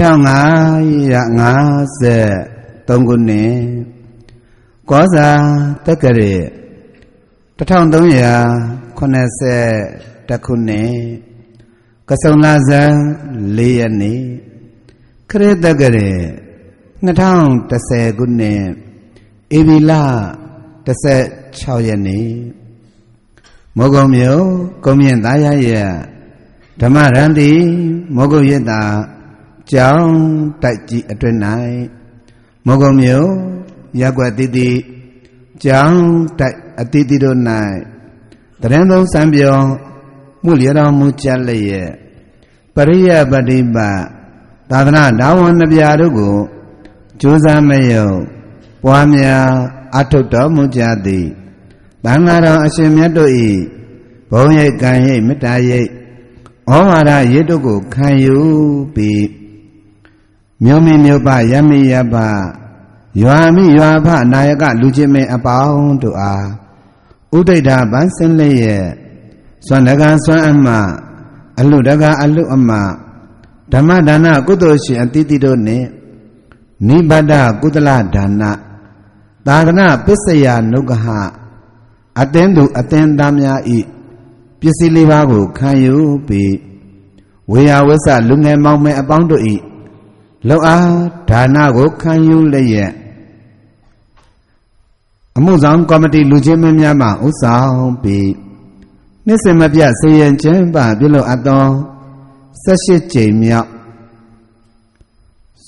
2553ခုနှစ်ကောဇာတက္ကရာ1380ခုနှစ်ကဆုံလာဇန်4ရက်နေ့ခရစ်တက္ကရာ2010ခုနှစ်ဧပြီလ16ရက်နေ့မောဂုံမြို့ကုံမြင့်သားရရဲ့ဓမ္မရန်တိမောဂုံရတာ ကြောင်းတိုက်ကြီးအတွင်၌မောကုံမျိုးရက်ွက်တိတိကြောင်းတိုက်အတိတိတို့၌တရင်သုံးစံပြောမှုလျတော်မူကြလျက်ပရိယပတိပသာသနာဒါဝန်နှပြတို့ကိုကြိုးစားမယုံပွားများအထုတ်တော်မူကြသည်တန်ဃာတော်အရှင်မြတ်တို့၏ဘုံရိတ်ကံရိတ်မေတ္တာရိတ်ဩဝါဒရိတ်တို့ကိုခံယူပြီး မြို့မိမြို့ပယမိယပရွာမိရွာဖနာယကလူချင်းမင်းအပေါင်းတို့အားဥဒိဋ္ဌဗန်းစင်းလေးရဲ့စွမ်းတကစွမ်းအမအလူတကအလူအမဓမ္မဒါနကုသိုလ်ရှင်အတိတိတို့နှင့်နိဗ္ဗဒကုသလဒါနသာသနာပစ္စယနုဂဟအတင်းသူအတင်းသားများဤပစ္စည်းလေးပါးကိုခံယူပြီးဝေယဝဆလူငယ်မောင်မယ်အပေါင်းတို့ဤ လောက်အားဒါနကိုခံယူလျက်အမှုဆောင်ကော်မတီလူချင်းမင်းများမှဥဆောင်ပြီးနှစ်စင်မပြဆေးရင်ကျင်းပပြုလုပ်အပ်သော18ကြိမ်မြောက်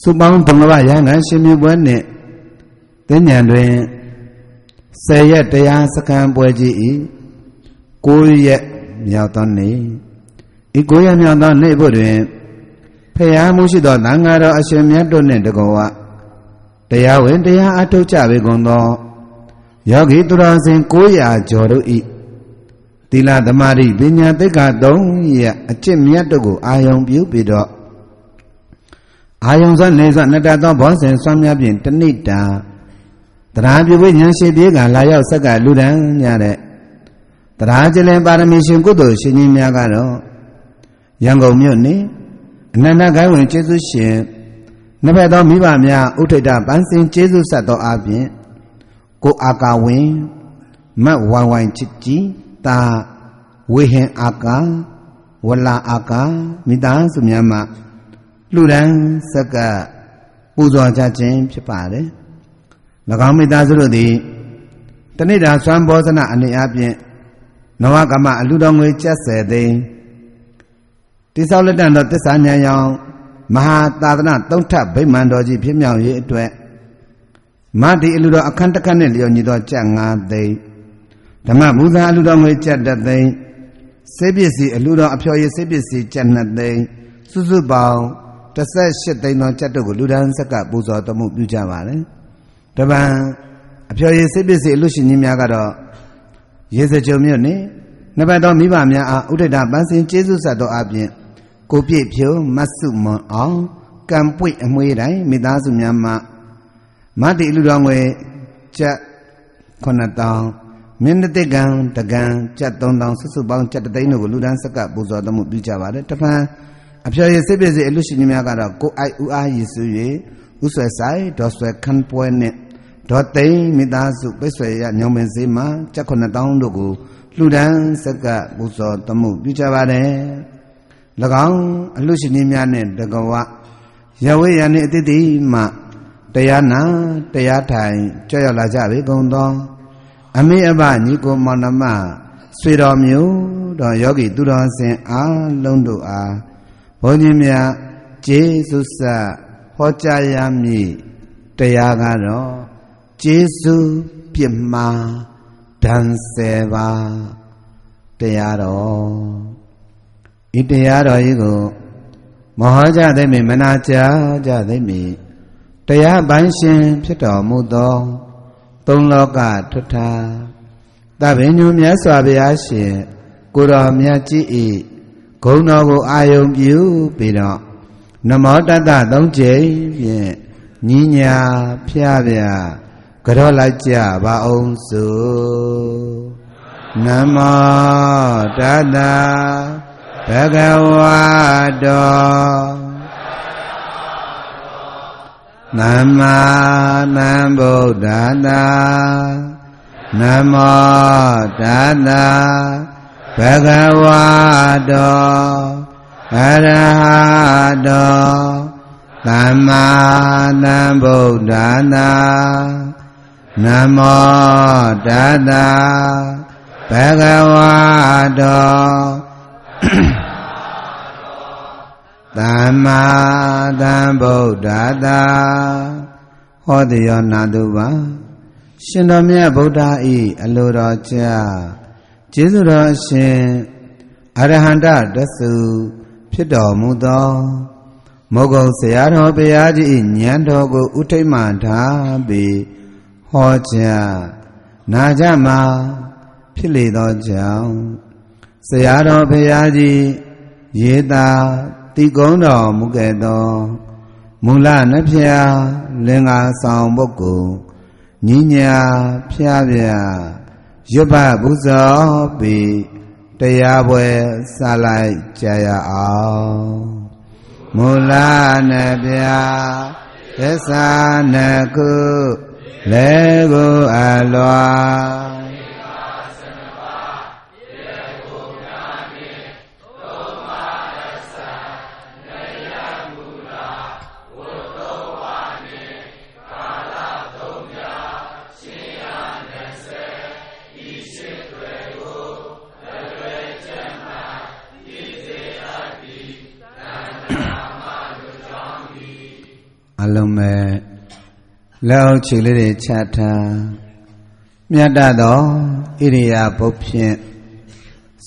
စုပေါင်းဘုံကပရဟန်းရှင်မြပွဲနှင့်တင်းညံတွင်10ရက်တရားစခန်းပွဲကြီးဤ9ရက်မြောက်သောနေ့ဤ9ရက်မြောက်သောနေ့ဖို့တွင် ဖရာမှုရှိသောသံဃာတော်အရှင်မြတ်တို့နှင့်တကောဝတရားဝင်တရားအထုတ်ကြပေကုန်သောယောဂီသူတော်စင်900ကျော်တို့ဤသီလသမာဓိပညာသိက္ခာ3ရအကျင့်မြတ်တို့ကိုအာယုံပြုပြီးတော့အာယုံစွမ်းနေစွမ်းနတသောဘောဇင်စွမ်းများဖြင့်တဏိတာတရားပြုဝိညာဉ်ရှိပြေကလာရောက်ဆက်ကလူတန်းညတဲ့တရားကျလင်ပါရမီရှင်ကုသိုလ်ရှင်ကြီးများကတော့ရန်ကုန်မြို့နေ အနန္တကိုင်းဝင်ကျေးဇူးရှင်နှစ်ဖက်သောမိဘများဥထိတ်တပန်းစင်ကျေးဇူးဆက်သောအပြင်ကိုအာကာဝင်မတ်ဝိုင်ဝိုင်ချစ်ကြီးတာဝေဟင်အာကာဝလာအာကာမိသားစုများမှလူဒန်းဆက်ကပူဇော်ကြခြင်းဖြစ်ပါတယ်၎င်းမိသားစုတို့သည်တဏိတာဆွမ်းဘောဇနာအနေအချင်းနဝကမအလူတော်ငွေကျက်ဆယ်သိန်း တိဆောက်လက်တန်သောတစ္ဆာဉာဏ်ရောင်မဟာသာသနာသုံးထပ်ဗိမာန်တော်ကြီးဖြစ်မြောက်ရေးအတွက်မတ္တိအလူတော်အခန်းတစ်ခန်းနဲ့လျော်ညီသောကြက်9သိန်းဓမ္မဘူဇာအလူတော်ငွေကြက်1သိန်းစေပစ္စည်းအလူတော်အဖျော်ရည်စေပစ္စည်းကြက်2သိန်းစုစုပေါင်း18သိန်းသောကြက်တို့ကိုလူဒန်းဆက်ကပူဇော်တော်မူပြုကြပါတယ်တပံအဖျော်ရည်စေပစ္စည်းအလူရှင်ကြီးများကတော့ရေစကြုံမြို့နယ်နှစ်ပတ်သောမိဘများအားဥဒိတပန်းစင်ကျေးဇူးဆက်သောအပြင် ကိုပြည့်ဖြိုးမတ်စုမွန်အောင်ကံပွိအမွေးတိုင်းမိသားစုများမှမတ္တိလူတော်ငွေကျပ်9000မင်းတိကံတကံကျပ်3000စုစုပေါင်းကျပ်တသိန်းတို့ကိုလူဒန်းဆက်ကပူဇော်တော်မူပြုကြပါတယ်တပံအဖျော်ရည်စစ်ပစ္စည်းအလူရှင်များကတော့ကိုအိုက်ဦးအားရည်စု၍ဥဆွဲဆိုင်ဒေါ်ဆွဲခန်းပွဲနဲ့ဒေါ်သိန်းမိသားစုပိတ်ဆွဲရညောင်မင်းစေးမှာကျပ်9000တို့ကိုလူဒန်းဆက်ကပူဇော်တော်မူပြုကြပါတယ်၎ င်းအလှရှင်ကြီးများနဲ့တကဝရဝေရနှင့်အတိတိမှတရားနာတရားထိုင်ကြွရောက်လာကြပြီကုန်သောအမေအဘညီကိုမောင်နှမဆွေတော်မျိုးတော်ယောဂီသူတော်စင်အားလုံးတို့အားဘုန်းကြီးများကျေးဇူးဆက်ဟောကြားရမည်တရားကတော့ကျေးဇူးပြစ်မှာဒံဆယ်ပါတရားတော် ဤတရားတော်ကြီးကိုမဟောကြသိမ့်မမနာကြားကြသိမ့်တရားပိုင်းရှင်ဖြစ်တော်မူသောသုံးလောကထွထာသတပင်ညုမြတ်စွာဘုရားရှင်ကိုတော်မြတ်ကြီးဤဂုဏ်တော်ကိုအာယုံပြုပြီးတော့နမောတတ္တသုံးကြိမ်ဖြင့်ညီညာဖျားဗျာကြောလိုက်ကြပါအောင်စို့နမောတတ္တ ဘဂဝါတောသမ္မာသမ္ဗုဒ္ဓတာနမောတတ္တဘဂဝါတောအရဟတောသမ္မာသမ္ဗုဒ္ဓတာနမောတတ္တဘဂဝါတော သမ္မာသမ္ဗုဒ္ဓတာဟောတိယောနာတုပါရှင်တော်မြတ်ဗုဒ္ဓဤအလိုတော်ကြကျေးဇူးတော်အရှင်အရဟန္တတသုဖြစ်တော်မူသောမုဂုတ်ဆရာတော်ဘုရားကြီးဉာဏ်တော်ကိုဥထိတ်မှထားပြီးဟောကြားနာကြမှာဖြစ်လေသောကြောင့် ဆရာတော်ဘုရားကြီးရေတာတိကုံးတော်မူခဲ့သောမူလနှဖျားလင်္ကာဆောင်ပုဂ္ဂိုလ်ညီညာဖျားပြရွတ်ပပူဇော်ပြီးတရားပွဲစလိုက်ကြရအောင်မူလနှဖျားသစ္စာနှကုလေကိုအလွာ အလုံးမဲ့လက်အောက်ခြေလေးတွေချထားမြတ်တသောဣရိယာပုတ်ဖြင့်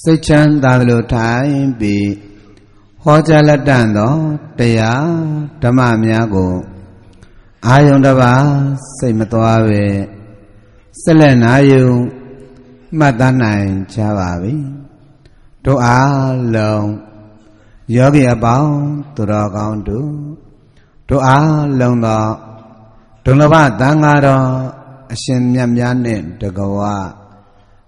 စိတ်ချမ်းသာလိုထိုင်ပြီးဟောကြားလက်တန်သောတရားဓမ္မများကိုအာယုန်တပါစိတ်မသွားပဲဆက်လက်နာယုံမှတ်သားနိုင်ကြပါပြီတို့အားလုံးယောဂီအပေါင်းသူတော်ကောင်းတို့ တို့အားလုံးသောဒုလဘသံဃာတော်အရှင်မြတ်များနှင့်တကဝ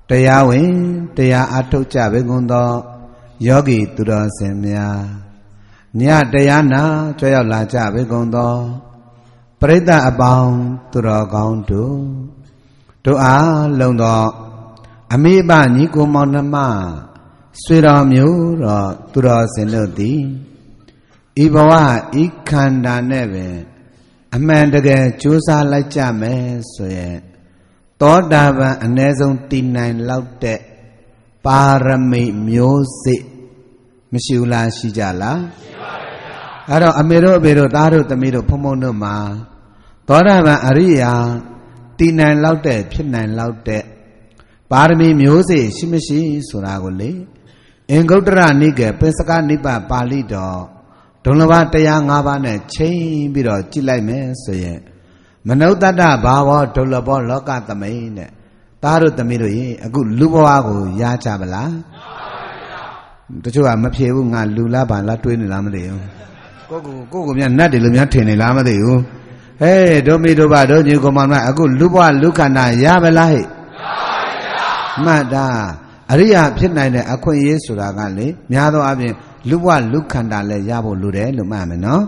တရားဝင်တရားအထုတ်ကြပေကုန်သောယောဂီသူတော်စင်များညတရားနာကြွရောက်လာကြပေကုန်သောပရိသတ်အပေါင်းသူတော်ကောင်းတို့တို့အားလုံးသောအမိဘညီကိုမောင်နှမဆွေတော်မျိုးတော်သူတော်စင်တို့သည် ဤဘဝဤခန္ဓာနဲ့ပဲအမှန်တကယ်ကြိုးစားလိုက်ကြမယ်ဆိုရင်သောတာပန်အ ਨੇ ဆုံးတည်နိုင်လောက်တဲ့ပါရမိမျိုးစစ်မရှိဘူးလားရှိကြလားရှိပါပါဗျာအဲ့တော့အမေတို့အဖေတို့သားတို့သမီးတို့ဖုံဖုံတို့မှာသောတာပန်အရိယာတည်နိုင်လောက်တဲ့ဖြစ်နိုင်လောက်တဲ့ပါရမီမျိုးစေ့ရှိမရှိဆိုတာကိုလေအင်္ဂုတ္တရနိကေပင်စကနိဗ္ဗာပါဠိတော် ဒုလဘတရား၅ပါးနဲ့ချိန်ပြီးတော့ကြည့်လိုက်မယ်ဆိုရင်မနုဿတ္တဘာဝဒုလဘောလောကသမိန်တဲ့သားတို့သမီးတို့ရေအခုလူဘဝကိုရကြမလားတချို့ကမဖြေဘူးငါလူလားဘာလားတွေးနေလားမသိဘူးကိုကိုကိုကိုများနတ်တယ်လို့များထင်နေလားမသိဘူးဟေးဒုမိဒုဘဒုညုကမမအခုလူဘဝလူခန္ဓာရမလားဟဲ့မှတ်တာအရိယာဖြစ်နိုင်တဲ့အခွင့်အရေးဆိုတာကလေများသောအားဖြင့် လူဘဝလူခန္ဓာလည်းရဖို့လိုတယ်လို့မှတ်မယ်နော်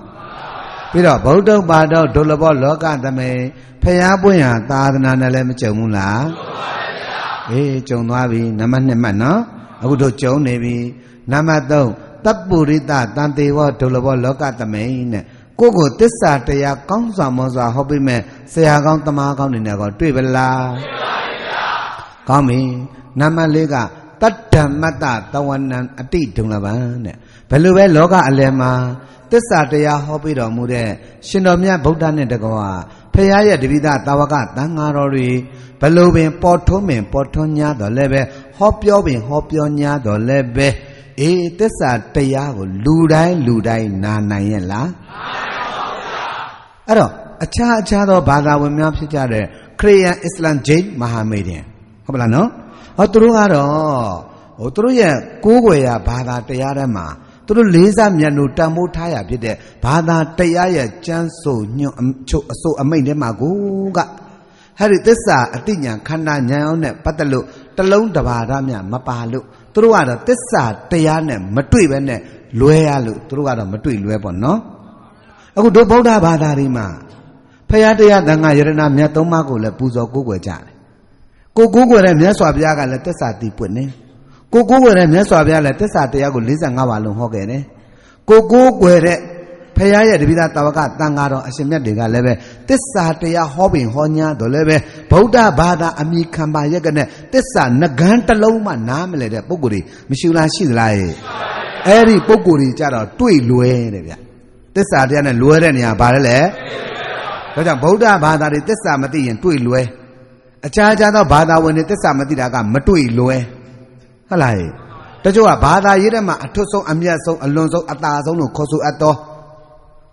ပြီးတော့ဗုဒ္ဓဘာတော့ဒုလဘောလောကသမေဖျားပွင့်ရာသာသနာနဲ့လည်းမကြုံဘူးလားကြုံပါဗျာအေးကြုံသွားပြီနံပါတ်2မှတ်နော်အခုတို့ကြုံနေပြီနံပါတ်3တပ်ပုရိသတန်တေဝဒုလဘောလောကသမေနဲ့ကိုကိုတစ္ဆာတရားကောင်းစွာမောစွာဟောပေးမဲ့ဆရာကောင်းတမကောင်းနေတယ်ကောတွေ့ပလားတွေ့ပါဗျာကောင်းပြီနံပါတ်4ကတတ္တမတ္တတဝနံအတိဒုံလပံတဲ့ ဘယ်လိုပဲလောကအလယ်မှာသစ္စာတရားဟောပြတော်မူတဲ့ရှင်တော်မြတ်ဗုဒ္ဓနဲ့တကွာဖရာရဲ့တပိသတာဝကတန်ဃာတော်တွေဘလို့ပင် ပေါ်ထွန်းပင် ပေါ်ထွန်း냐တော်လည်းပဲဟောပြောပင် ဟောပြော냐တော်လည်းပဲအေးသစ္စာတရားကိုလူတိုင်းလူတိုင်းနာနိုင်ရဲ့လားအဲ့တော့အခြားအခြားသောဘာသာဝင်များဖြစ်ကြတဲ့ခရိယန်အစ္စလမ်ဂျိန်းမဟာမေဒင်ဟုတ်ပါလားနော်ဟောသူတို့ကတော့ဟိုသူတို့ရဲ့ကိုးကွယ်ရာဘာသာတရားထဲမှာ သူတို့လေးစားမြတ်လို့တန်ဖိုးထားရဖြစ်တဲ့ဘာသာတရားရဲ့ကျမ်းဆိုညွန့်ချုပ်အစိုးအမိန့်ထဲမှာကိုကဟဲ့ဒီသစ္စာအတိညာခန္ဓာဉာဏ်အောင်နဲ့ပတ်သက်လို့တလုံးတဘာရမြမပါလို့သူတို့ကတော့သစ္စာတရားနဲ့မတွေ့ပဲနဲ့လွဲရလို့သူတို့ကတော့မတွေ့လွဲပေါ့နော်အခုတို့ဗုဒ္ဓဘာသာတွေမှာဖရာတရားတန်ခါယရဏမြတ်သုံးပါးကိုလည်းပူဇော်ကိုးကွယ်ကြတယ်ကိုကိုးကွယ်တဲ့မြတ်စွာဘုရားကလည်းသစ္စာတည်ပွင့်နေ ကိုကိုးကွယ်တဲ့မြတ်စွာဘုရားလည်းသစ္စာတရားကို45ပါးလုံးဟောခဲ့တယ်ကိုကိုးကွယ်တဲ့ဖရာရဲ့တပိသတာဝကတန်ဃာတော်အရှင်မြတ်တွေကလည်းပဲတစ္ဆာတရားဟောပင်ဟောညာတော့လည်းပဲဗုဒ္ဓဘာသာအမိခံပါရက်ကနဲ့တစ္ဆာငကန်းတစ်လုံးမှနားမလဲတဲ့ပုံကိုယ်တွေမရှိလားရှိသလားရဲ့အဲ့ဒီပုံကိုယ်တွေကြတော့တွေ့လွဲတယ်ဗျတစ္ဆာတရားနဲ့လွဲတဲ့နေရာဘာလဲလဲဒါကြောင့်ဗုဒ္ဓဘာသာတွေတစ္ဆာမသိရင်တွေ့လွဲအခြားခြားသောဘာသာဝင်တွေတစ္ဆာမသိတာကမတွေ့လွဲ ဟုတ်လားတချို့ကဘာသာရေးထဲမှာအထွတ်ဆုံးအမြတ်ဆုံးအလွန်ဆုံးအသာဆုံးလို့ခေါ်ဆိုအပ်သော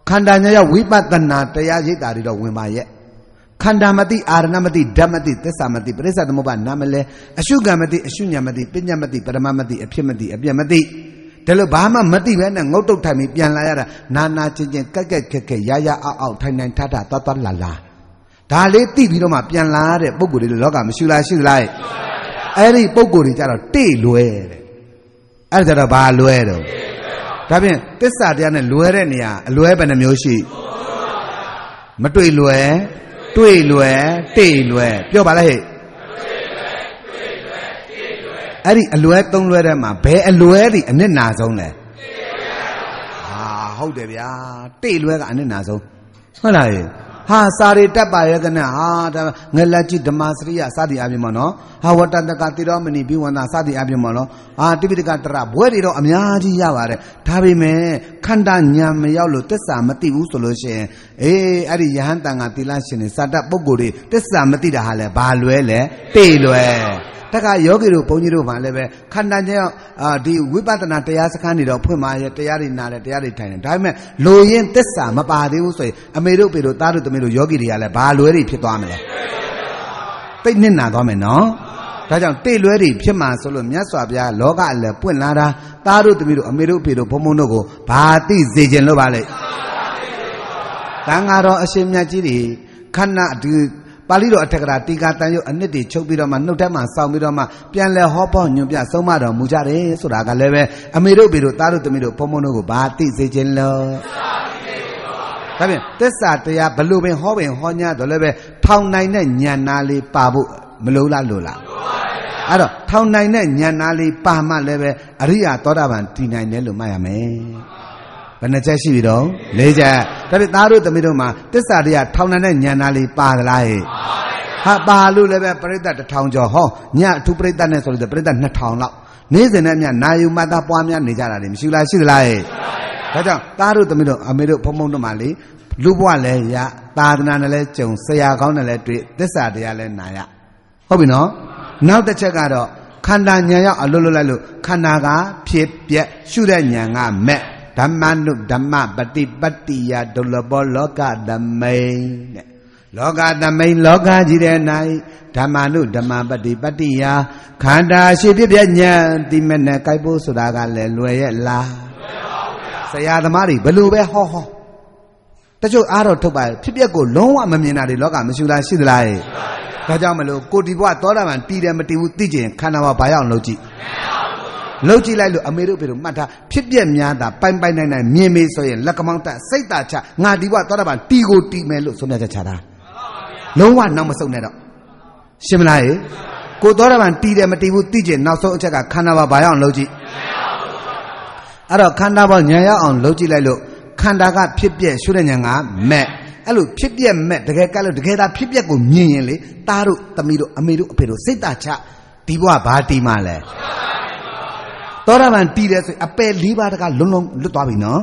ခန္ဓာညာရောက်ဝိပဿနာတရားရိပ်တာတွေတော့ဝင်ပါရဲ့ခန္ဓာမသိအာရဏမသိဓာတ်မသိသစ္စာမသိပရိစ္ဆသမုပ္ပါနာမလဲအရှုကံမသိအရှုညာမသိပညာမသိပရမမသိအဖြစ်မသိအပြည့်မသိဒါလို့ဘာမှမသိပဲနဲ့ငုတ်တုတ်ထိုင်ပြီးပြန်လာရတာနာနာချင်းချင်းကက်ကက်ခက်ခက်ရရအောက်အောက်ထိုင်ထိုင်ထထသွားသွားလာလာဒါလေးသိပြီးတော့မှပြန်လာတဲ့ပုံကိုယ်တွေလောကမရှိလားရှိသလား အဲ့ဒီပုံကိုယ်တွေကြတော့တိလွဲတဲ့အဲ့ဒါကြတော့ဘာလွဲတော့ဒါဖြင့်တစ္ဆာတရားနဲ့လွဲတဲ့နေရာအလွဲဘယ်နှမျိုးရှိမတွေ့လွယ်တွေ့လွယ်တိလွယ်ပြောပါလားဟဲ့အဲ့ဒီအလွဲသုံးလွဲတဲ့မှာဘယ်အလွဲဒီအနစ်နာဆုံးလဲဟာဟုတ်တယ်ဗျာတိလွဲကအနစ်နာဆုံးဟုတ်လား ဟဲ့ဟာစာရီတက်ပါရဲ့ကနဲ့ဟာဒါငလက်ကြီးဓမ္မစရိယစသည်အပြင်ပေါ့နော်ဟာဝတ္တတကတိရောမဏိဘိဝန္တာစသည်အပြင်ပေါ့နော်ဟာတိပိတကတရဘွဲတွေတော့အများကြီးရပါတယ်ဒါပေမဲ့ခန္ဓာညာမရောက်လို့တစ္ဆာမသိဘူးဆိုလို့ရှိရင်အေးအဲ့ဒီယဟန်တန်ကသီလရှင်တွေစာတတ်ပုဂ္ဂိုလ်တွေတစ္ဆာမသိတာဟာလဲဘာလွဲလဲတေလွဲ တက္ကယောဂီတို့ဘုန်းကြီးတို့မှလည်းပဲခန္ဓာကြောင့်အာဒီဝိပဿနာတရားစခန်းတွေတော့ဖွင့်ပါရဲ့တရားတွေနားတယ်တရားတွေထိုင်တယ်ဒါပေမဲ့လိုရင်းသစ္စာမပါသေးဘူးဆိုရင်အမေတို့ပေတို့သားတို့သမီးတို့ယောဂီတွေကလည်းဘာလွဲတွေဖြစ်သွားမလဲတိတ်နစ်နာသွားမယ်နော်ဒါကြောင့်တိတ်လွဲတွေဖြစ်မှာဆိုလို့မြတ်စွာဘုရားလောကအလယ်ပွင့်လာတာသားတို့သမီးတို့အမေတို့ဖေတို့ဘုံဘုံတို့ကိုဘာသိစေခြင်းလို့ပါလဲတန်ဃာတော်အရှင်မြတ်ကြီးတွေခန္ဓာဒီ ပါဠိတော်အထက်ကရာတီကာတန်ရုပ်အနှစ်တွေချုပ်ပြီးတော့မှနှုတ်ထက်မှစောင့်ပြီးတော့မှပြန်လဲဟောပေါ်ညွန်ပြဆုံးမတော်မူကြတယ်ဆိုတာကလည်းပဲအမေတို့ဘေတို့သားတို့သမီးတို့ဘုံဘုံတို့ကိုဘာသိစေခြင်းလို့ဒါဖြင့်သစ္စာတရားဘလို့ပင်ဟောပင်ဟောညာတော့လည်းပဲထောင်နိုင်တဲ့ညံနာလေးပါဖို့မလိုလားလို့လားအဲ့တော့ထောင်နိုင်တဲ့ညံနာလေးပါမှလည်းပဲအရိယာသောတာပန်တည်နိုင်တယ်လို့မှတ်ရမယ် ဘယ်နှချက်ရှိပြီတော့၄ချက်ဒါပေသားတို့သမီးတို့မှာတစ္ဆာတရားထောင်တဲ့ညံနာလေးပါသလားဟဲ့ဟာပါလို့လည်းပဲပရိသတ်တစ်ထောင်ကျော်ဟောညအထူးပရိသတ်နဲ့ဆိုလို့ပရိသတ်2000လောက်နေ့စဉ်နဲ့မြနာယူမတာပွားများနေကြတာလေမရှိလားရှိသလားဟဲ့ဒါကြောင့်သားတို့သမီးတို့အမေတို့ဖုံဖုံတို့မှာလေလူဘဝလည်းရသာသနာနဲ့လည်းကြုံဆရာကောင်းနဲ့လည်းတွေ့သစ္စာတရားလည်းနာရဟုတ်ပြီနော်နောက်တစ်ချက်ကတော့ခန္ဓာဉာဏ်ရောက်အလွတ်လွတ်လိုက်လို့ခန္ဓာကဖြစ်ပြက်ရှုတဲ့ဉာဏ်ကမဲ့ ဓမ္မနုဓမ္မပฏิပတ္တိယဒုလဘောလောကသမိန်တဲ့လောကသမိန်လောကကြီးတဲ့၌ဓမ္မနုဓမ္မပฏิပတ္တိယခန္ဓာရှိဖြစ်ပြဉာဏ်ဒီမဲ့နဲ့ကြိုက်ဖို့ဆိုတာကလည်းလွယ်ရဲ့လားဆရာသမားတွေဘလို့ပဲဟောဟောတချို့အားတော့ထုတ်ပါဖြစ်ပျက်ကိုလုံးဝမမြင်တာတွေလောကမရှိလားရှိသလားဒါကြောင့်မလို့ကိုဒီဘွားသောတာပန်တည်တယ်မတည်ဘူးသိကျင်ခန္ဓာမှာဘာရောက်လုပ်ကြည့် လှုပ်ကြည့်လိုက်လို့အမေတို့ဖေတို့မှတ်ထားဖြစ်ပြက်များတာပိုင်ပိုင်နိုင်နိုင်မြင်မေးဆိုရင်လက်ကမောင်းတက်စိတ်တာချငါဒီဘသောတာပန်တီကိုတီမယ်လို့ဆုံးဖြတ်ချက်ချတာလုံးဝနောက်မဆုတ်နဲ့တော့ရှင်းမလားဟေကိုသောတာပန်တီတယ်မတီဘူးသိကျင်နောက်ဆုံးအချက်ကခန္ဓာပါဘာရောက်အောင်လှုပ်ကြည့်အဲ့တော့ခန္ဓာပေါ်ညံရအောင်လှုပ်ကြည့်လိုက်လို့ခန္ဓာကဖြစ်ပြက်ရှုတဲ့ညံကမဲ့အဲ့လိုဖြစ်ပြက်မဲ့တကယ်ကလို့တကယ်သာဖြစ်ပြက်ကိုမြင်ရင်လေသားတို့သမီးတို့အမေတို့အဖေတို့စိတ်တာချဒီဘဝဘာတီမှလဲ သောရမန်တီးတယ်ဆိုအပယ်၄ပါးတကလုံးလုံးလွတ်သွားပြီနော်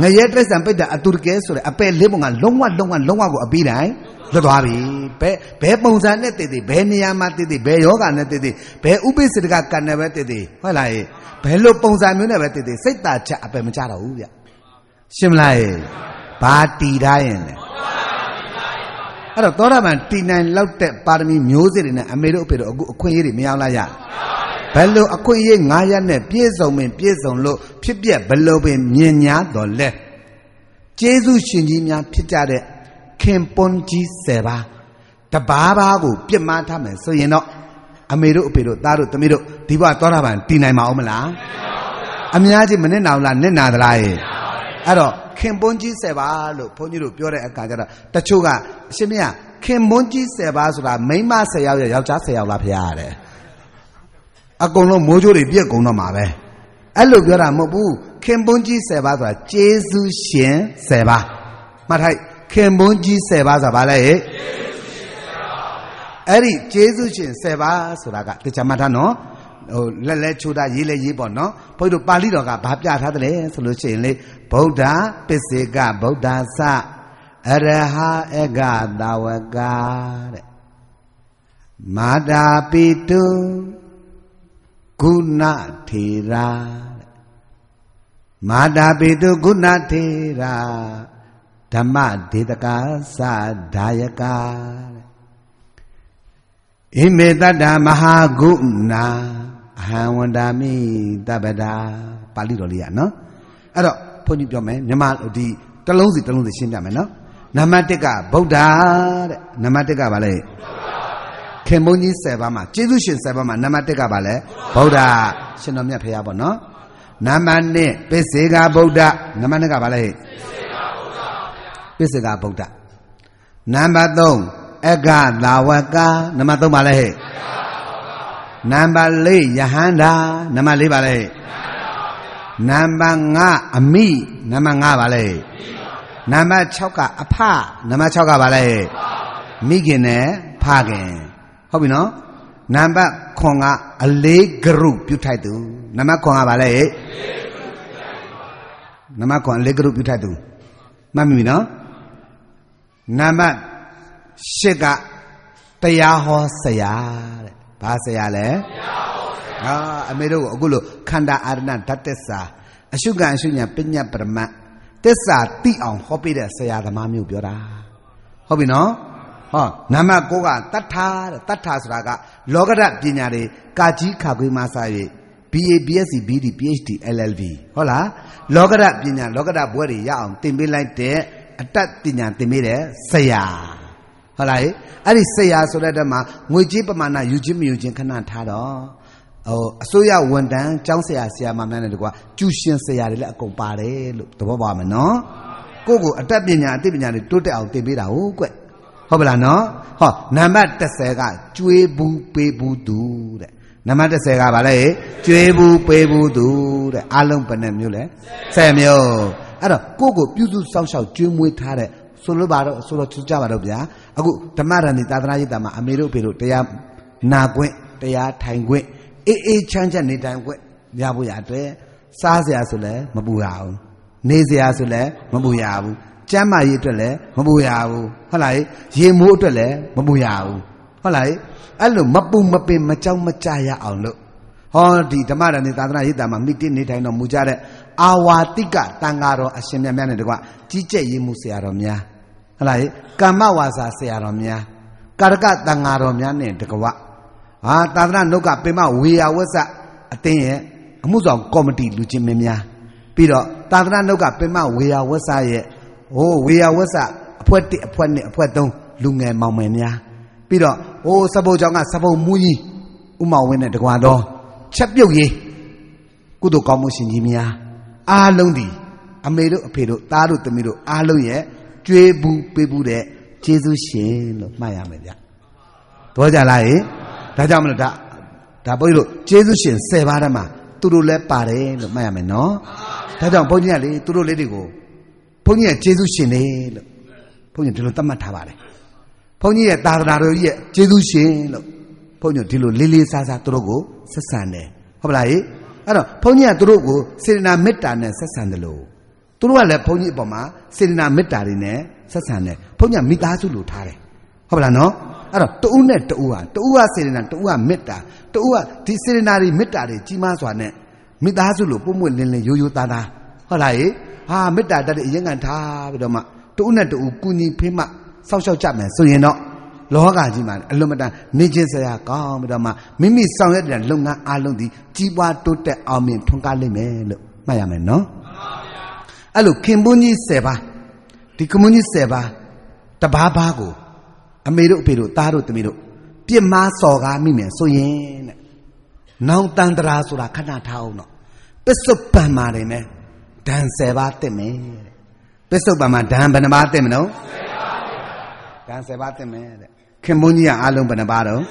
ငရဲတိရစ္ဆာန်ပိတ်တာအတူတကယ်ဆိုတဲ့အပယ်၄ပုံကလုံးဝလုံးဝလုံးဝကိုအပြီးတိုင်းလွတ်သွားပြီဘယ်ဘယ်ပုံစံနဲ့တည်တည်ဘယ်နေရာမှာတည်တည်ဘယ်ယောဂနဲ့တည်တည်ဘယ်ဥပိ္ပစတကကံနဲ့ပဲတည်တည်ဟုတ်လားဘယ်လိုပုံစံမျိုးနဲ့ပဲတည်တည်စိတ်တာချက်အပယ်မကြတော့ဘူးဗျရှင်းမလားဘာတီထားရင်လဲအဲ့တော့သောတာပန်တည်နိုင်လောက်တဲ့ပါရမီမျိုးစစ်တွေနဲ့အမေတို့အဖေတို့အခုအခွင့်အရေးတွေမရောက်လာရ ဘယ်လိုအခွင့်အရေး9ရက်နဲ့ပြည့်စုံပင်ပြည့်စုံလို့ဖြစ်ပြက်ဘယ်လိုပင်မြင်ညာတော်လဲကျေးဇူးရှင်ကြီးများဖြစ်ကြတဲ့ခင်ပွန်ကြီး10ပါးတပါးပါးကိုပြစ်မှားထားမယ်ဆိုရင်တော့အမေတို့အဖေတို့သားတို့သမီးတို့ဒီဘဝသောတာပန်တည်နိုင်မှာအောင်မလားအများကြီးမနစ်နာဘူးလားနစ်နာသလားရဲ့အဲ့တော့ခင်ပွန်းကြီး10ပါးလို့ဘုန်းကြီးတို့ပြောတဲ့အခါကျတော့တချို့ကအရှင်မရခင်ပွန်းကြီး10ပါးဆိုတာမိန်းမ10ယောက်ရယောက်ျား10ယောက်လားဖရားရတယ် အကုန်လုံးမိုးကြိုးတွေပြက်ကုန်တော့မှာပဲအဲ့လိုပြောတာမဟုတ်ဘူးခင်ပွန်းကြီး10ပါးဆိုတာကျေးဇူးရှင်10ပါးမှတ်ထိုက်ခင်ပွန်းကြီး10ပါးဆိုတာဘာလဲဟဲ့အဲ့ဒီကျေးဇူးရှင်10ပါးဆိုတာကတခြားမှတ်ထားနော်ဟိုလက်လက်ချိုးတာရေးလဲရေးပေါ့နော်ဘုန်းကြီးတို့ပါဠိတော်ကဘာပြထားသလဲဆိုလို့ရှိရင်လေဗုဒ္ဓပစ္စေကဗုဒ္ဓသအရဟအကသာဝကတဲ့မာတာပိတု ဂုဏထေရာတဲ့မာတာပိတုဂုဏထေရာဓမ္မဒေတကာသဒါယကာတဲ့ဣမေတတ္တမဟာဂုဏအဟံဝန္တာမိတပ္ပဒါပါဠိတော်လေးရနော်အဲ့တော့ဘုန်းကြီးပြောမယ်မြန်မာဒီတလုံးစီတလုံးစီရှင်းပြမယ်နော်နံပါတ်1ကဗုဒ္ဓတဲ့နံပါတ်1ကဘာလဲ ခင်မုန်းကြီး7ပါးမှာကျေးဇူးရှင်7ပါးမှာနံပါတ်1ကဘာလဲဗုဒ္ဓရှင်တော်မြတ်ဖရာပေါ့နော်နံပါတ်2ပစ္စေကဗုဒ္ဓနံပါတ်2ကဘာလဲပစ္စေကဗုဒ္ဓနံပါတ်3အက္ခသာဝကနံပါတ်3ပါလဲဟဲ့နံပါတ်4ယဟန္တာနံပါတ်4ပါလဲနံပါတ်5အမိနံပါတ်5ပါလဲနံပါတ်6ကအဖနံပါတ်6ကပါလဲမိခင်နဲ့ဖခင် ဟုတ်ပြီနော်နံပါတ်9ကအလေးဂရုပြုထိုက်သူနံပါတ်9ကပါလဲနံပါတ်9အလေးဂရုပြုထိုက်သူမှတ်မိပြီနော်နံပါတ်10ကတရားဟောဆရာတဲ့ဘာဆရာလဲဟာအမေတို့အခုလို့ခန္ဓာအာရဏဓာတ်တစ္ဆာအရှုခံအရှုညာပညာပရမတ်တစ္ဆာတိအောင်ဟောပေးတဲ့ဆရာသမားမျိုးပြောတာဟုတ်ပြီနော် ဟောနံပါတ်9ကတတ္ထာတဲ့တတ္ထာဆိုတာကလောကဓာတ်ပညာတွေကာကြီးခါခွေးမှစ၍ BA BSc BD PhD LLB ဟုတ်လားလောကဓာတ်ပညာလောကဓာတ်ဘွဲတွေရအောင်သင်ပေးလိုက်တဲ့အတ္တပညာသင်ပေးတဲ့ဆရာဟုတ်လားအဲ့ဒီဆရာဆိုတဲ့တက်မှာငွေကြေးပမာဏယူခြင်းမယူခြင်းခဏထားတော့ဟိုအစိုးရဝန်တန်းကျောင်းဆရာဆရာမများနဲ့တကွာကျူရှင်ဆရာတွေလည်းအကုန်ပါတယ်လို့သဘောပါမယ်နော်ကိုကိုအတတ်ပညာအသိပညာတွေတိုးတက်အောင်သင်ပေးတာဟုတ်ကွ ဟုတ်ပလားနော်ဟောနံပါတ်30ကကျွေးဘူးပေးဘူးသူတဲ့နံပါတ်30ကဗာလဲကျွေးဘူးပေးဘူးသူတဲ့အလုံးဘယ်နှမျိုးလဲ10မျိုးအဲ့တော့ကိုကိုပြုစုစောင့်ရှောက်ကျွေးမွေးထားတဲ့ဆိုလို့ပါတော့ဆိုတော့ကြပါတော့ဗျာအခုဓမ္မရဏီသာသနာ့ရေးတာမှာအမေတို့ဖေတို့တရားနာခွင့်တရားထိုင်ခွင့်အေးအေးချမ်းချမ်းနေထိုင်ခွင့်ရဖို့ရအတွက်စားစရာဆိုလဲမပူရဘူးနေစရာဆိုလဲမပူရဘူး ကျမ်းမာရေးအတွက်လည်းမပူရဘူးဟုတ်လားရေမိုးအတွက်လည်းမပူရဘူးဟုတ်လားအဲ့လိုမပူမပင်မကြောက်မကြရအောင်လို့ဟောဒီဓမ္မရဏီသာသနာ့ရေးတာမှာမိတိနေထိုင်တော်မူကြတဲ့အာဝါတိကတန်ဃာတော်အရှင်မြတ်များနဲ့တကွကြီးကျက်ရေးမှုဆရာတော်များဟလာကမ္မဝါစာဆရာတော်များကာရကတန်ဃာတော်များနဲ့တကွဟာသာသနာ့နှုတ်ကပင်မဝေယဝဆအသင်းရဲ့အမှုဆောင်ကော်မတီလူချင်းမင်းများပြီးတော့သာသနာ့နှုတ်ကပင်မဝေယဝဆရဲ့ ဟိုဝေယဝဆအဖွဲ့1အဖွဲ့2အဖွဲ့3လူငယ်မောင်မယ်များပြီးတော့ဟိုစပုတ်ကြောင့်ကစပုတ်မူကြီးဥမောင်ဝင်းနဲ့တကွာတော်ချက်ပြုတ်ရေးကုသိုလ်ကောင်းမှုရှင်ကြီးများအားလုံးဒီအမေတို့အဖေတို့သားတို့သမီးတို့အားလုံးရဲ့ကျွေးဘူးပေးဘူးတဲ့ကျေးဇူးရှင်လို့မှတ်ရမယ်ဗျ။တော့ကြလားဟင်ဒါကြောင့်မလို့ဒါဒါဘုန်းကြီးတို့ကျေးဇူးရှင်10ပါးတည်းမှာသူတို့လည်းပါတယ်လို့မှတ်ရမယ်နော်။ဒါကြောင့်ဘုန်းကြီးကလေသူတို့လေးတွေကို ဘုန်းကြီးရဲ့ကျေးဇူးရှင်လေလို့ဘုန်းကြီးဒီလိုသတ်မှတ်ထားပါတယ်။ဘုန်းကြီးရဲ့သာသနာတော်ကြီးရဲ့ကျေးဇူးရှင်လို့ဘုန်းကြီးဒီလိုလေးလေးစားစားသူတို့ကိုဆက်ဆံတယ်ဟုတ်ပလားဟင်အဲ့တော့ဘုန်းကြီးကသူတို့ကိုစေတနာမေတ္တာနဲ့ဆက်ဆံတယ်လို့သူတို့ကလည်းဘုန်းကြီးအပေါ်မှာစေတနာမေတ္တာတွေနဲ့ဆက်ဆံတယ်ဘုန်းကြီးကမိသားစုလိုထားတယ်ဟုတ်ပါလားနော်အဲ့တော့တူးနဲ့တူးဟာတူးကစေတနာတူးကမေတ္တာတူးကဒီစေတနာတွေမေတ္တာတွေကြီးမားစွာနဲ့မိသားစုလိုပုံမွေ့လင်းလင်းရိုးရိုးသားသားဟုတ်လားဟေး ဟာမေတ္တာတတ်တဲ့အရင်ကန်ထားပြီးတော့မှတူးနဲ့တူးကုညီဖေးမှစောက်ရှောက်ကြမယ်ဆိုရင်တော့လောကကြီးမှာအလွန်မတန်နေခြင်းစရာကောင်းပြီးတော့မှမိမိဆောင်ရွက်တဲ့လုပ်ငန်းအလုံးဒီကြီးပွားတိုးတက်အောင်မြင်ထွန်းကားလိမ့်မယ်လို့မှတ်ရမယ်နော်အဲ့လိုခင်ပွန်းကြီး10ပါးဒီခင်ပွန်းကြီး10ပါးတပါးပါးကိုအမေတို့အဖေတို့သားတို့သမီးတို့ပြစ်မှားစော်ကားမိမယ်ဆိုရင်တဲ့နောင်တန်တရာဆိုတာခဏထားအောင်တော့ပစ္စုပန်မှာနေမယ် ဒံ10ပါးတက်မယ်တဲ့ပစ္စုပန်မှာဒံဘယ်နှပါးတက်မလို့10ပါးဒံ10ပါးတက်မယ်တဲ့ခင်မွန်းကြီးကအလုံးဘယ်နှပါးတော့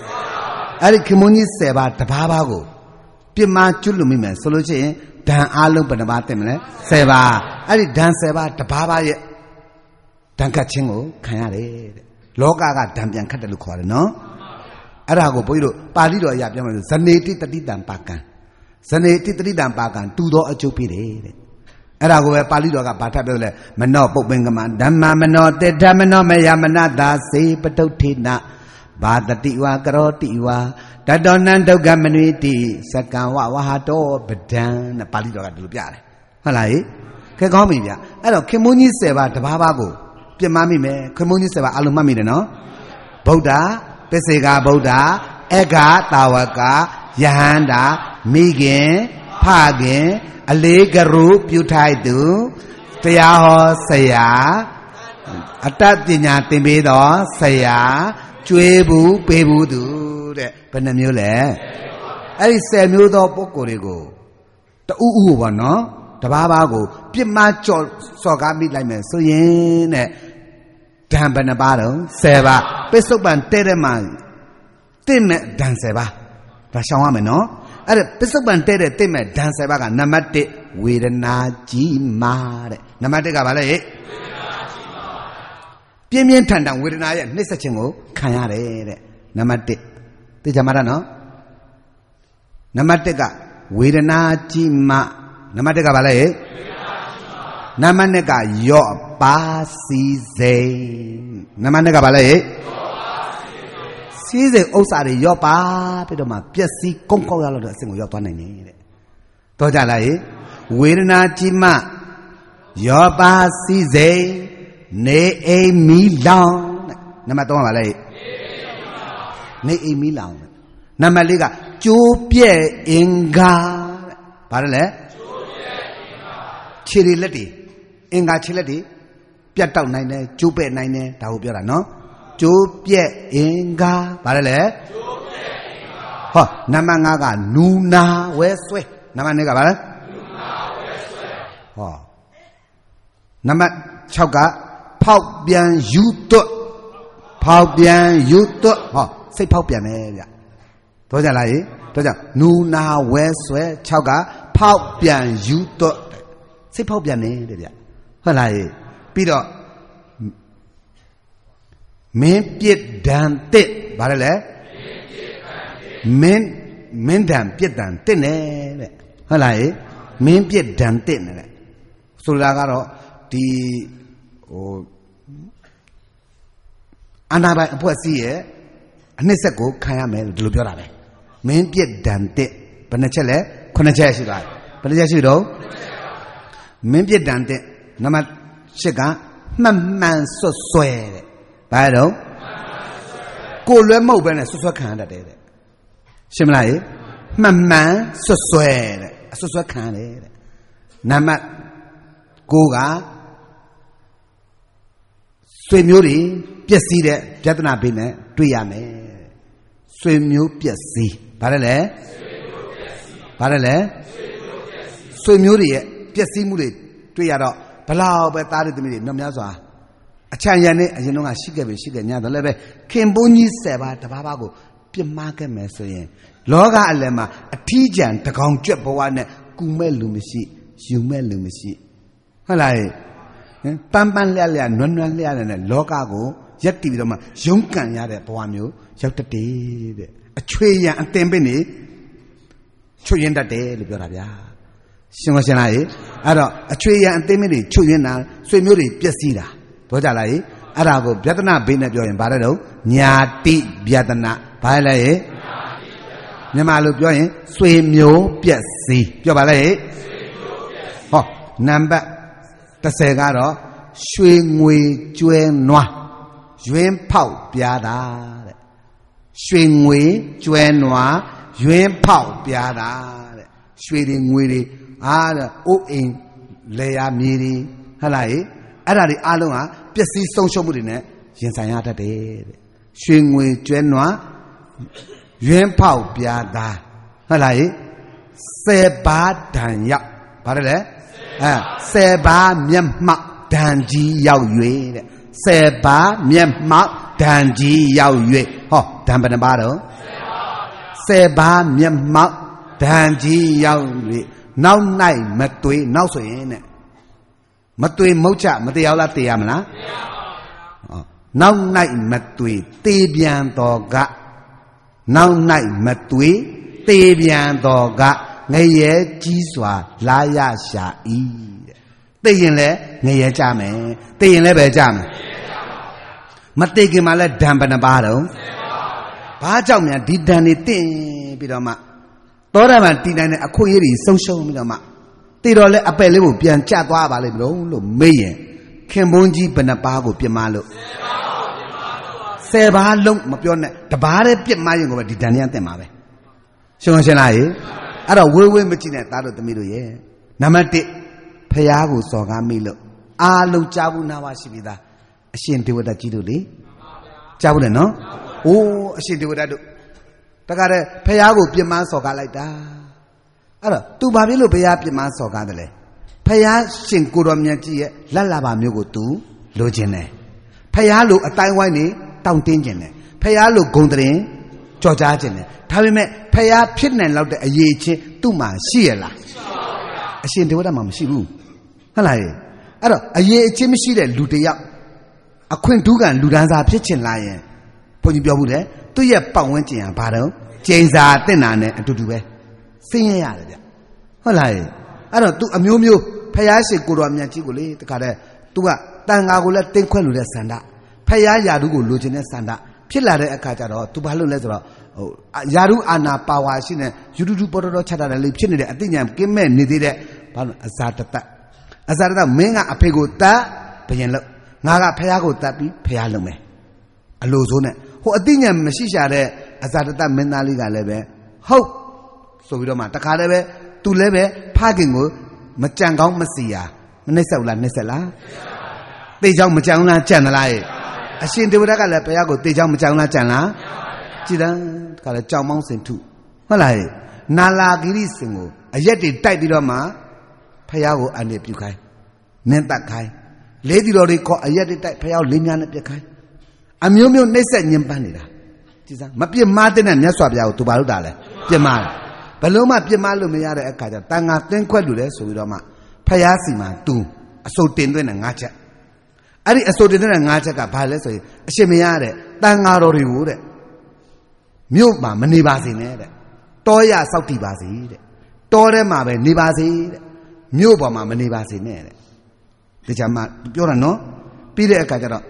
အဲ့ဒီခင်မွန်းကြီး10ပါးတပါးပါးကိုပြစ်မှားကျွတ်လို့မိမယ်ဆိုလို့ရှိရင်ဒံအလုံးဘယ်နှပါးတက်မလဲ10ပါးအဲ့ဒီဒံ10ပါးတပါးပါးရဲ့ဒံကတ်ချင်းကိုခံရတယ်တဲ့လောကကဒံပြန်ခတ်တယ်လို့ခေါ်တယ်နော်အဲ့ဒါကိုဘုန်းကြီးတို့ပါဠိတော်အရာပြောမယ်ဆိုဇနေတိတတိတံပါကံဇနေတိတတိတံပါကံတူသောအကျိုးပေးတယ်တဲ့ အဲ့ဒါကိုပဲပါဠိတော်ကဘာထပ်ပြောလဲမနောပုပ္ပင်္ဂမဓမ္မမနောတေဓမ္မနောမယမနတာစေပတုဋ္ဌိနဘာတတိဝါကရောတိဝါတတောနံဒုက္ခမနွေတိစကံဝဝဟာတောပဒံတဲ့ပါဠိတော်ကဒီလိုပြတယ်ဟုတ်လားဟိခဲကောင်းပြီဗျအဲ့တော့ခင်မုန်းကြီး10ပါးတပါးပါးကိုပြစ်မှားမိမယ်ခင်မုန်းကြီး10ပါးအလုံးမှတ်မိတယ်နော်ဗုဒ္ဓပစ္စေကဗုဒ္ဓအက္ခတာဝကယဟန္တာမိခင် ဖခင်အလေးကရုပြုထိုက်သူတရားဟောဆရာအတတ်ပညာသင်ပေးတော်ဆရာကျွေးဘူးပေးဘူးသူတဲ့ဘယ်နှမျိုးလဲအဲ့ဒီ10မျိုးသောပုဂ္ဂိုလ်တွေကိုတူဥဥပေါ့နော်တဘာဘာကိုပြစ်မှားကြော်စော်ကားမိလိုက်မယ်ဆိုရင်တဲ့ဓာန်ဘယ်နှပါတော့10ပါပစ္စုပန်တဲ့တဲ့မှာတင့်မဲ့ဓာန်10ပါဒါရှောင်ရမယ်နော် အဲ့ဒါပစ္စုပန်တဲ့တဲ့တင့်မဲ့ဓာန်10ပါကနံပါတ်1ဝေဒနာကြီးမာတဲ့နံပါတ်1ကဘာလဲဟဲ့ပြင်းပြင်းထန်ထန်ဝေဒနာရဲ့နှိမ့်ဆက်ခြင်းကိုခံရတယ်တဲ့နံပါတ်1သိကြမှာနော်နံပါတ်1ကဝေဒနာကြီးမာနံပါတ်1ကဘာလဲဟဲ့နံပါတ်2ကယော့ပါစီစိန်နံပါတ်2ကဘာလဲဟဲ့ စီးစိန်ဥစ္စာတွေရော့ပါပြီးတော့မှပျက်စီးကုန်းကောက်ရလို့တဲ့အဆင့်ကိုရောက်သွားနိုင်တယ်တဲ့တော့ကြလားဟဲ့ဝေဒနာကြီးမှယောပါစီစိန်နေအိမ်မီလောင်တဲ့နံပါတ်3ကဘာလဲနေအိမ်မီလောင်တဲ့နံပါတ်4ကကျိုးပြဲ့အင်္ဂါတဲ့ဘာလဲကျိုးပြဲ့အင်္ဂါခြေတွေလက်တွေအင်္ဂါခြေလက်တွေပြတ်တောက်နိုင်တယ်ကျိုးပဲ့နိုင်တယ်ဒါကိုပြောတာနော် ကျိုးပြဲ့အင်္ဂါဘာလဲလဲကျိုးပြဲ့အင်္ဂါဟောနံပါတ်5ကနူနာဝဲဆွဲနံပါတ်2ကဘာလဲနူနာဝဲဆွဲဟောနံပါတ်6ကဖောက်ပြန်ယူသွတ်ဖောက်ပြန်ယူသွတ်ဟောစိတ်ဖောက်ပြန်တယ်ဗျတော့ကြလားရေတော့ကြနူနာဝဲဆွဲ6ကဖောက်ပြန်ယူသွတ်စိတ်ဖောက်ပြန်တယ်တဲ့ဗျဟုတ်လားရေပြီးတော့ မင်းပြစ်ဒံတစ်ဗါလဲလဲမင်းမင်းဒံပြစ်ဒံတစ်နဲ့တဲ့ဟုတ်လားရေမင်းပြစ်ဒံတစ်နဲ့ဆိုတာကတော့ဒီဟိုအနာပိုင်အဖွဲ့အစည်းရဲ့အနှစ်ဆက်ကိုခံရမယ်လို့ဒီလိုပြောတာပဲမင်းပြစ်ဒံတစ်ဘယ်နှချက်လဲခုနှစ်ချက်ရှိသွားတယ်ဘယ်နှချက်ရှိတော့မင်းပြစ်ဒံတစ်နံပါတ်၈ကမှန်မှန်ဆွတ်ဆွဲတဲ့ ဘာတော့ကိုလွဲမဟုတ်ပဲနဲ့ဆွတ်ဆွဲခံရတတ်တယ်တဲ့ရှင်းမလားရေမှန်မှန်ဆွတ်ဆွဲတဲ့အဆွတ်ဆွဲခံရတယ်တဲ့နံပါတ်9ကဆွေမျိုးတွေပျက်စီးတဲ့ပြဿနာဘေးနဲ့တွေ့ရမယ်ဆွေမျိုးပျက်စီးဘာလဲလဲဘာလဲလဲဆွေမျိုးတွေရဲ့ပျက်စီးမှုတွေတွေ့ရတော့ဘလောက်ပဲသားတွေသမီးတွေနှောများစွာ အချမ်းရံနဲ့အရင်တော့ရှိခဲ့ပြီရှိခဲ့ညာတော့လည်းပဲခင်ပွန်းကြီး၁၀ပါးတပါးပါးကိုပြစ်မှားခဲ့မယ်ဆိုရင် လောကအလယ်မှာအထီးကျန်တကောင်ကြွက်ဘဝနဲ့ကူမဲ့လူမရှိယူမဲ့လူမရှိဟုတ်လားဟင်ပန်းပန်းလျက်လျက်နွမ်းနွမ်းလျက်လျက်နဲ့လောကကိုရက်တည်ပြီးတော့မှရုန်းကန်ရတဲ့ဘဝမျိုးရောက်တတ်တယ်တဲ့အချွေရန်အတင်ပင်နေချွတ်ရင်တတ်တယ်လို့ပြောတာဗျာရှင်းမရှင်းလားဟဲ့အဲ့တော့အချွေရန်အတင်ပင်နေချွတ်ရင်တာဆွေမျိုးတွေပျက်စီးတာ တော့ကြလားဟဲ့အဲ့ဒါကိုဗျတနာဘေးနဲ့ပြောရင်ဘာလဲတော့ညာတိဗျတနာဘာလဲဟဲ့မြန်မာလိုပြောရင်ဆွေမျိုးပျက်စီးပြောပါလေဟဲ့ဟောနံပါတ်30ကတော့ရွှေငွေကျွဲနွားရွင်းဖောက်ပြားတာတဲ့ရွှေငွေကျွဲနွားရွင်းဖောက်ပြားတာတဲ့ရွှေတွေငွေတွေအားတဲ့အိုးအိမ်လေယာမြေတွေဟဟလားဟဲ့အဲ့ဒါတွေအားလုံးဟာ ပျက်စီးဆုံးရှုံးမှုတွေနဲ့ရင်ဆိုင်ရတတ်တယ်တဲ့ရွှေငွေကျွဲနွားရွင်းဖောက်ပြားတာဟုတ်လားဟဲ့ဆယ်ပါးဒဏ်ရောက်ဗါတယ်လေအဲဆယ်ပါးမျက်မှောက်ဒဏ်ကြီးရောက်၍တဲ့ဆယ်ပါးမျက်မှောက်ဒဏ်ကြီးရောက်၍ဟောဒဏ်ဘယ်နှပါတော့ဆယ်ပါးမျက်မှောက်ဒဏ်ကြီးရောက်၍နောက်၌မတွေးနောက်ဆိုရင်တဲ့ မတွေးမုတ်ချမတရားလားတေးရမလားတေးရပါဘူးဟောနောက်၌မတွေးတေးပြန်တော်ကနောက်၌မတွေးတေးပြန်တော်ကငရဲကြီးစွာ လာရရှာဤတဲ့သိရင်လည်းငရဲကြမယ်သိရင်လည်းပဲကြမယ်မသိခင်မှာလည်းဓံပနပါတော့ဘာကြောင့်များဒီဓံတွေတင့်ပြီးတော့မှသောတာပန်တည်နိုင်တဲ့အခွင့်အရေးတွေဆုံးရှုံးပြီးတော့မှ တည်တော့လဲအပယ်လေးကိုပြန်ကြသွားပါလိမ့်မလို့လို့မေးရင်ခင်ပွန်းကြီးဘယ်နှပါးကိုပြမလို့ဆယ်ပါးလုံးမပြောနဲ့တပါးတည်းပြစ်မရင်ကိုပဲဒီဓာန်ရတဲ့မှာပဲရှုံးရှင်းလားဟေအဲ့တော့ဝေးဝေးမကြည့်နဲ့သားတို့သမီးတို့ရဲ့နံပါတ်1ဖះကိုစော်ကားမိလို့အားလုံးကြားဘူးနာပါရှိပြီသားအရှင်ဒေဝဒတ်ကြီးတို့လေကြားဘူးလေနော်အိုးအရှင်ဒေဝဒတ်တို့တခါတည်းဖះကိုပြစ်မစော်ကားလိုက်တာ အဲ့တော့ तू ဘာဖြစ်လို့ဘုရားပြစ်မစော်ကားတယ်လဲဖះရှင်ကိုတော်မြတ်ကြီးရဲ့လက်လာပါမျိုးကို तू လိုချင်တယ်ဖះလိုအတိုင်းဝိုင်းနေတောင့်တင်းကျင်တယ်ဖះလိုဂုံတရင်ကြော်ကြားကျင်တယ်ဒါပေမဲ့ဖះဖြစ်နိုင်လောက်တဲ့အရေးချင်းသူ့မှာရှိရလားအရှင်ဒေဝဒတ်မှာမရှိဘူးဟုတ်လားအဲ့တော့အရေးအချင်းမရှိတဲ့လူတယောက်အခွင့်ဒုက္ခလူဒန်းစားဖြစ်ချင်လာရင်ဘုန်းကြီးပြောဘူးလေသူ့ရဲ့ပတ်ဝန်းကျင်ဟာဘာတော့ကျိန်စာတင့်တာနဲ့အတူတူပဲ ဆင်းရဲရတယ်ဗျဟုတ်လားအဲ့တော့ तू အမျိုးမျိုးဖះရှိကိုတော်မြတ်ကြီးကိုလေတခါတည်း तू ကတန်ဃာကိုလည်းတင်းခွဲလို့တဲ့ဆန္ဒဖះယာဓုကိုလိုချင်တဲ့ဆန္ဒဖြစ်လာတဲ့အခါကျတော့ तू ဘာလုပ်လဲဆိုတော့ဟိုယာဓုအာနာပါဝါရှိနေယူတူတူပေါ်တော်ချတာလည်းဖြစ်နေတဲ့အသိဉာဏ်ကင်းမဲ့နေသေးတဲ့ဘာလို့အဇာတတအဇာတတမင်းကအဖေကိုတတ်ဘယင်လို့ငါကဖះကိုတတ်ပြီးဖះလုပ်မယ်အလိုဆိုးနဲ့ဟိုအသိဉာဏ်မရှိရှာတဲ့အဇာတတမင်းသားလေးကလည်းပဲဟုတ် ဆိုပြီးတော့မှတခါတည်းပဲသူလည်းပဲဖခင်ကိုမကြံကောင်းမစီရမနှိမ့်ဆက်လားနှိမ့်ဆက်လားတေချောင်းမကြံလားကြံသလားရဲ့အရှင်ဒေဝဒတ်ကလည်းဘုရားကိုတေချောင်းမကြံလားကြံလားကြည်တန်းတခါလည်းကြောင်မောင်းစင်ထုဟုတ်လားရဲ့နာလာဂိရိစင်ကိုအရက်တွေတိုက်ပြီးတော့မှဖះကိုအနေပြုခိုင်းနင်းတက်ခိုင်းလေးတီတော်တွေခေါ်အရက်တွေတိုက်ဖះကိုလေးများနဲ့ပြက်ခိုင်းအမျိုးမျိုးနှိမ့်ဆက်ညင်ပန်းနေတာကြည်စမ်းမပြစ်မှားတဲ့မြတ်စွာဘုရားကိုသူဘာလို့တာလဲပြစ်မှားတယ် ဘလုံးမပြစ်မှားလို့မရတဲ့အခါကျတန်ငါသင်းခွက်လူလဲဆိုပြီးတော့မှဖျားစီမှာတူအစုပ်တင်သွင်းတဲ့ငါးချက်အဲ့ဒီအစုပ်တင်သွင်းတဲ့ငါးချက်ကဘာလဲဆိုရင်အရှင်မရတဲ့တန်ငါတော်တွေကိုတဲ့မြို့မှာမနေပါစေနဲ့တဲ့တောရစောက်တည်ပါစေတဲ့တောထဲမှာပဲနေပါစေတဲ့မြို့ပေါ်မှာမနေပါစေနဲ့တဲ့ဒီကြမှာပြောတာနော်ပြီးတဲ့အခါကျတော့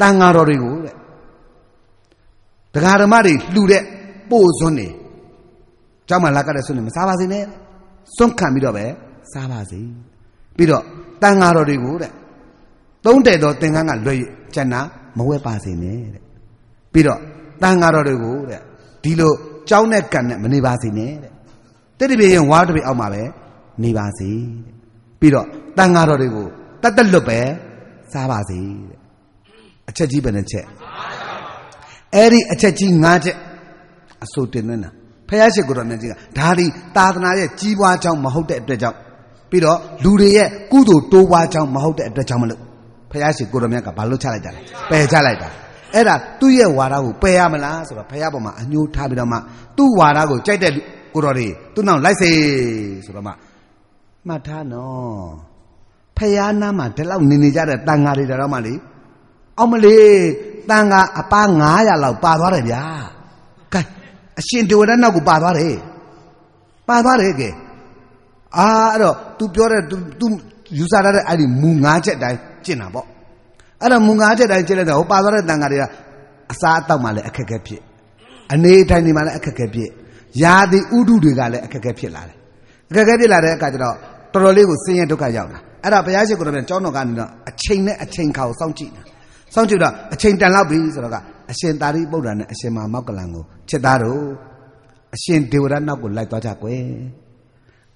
တန်ငါတော်တွေကိုတဲ့တရားဓမ္မတွေလှူတဲ့ပို့စွန်းနေ ကျောင်းမှာလာကြတဲ့ဆွနေမစားပါစေနဲ့စွန့်ခံပြီးတော့ပဲစားပါစေပြီးတော့တန်ဃာတော်တွေကိုတဲ့သုံးတဲ့တော်သင်္ကန်းကလွယ်ကျန်တာမဝဲပါစေနဲ့တဲ့ပြီးတော့တန်ဃာတော်တွေကိုတဲ့ဒီလိုကြောင်းနဲ့ကန်နဲ့မနေပါစေနဲ့တဲ့တိတိပြရင်ဝါတပိအောက်မှာပဲနေပါစေတဲ့ပြီးတော့တန်ဃာတော်တွေကိုတတ်တက်လွတ်ပဲစားပါစေတဲ့အချက်ကြီးပဲနဲ့ချက်အဲ့ဒီအချက်ကြီး၅ချက်အစိုးတင်နေတာ ဖယားရှိခိုးတော်မြတ်ကြီးကဒါဒီသာသနာရဲ့ကြီးပွားကြောင်းမဟုတ်တဲ့အတွက်ကြောင့်ပြီးတော့လူတွေရဲ့ကုသိုလ်တိုးပွားကြောင်းမဟုတ်တဲ့အတွက်ကြောင့်မလို့ဖယားရှိခိုးတော်မြတ်ကဘာလို့ချလိုက်ကြလဲပယ်ချလိုက်တာအဲ့ဒါသူ့ရဲ့ဝါဒကိုပယ်ရမလားဆိုတော့ဖယားပေါ်မှာအညှိုးထားပြီးတော့မှသူ့ဝါဒကိုကြိုက်တဲ့ကိုတော်တွေသူ့နောက်လိုက်စေဆိုတော့မှမှတ်ထားနော်ဖယားနားမှာဒီလောက်နေနေကြတဲ့တန်ဃာတွေတော့မှလေအောင်မလေးတန်ဃာအပား900လောက်ပါသွားတယ်ဗျာကဲ အရှင်ဒေဝရတ်နောက်ကိုပါသွားတယ်ပါသွားတယ်ကဲအာအဲ့တော့ तू ပြောတဲ့ तू तू ယူဆရတဲ့အဲ့ဒီမူ၅ချက်တိုင်းကျင့်တာပေါ့အဲ့တော့မူ၅ချက်တိုင်းကျင့်လိုက်တော့ဟိုပါသွားတဲ့တန်ဃာတွေကအစားအသောက်မှလည်းအခက်အခဲဖြစ်အနေထိုင်နေမှလည်းအခက်အခဲဖြစ်ယာတိဥဒုတွေကလည်းအခက်အခဲဖြစ်လာတယ်အခက်အခဲဖြစ်လာတဲ့အခါကျတော့တော်တော်လေးကိုဆင်းရဲဒုက္ခရောက်လာအဲ့ဒါဘုရားရှိခိုးတော်ပြန်ကျောင်းတော်ကနေတော့အချိန်နဲ့အချိန်ခါကိုစောင့်ကြည့်တာ စောင့်ကြည့်တော့အချိန်တန်လောက်ပြီဆိုတော့ကအရှင်သာရိပုတ္တရာနဲ့အရှင်မမောက္ကလန်ကို ချစ်သားတို့အရှင်ဒေဝရနောက်ကိုလိုက်သွားကြကွယ်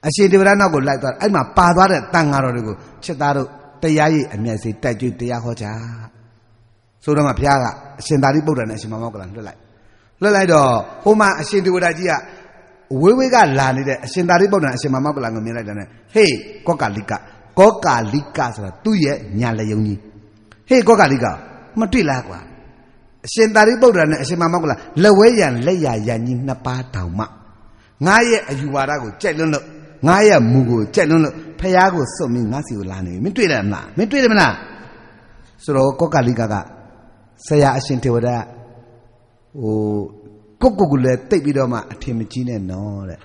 အရှင်ဒေဝရနောက်ကိုလိုက်သွားအဲ့မှာပါသွားတဲ့တန်ဃာတော်တွေကိုချစ်သားတို့တရားရည်အမျက်စိတိုက်ကြွတရားဟောကြဆိုတော့မှဘုရားကအရှင်သာရိပုတ္တရာနဲ့အရှင်မမောက္ကလန်လွတ်လိုက်လွတ်လိုက်တော့ဟိုမှာအရှင်ဒေဝရကြီးကဝေးဝေးကလာနေတဲ့အရှင်သာရိပုတ္တရာအရှင်မမောက္ကလန်ကိုမြင်လိုက်တယ်နဲ့ဟေးကောကာလိကကောကာလိကဆိုတာသူ့ရဲ့ညာလယုံကြီးဟေးကောကာလိကမတွေ့လားကွာ အရှင်သာရိပုတ္တရာနဲ့အရှင်မမောက္ကလန်လက်ဝဲရံလက်ရရံကြီးနှစ်ပါးတောင်မှငါရဲ့အယူဝါဒကိုကြိုက်လွန်းလို့ငါရဲ့မူကိုကြိုက်လွန်းလို့ဖះကိုစွတ်ပြီးငါစီကိုလာနေပြီမင်းတွေ့တယ်မလားမင်းတွေ့တယ်မလားဆိုတော့ကောကာလိကကဆရာအရှင်ထေဝဒဟိုကိုကိုကိုလည်းတိတ်ပြီးတော့မှအထင်မကြီးနဲ့နော်တဲ့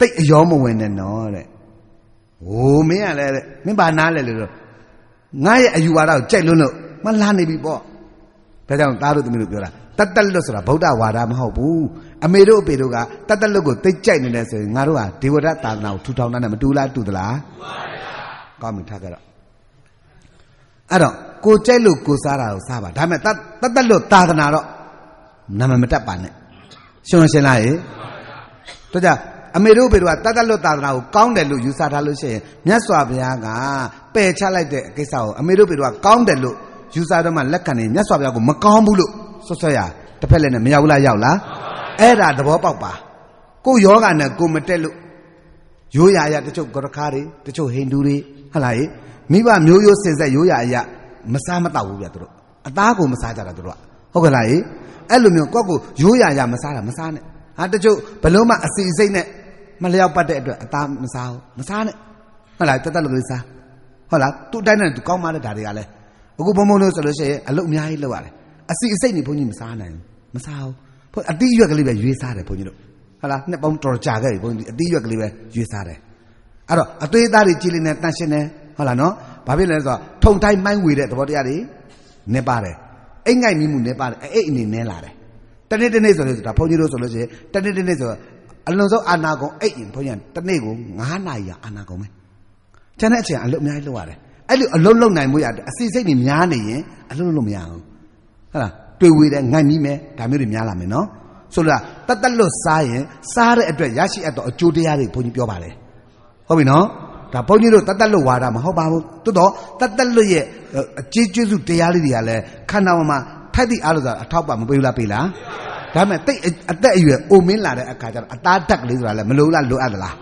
တိတ်အယောမဝင်နဲ့နော်တဲ့ဟိုမင်းကလည်းတဲ့မင်းဘာနားလဲလို့ငါရဲ့အယူဝါဒကိုကြိုက်လွန်းလို့မလာနေပြီပေါ့ ဒါကြောင့်သားတို့သမီးတို့ပြောတာတတ်တက်လွတ်ဆိုတာဗုဒ္ဓဝါဒမဟုတ်ဘူးအမေတို့အဖေတို့ကတတ်တက်လွတ်ကိုသိကြိုက်နေတယ်ဆိုရင်ငါတို့ဟာဒေဝဒသာသနာကိုထူထောင်တာနဲ့မတူလားတူသလားတူပါဗျာကောင်းပြီထားကြတော့အဲ့တော့ကိုကြိုက်လို့ကိုစားတာကိုစားပါဒါပေမဲ့တတ်တက်လွတ်သာသနာတော့နာမမတက်ပါနဲ့ရှင်းရှင်းလားရေတို့ကြအမေတို့ဘေတို့ကတတ်တက်လွတ်သာသနာကိုကောင်းတယ်လို့ယူဆထားလို့ရှိရင်မြတ်စွာဘုရားကပယ်ချလိုက်တဲ့ကိစ္စကိုအမေတို့ဘေတို့ကကောင်းတယ်လို့ ယူဆတော့မှလက်ခံနေမြတ်စွာဘုရားကိုမကောင်းဘူးလို့ဆွဆွရတစ်ဖက်လည်းနဲ့မရောက်ဘူးလားရောက်လားအဲ့ဒါသဘောပေါက်ပါကိုယောဂနဲ့ကိုမတက်လို့ရိုးရာရတချို့ဂရခါတွေတချို့ဟိန္ဒူတွေဟလာရေမိဘမျိုးရိုးစင်ဆက်ရိုးရာအရမစားမတော့ဘူးဗျာတို့အသားကိုမစားကြတာတို့ကဟုတ်ကဲ့လားရေအဲ့လိုမျိုးကိုယ့်ကိုရိုးရာရမစားတာမစားနဲ့ဟာတချို့ဘလုံးမအစီစိတ်နဲ့မလျောက်ပတ်တဲ့အတွက်အသားမစားဘူးမစားနဲ့ဟုတ်လားတက်တက်လို့စားဟုတ်လားသူ့တိုင်းနဲ့သူကောင်းမှတဲ့ဓာတွေကလည်း အခုဘုံဘုံလို့ဆိုလို့ရှိရင်အလုပ်အများကြီးလုပ်ရတယ်အစီအစိတ်နေဘုန်းကြီးမစားနိုင်ဘူးမစားဘူးဘုန်းအတိအရွက်ကလေးပဲရွေးစားတယ်ဘုန်းကြီးတို့ဟုတ်လားနှစ်ပေါင်းတော်ကြာခဲ့ပြီဘုန်းကြီးအတိအရွက်ကလေးပဲရွေးစားတယ်အဲ့တော့အသေးသားတွေကြည်လင်နေတန်ရှင်းနေဟုတ်လားနော်ဘာဖြစ်လဲဆိုတော့ထုံတိုင်းမိုင်းဝေတဲ့သဘောတရားတွေနေပါတယ်အိမ်ငိုက်မိမှုနေပါတယ်အဲ့အနေနဲ့လာတယ်တနေ့တနေ့ဆိုလို့ဒါဘုန်းကြီးတို့ဆိုလို့ရှိရင်တနေ့တနေ့ဆိုအလွန်ဆုံးအာနာကုံအိတ်ရင်ဘုန်းကြီးတနေ့ကို9နာရီအာနာကုံပဲကျန်တဲ့အချိန်အလုပ်အများကြီးလုပ်ရတယ် အဲ့လိုအလုံးလုံးနိုင်မှုရအစီစိတ်တွေများနေရင်အလုံးလုံးမရဘူးဟုတ်လားတွေ့ဝေတယ်ငိုက်မိမယ်ဒါမျိုးတွေများလာမယ်နော်ဆိုတော့တတ်တက်လွတ်စားရင်စားတဲ့အတွက်ရရှိအပ်တော့အကျိုးတရားတွေဘုန်းကြီးပြောပါတယ်ဟုတ်ပြီနော်ဒါဘုန်းကြီးတို့တတ်တက်လွတ်ဝါဒမဟုတ်ပါဘူးတိုးတော့တတ်တက်လွတ်ရဲ့အကျေးကျေးဇူးတရားလေးတွေကလည်းခန္ဓာမှာထိုက်သည့်အားလို့ဆိုတာအထောက်ပံ့မပေးဘူးလားပေးလားဒါပေမဲ့တိတ်အသက်အရွယ်အိုမင်းလာတဲ့အခါကျတော့အသားတက်ကလေးဆိုတာလည်းမလိုလားလိုအပ်သလား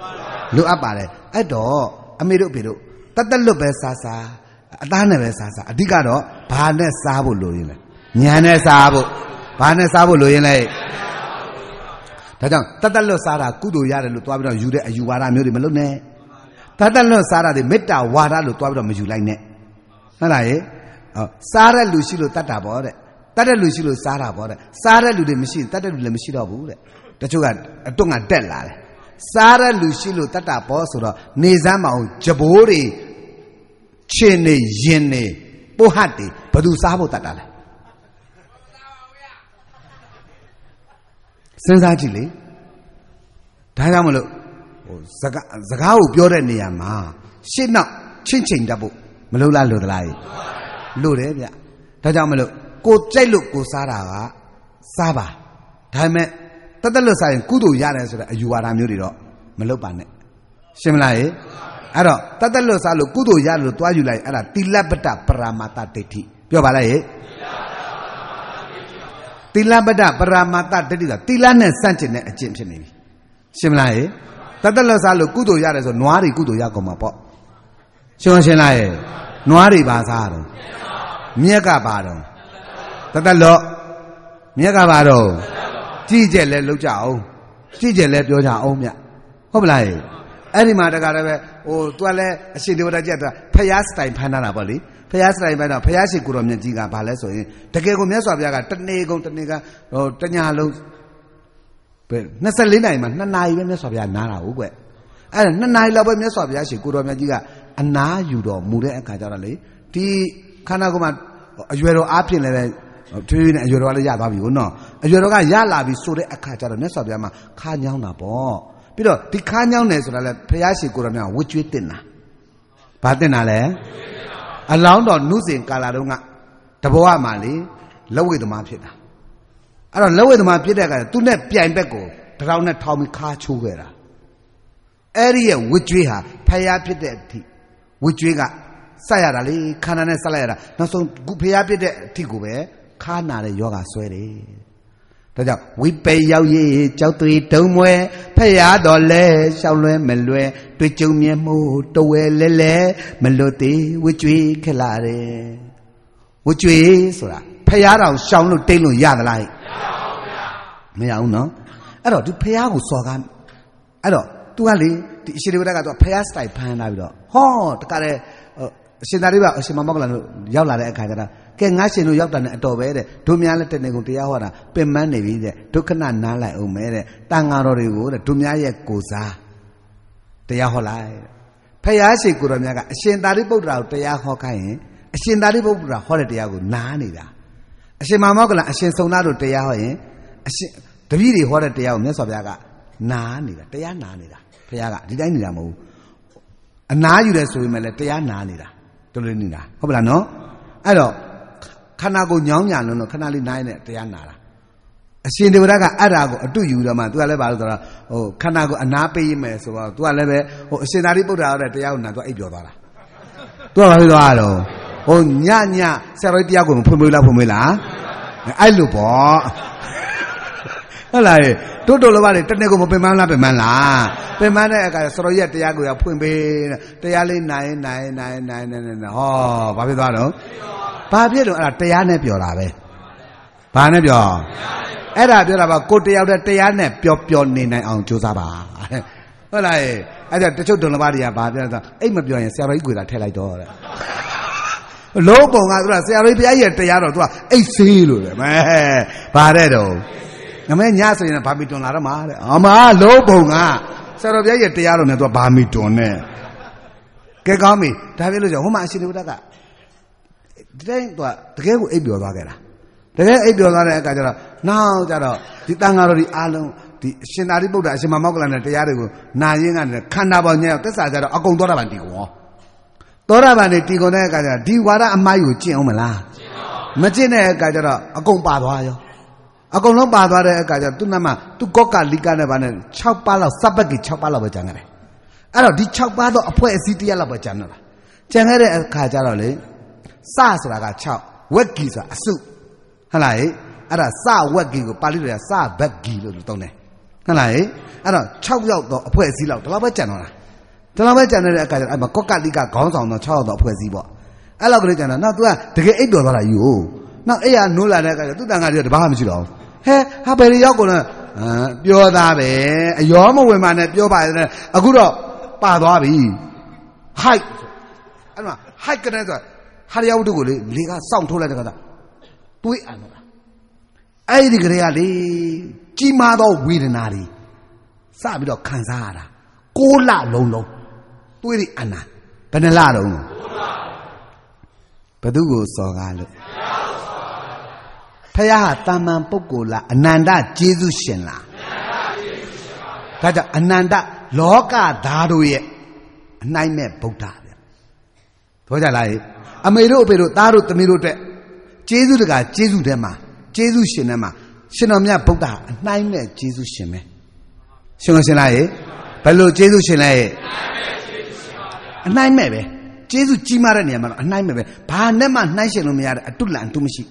လိုအပ်ပါတယ်အဲ့တော့အမေတို့အဖေတို့ တတ်တက်လွတ်ပဲစားစားအသားနဲ့ပဲစားစားအဓိကတော့ဘာနဲ့စားဖို့လိုရင်းလဲညာနဲ့စားဖို့ဘာနဲ့စားဖို့လိုရင်းလဲဒါကြောင့်တတ်တက်လွတ်စားတာကုသိုလ်ရတယ်လို့တွားပြီးတော့ယူတဲ့အယူဝါဒမျိုးတွေမလုပ်နဲ့တတ်တက်လွတ်စားတာတွေမေတ္တာဝါဒလို့တွားပြီးတော့မယူလိုက်နဲ့ဟုတ်လားရေစားတဲ့လူရှိလို့တတ်တာပေါ့တဲ့တတ်တဲ့လူရှိလို့စားတာပေါ့တဲ့စားတဲ့လူတွေမရှိတတ်တဲ့လူလည်းမရှိတော့ဘူးတဲ့တချို့ကအတွန့်ကတက်လာတယ် စားတဲ့လူရှိလို့တတ်တာပေါ့ဆိုတော့နေစမ်းမအောင်ကြဘိုးတွေချင်းနေရင်နေပို့ဟတ်တွေဘယ်သူစားဖို့တတ်တာလဲစဉ်းစားကြည့်လေဒါကြောင့်မလို့ဟိုစကားစကားကိုပြောတဲ့နေရာမှာရှင်းနောက်ချင်းချင်းတတ်ဖို့မလို့လားလို့သလားလို့တယ်ဗျဒါကြောင့်မလို့ကိုကြိုက်လို့ကိုစားတာကစားပါဒါပေမဲ့ တသက်လို့စားရင်ကုသိုလ်ရတယ်ဆိုတဲ့အယူဝါဒမျိုးတွေတော့မလုပ်ပါနဲ့ရှင်းမလားရေအဲ့တော့တသက်လို့စားလို့ကုသိုလ်ရလို့တွားယူလိုက်အဲ့ဒါတိလပတ္တပရမတ္တဒိဋ္ဌိပြောပါလားရေတိလပတ္တပရမတ္တဒိဋ္ဌိကတိလနဲ့စန့်ကျင်တဲ့အကျင့်ဖြစ်နေပြီရှင်းမလားရေတသက်လို့စားလို့ကုသိုလ်ရတယ်ဆိုနွားတွေကုသိုလ်ရကုန်မှာပေါ့ရှင်းရှင်းလားရေနွားတွေပါစားတော့မြက်ကပါတော့တသက်လို့မြက်ကပါတော့ ကြည့်ကြလဲလောက်ကြအောင်ကြည့်ကြလဲပြောကြအောင်မြဟုတ်ပလားအဲ့ဒီမှာတကားလည်းပဲဟိုသူကလည်းအရှင်ဒေဝတာကျက်တာဖျားစတိုင်ဖမ်းထားတာပေါ့လေဖျားစတိုင်ဖမ်းတော့ဖျားရှိကိုတော်မြတ်ကြီးကဘာလဲဆိုရင်တကယ်ကိုမြတ်စွာဘုရားကတနေ့ကုန်တနေ့ကဟိုတညာလုံးပဲ24နိုင်မှာ2နာရီပဲမြတ်စွာဘုရားနားတာဟုတ်ကွအဲ့ဒါ2နာရီလောက်ပဲမြတ်စွာဘုရားရှိကိုတော်မြတ်ကြီးကအနာယူတော်မူတဲ့အခါကျတော့လေဒီခန္ဓာကိုယ်မှာအရွယ်တော်အားဖြင့်လည်း ထွေးထွေးနဲ့အရွယ်တော်ကလည်းရသွားပြီဟုတ်နော်အရွယ်တော်ကရလာပြီဆိုတဲ့အခါကျတော့မြတ်စွာဘုရားမှာခါညောင်းတာပေါ့ပြီးတော့ဒီခါညောင်းတယ်ဆိုတာလဲဘုရားရှိခိုးတော်မြတ်ဝတ်ကျွေးတင်တာဘာတင်တာလဲအလောင်းတော်နုစဉ်ကာလာတုန်းကတဘောကမှလေလက်ဝိသမားဖြစ်တာအဲ့တော့လက်ဝိသမားဖြစ်တဲ့အခါကျသူနဲ့ပြိုင်ဘက်ကိုတထောင်နဲ့ထောင်ပြီးခါချိုးခဲ့တာအဲ့ဒီရဲ့ဝစ်ကြွေးဟာဖယားဖြစ်တဲ့အထိဝစ်ကြွေးကဆက်ရတာလေခန္ဓာနဲ့ဆက်လိုက်ရတာနောက်ဆုံးခုဖယားဖြစ်တဲ့အထိကိုပဲ ခါနာတဲ့ယောဂဆွဲတယ်ဒါကြောင့်ဝိပေရောက်ရေးကြောက်သွေးတုံမွဲဖယားတော်လဲရှောက်လွဲမလွဲတွေ့ကြုံမြဲမှုတဝဲလဲလဲမလွတ်သေးဝစ်ကြွေးခက်လာတယ်ဝစ်ကြွေးဆိုတာဖယားတော်ရှောင်လို့တိတ်လို့ရသလားမရဘူးနော်အဲ့တော့ဒီဖယားကိုစော်ကားအဲ့တော့ तू ကလေဒီအရှင်ဒေဝဒက तू ဖယားစတိုင်ဖမ်းလာပြီးတော့ဟောတကယ်အရှင်သာရိပုတ္တအရှင်မမောကလန်တို့ရောက်လာတဲ့အခါကျတော့ ကဲငါရှင်တို့ရောက်တာနဲ့အတော်ပဲတဲ့တို့များလည်းတနေ့ကုန်တရားဟောတာပင်မနေပြီတဲ့ဒုက္ခနာနားလိုက်အောင်မဲတဲ့တန်ဃာတော်တွေကိုတဲ့တို့များရဲ့ကိုစားတရားဟောလိုက်ဖယားရှိကိုတော်များကအရှင်သာရိပုတ္တရာကိုတရားဟောခိုင်းရင်အရှင်သာရိပုတ္တရာဟောတဲ့တရားကိုနားနေတာအရှင်မမောကလန်အရှင်စုံသားတို့တရားဟောရင်အရှင်တပည့်တွေဟောတဲ့တရားကိုမြတ်စွာဘုရားကနားနေတာတရားနားနေတာဘုရားကဒီတိုင်းနေတာမဟုတ်ဘူးအနားယူတယ်ဆိုရင်လည်းတရားနားနေတာတော်တော်နေတာဟုတ်ပလားနော်အဲ့တော့ ခန္ဓာကိုယ်ညောင်းညာလုံးတော့ခဏလေးနားနေတရားနာတာအရှင်ဒေဝရကအဲ့ဒါကိုအတုယူတော့မှ तू ကလည်းပါလို့ဆိုတော့ဟိုခန္ဓာကိုအနာပေးရမယ်ဆိုတော့ तू ကလည်းပဲဟိုအရှင်သာရိပုတ္တရာဟောတဲ့တရားကိုနာ तू အိပ်ပျော်သွားတာ तू ကဘာဖြစ်သွားတော့ဟိုညညဆရာတော်တရားကိုမဖွင့်မလို့လားဖွင့်မလားအဲ့လိုပေါ့ဟုတ်လားတိုးတိုးလောပါလေတနေ့ကိုမပင်မလားပင်မလားပင်မတဲ့အခါစရောရက်တရားကိုရဖွင့်ပေးတရားလေးနိုင်နိုင်နိုင်နိုင်နိုင်ဟောဘာဖြစ်သွားတော့ ဘာဖြစ်တော့အဲ့ဒါတရားနဲ့ပြောတာပဲဘာနဲ့ပြောအဲ့ဒါပြောတာပါကိုတယောက်တည်းတရားနဲ့ပြောပြောနေနိုင်အောင်ကြိုးစားပါဟုတ်လားအဲ့ဒါတချို့ဒုံလပါတွေကဘာပြောလဲအိတ်မပြောရင်ဆရာတော်ကြီးကိုသာထည့်လိုက်တော့တဲ့လုံးပုံကသူကဆရာတော်ကြီးဘုရားရဲ့တရားတော့သူကအိတ်ဆေးလို့လေမဲဘာတဲ့တော့ငမဲညဆိုရင်ဘာမီတွန်လာတော့မှာတဲ့အမလုံးပုံကဆရာတော်ဘုရားရဲ့တရားတော်နဲ့သူကဘာမီတွန်နဲ့ကဲကောင်းပြီဒါပြလို့ကြောင့်ဟိုမှာအရှင်လူတက ဒီတိုင်းသူကတကယ်ကိုအိပ်ပျော်သွားခဲ့တာတကယ်အိပ်ပျော်သွားတဲ့အခါကျတော့နောက်ကျတော့ဒီတန်ဃာတော်ဒီအားလုံးဒီအရှင်သာရိပုတ္တအရှင်မမောက္ကလနဲ့တရားတွေကိုနာရင်းကနေခန္ဓာပေါ်ညက်သက်စာကြတော့အကုန်သောတာပန်တည်ကုန်သောတာပန်နေတည်ကုန်တဲ့အခါကျတော့ဒီဝါဒအမိုက်ကိုကျင့်အောင်မလားကျင့်ပါမကျင့်တဲ့အခါကျတော့အကုန်ပါသွားရောအကုန်လုံးပါသွားတဲ့အခါကျတော့သူ့နမသူကောကလိကနဲ့ဗာနဲ့6ပါးလောက်စပ်ပတ်ကြီး6ပါးလောက်ပဲကျန်ခဲ့တယ်အဲ့တော့ဒီ6ပါးတော့အဖွဲ့အစည်းတရက်လောက်ပဲကျန်တော့တာကျန်ခဲ့တဲ့အခါကျတော့လေ စဆိုတာက6ဝက်ကီဆိုတာအစုဟုတ်လားဟဲ့အဲ့ဒါစဝက်ကီကိုပါဠိလိုကစဘက်ကီလို့သုံးတယ်ဟုတ်လားဟဲ့အဲ့တော့6ယောက်တော့အဖွဲ့အစည်းလောက်ဒီလောက်ပဲကျန်တော့တာဒီလောက်ပဲကျန်တဲ့အခါကျတော့အဲ့မှာကော့ကလိကခေါင်းဆောင်တော့6ယောက်တော့အဖွဲ့အစည်းပေါ့အဲ့လောက်ကလေးကျန်တော့နောက် तू ကတကယ်အိပ်တော်သွားတာယူနောက်အဲ့ရနိုးလာတဲ့အခါကျသူ့တန်ခါကျတော့တဘာမှမရှိတော့ဟဲဟာဘယ်ရောက်ကုန်လဲပြောသားပဲအယောမဝင်မှနဲ့ပြောပါတယ်အခုတော့ပါသွားပြီဟိုက်အဲ့မှာဟိုက်ကနေဆို ဟာရယဝတ္ထုကိုလေလေကစောင့်ထိုးလိုက်တဲ့ခါကျတွေးအံတော့အဲ့ဒီကလေးကလေကြီးမားသောဝေဒနာတွေစပြီးတော့ခံစားရတာကိုးလလုံးလုံးတွေးရအနာဘယ်နှလတုံးဘသူကိုစော်ကားလို့ဖះဟာတာမန်ပုဂ္ဂိုလ်လားအနန္တကျေးဇူးရှင်လားဒါကြောင့်အနန္တလောကသားတို့ရဲ့အနိုင်မဲ့ဗုဒ္ဓဗျသောကြလား အမေတို့အဖေတို့သားတို့သမီးတို့အတွက်ကျေးဇူးတကကျေးဇူးထဲမှာကျေးဇူးရှင်ထဲမှာရှင်တော်မြတ်ဗုဒ္ဓအနိုင်မဲ့ကျေးဇူးရှင်ပဲရှင်ရှင်လားရေဘယ်လိုကျေးဇူးရှင်လဲရေအနိုင်မဲ့ပဲကျေးဇူးကြီးမားတဲ့နေရာမှာတော့အနိုင်မဲ့ပဲဘာနဲ့မှနှိုင်းရှင်လို့မရတဲ့အတုလန်အတုမရှိ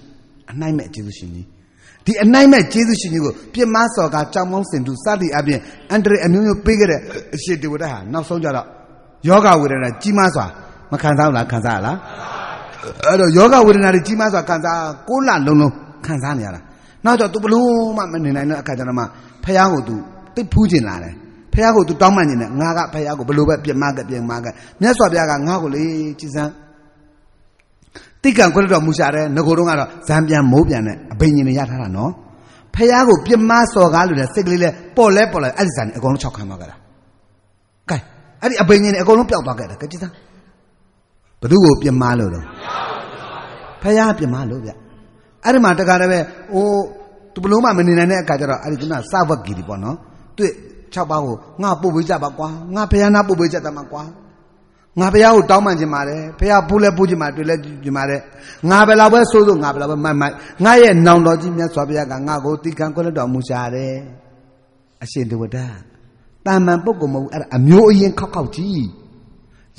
အနိုင်မဲ့ကျေးဇူးရှင်ကြီးဒီအနိုင်မဲ့ကျေးဇူးရှင်ကြီးကိုပြစ်မစော်ကကြောင်မောင်းစင်သူစသည်အပြင်အန္တရာယ်အမျိုးမျိုးပေးခဲ့တဲ့အရှိတေဝဒဟာနောက်ဆုံးကြတော့ယောဂဝေဒနာကြီးမားစွာမခံစားဘူးလားခံစားရလား အဲ့တော့ယောဂဝေဒနာတွေကြီးမားစွာခံစားကိုးလလုံးလုံးခံစားနေရတာနောက်တော့ तू ဘလို့မှမနေနိုင်တဲ့အခါကျတော့မှဖះကို तू သိဖူးကျင်လာတယ်ဖះကို तू တောင်းမှန်နေတယ်ငါကဖះကိုဘလို့ပဲပြစ်မှားကပြစ်မှားကမြတ်စွာဘုရားကငါ့ကိုလေကြည်စမ်းတိကံခွတ်တော်မူရှာတဲ့ငကိုတုံးကတော့ဇံပြန်မိုးပြန်နဲ့အဘိညာဉ်တွေရထားတာနော်ဖះကိုပြစ်မှားစော်ကားလို့တဲ့စိတ်ကလေးလဲပေါ်လဲပေါ်လဲအဲ့ဒီဇံအကုန်လုံး၆ခံသွားကြတာကဲအဲ့ဒီအဘိညာဉ်တွေအကုန်လုံးပျောက်သွားခဲ့တာကဲကြည်စမ်း ဘသူကိုပြစ်မှားလို့တော့ဖះပြစ်မှားလို့ဗျအဲ့ဒီမှာတခါတည်းပဲဟိုသူဘလုံးမမနေနိုင်တဲ့အခါကျတော့အဲ့ဒီကစဝတ်ကြီးဒီပေါ့နော်တွေ့6ပါးကိုငါပို့ပေးကြပါကွာငါဖះနာပို့ပေးကြတယ်မှာကွာငါဘုရားကိုတောင်းပန်ခြင်းပါတယ်ဘုရားပူလဲပူခြင်းပါတွေ့လဲခြင်းပါတယ်ငါဘယ်လောက်ပဲဆိုးဆိုးငါဘယ်လောက်ပဲမိုက်မိုက်ငါရဲ့နောင်တော်ကြီးမြတ်စွာဘုရားကငါ့ကိုတီကံခွင့်တော်မူရှာတယ်အရှင်တဝဒတာမန်ပုဂ္ဂိုလ်မဟုတ်အဲ့ဒါအမျိုးအရင်ခောက်ခောက်ကြီး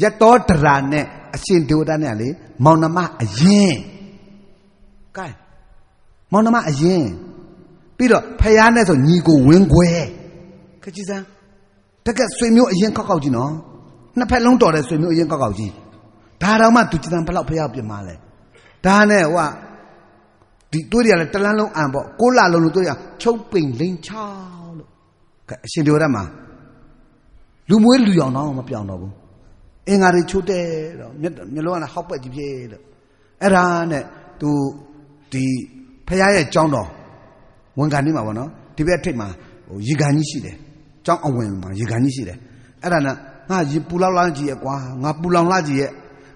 ရတောတရာနဲ့အရှင်ဒေဝဒနဲ့လေမောင်နှမအရင်ကဲမောင်နှမအရင်ပြီးတော့ဖယားနဲ့ဆိုညီကိုဝင်းခွဲခကြည်စမ်းတကက်ဆွေမျိုးအရင်ခောက်ခောက်ကြီးနော်နှစ်ဖက်လုံးတော်တဲ့ဆွေမျိုးအရင်ခောက်ခောက်ကြီးဒါတော့မှသူကြည်စမ်းဘလောက်ဖယားပြင်มาလဲဒါနဲ့ဟိုကဒီတွေးရလဲတလန်းလုံးအံပေါ့ကိုလာလုံးလို့တွေးရချုပ်ပိန်လိန်ချောင်းလို့ကဲအရှင်ဒေဝဒမှာလူမွေးလူရောင်တော့မပြောင်းတော့ဘူး အင်္ဂါတွေချိုးတဲ့တော့မျက်မျက်လုံးကလည်းဟောက်ပက်ကြီးပြေလို့အဲ့ဒါနဲ့သူဒီဖခင်ရဲ့ကြောင်းတော်ဝန်ခံနေမှာပေါ့နော်ဒီဘက်ထိပ်မှာဟိုရေကန်ကြီးရှိတယ်ကြောင်းအဝင်မှာရေကန်ကြီးရှိတယ်အဲ့ဒါနဲ့ငါရေပူလောင်လာကြီးရဲ့ကွာငါပူလောင်လာကြီးရဲ့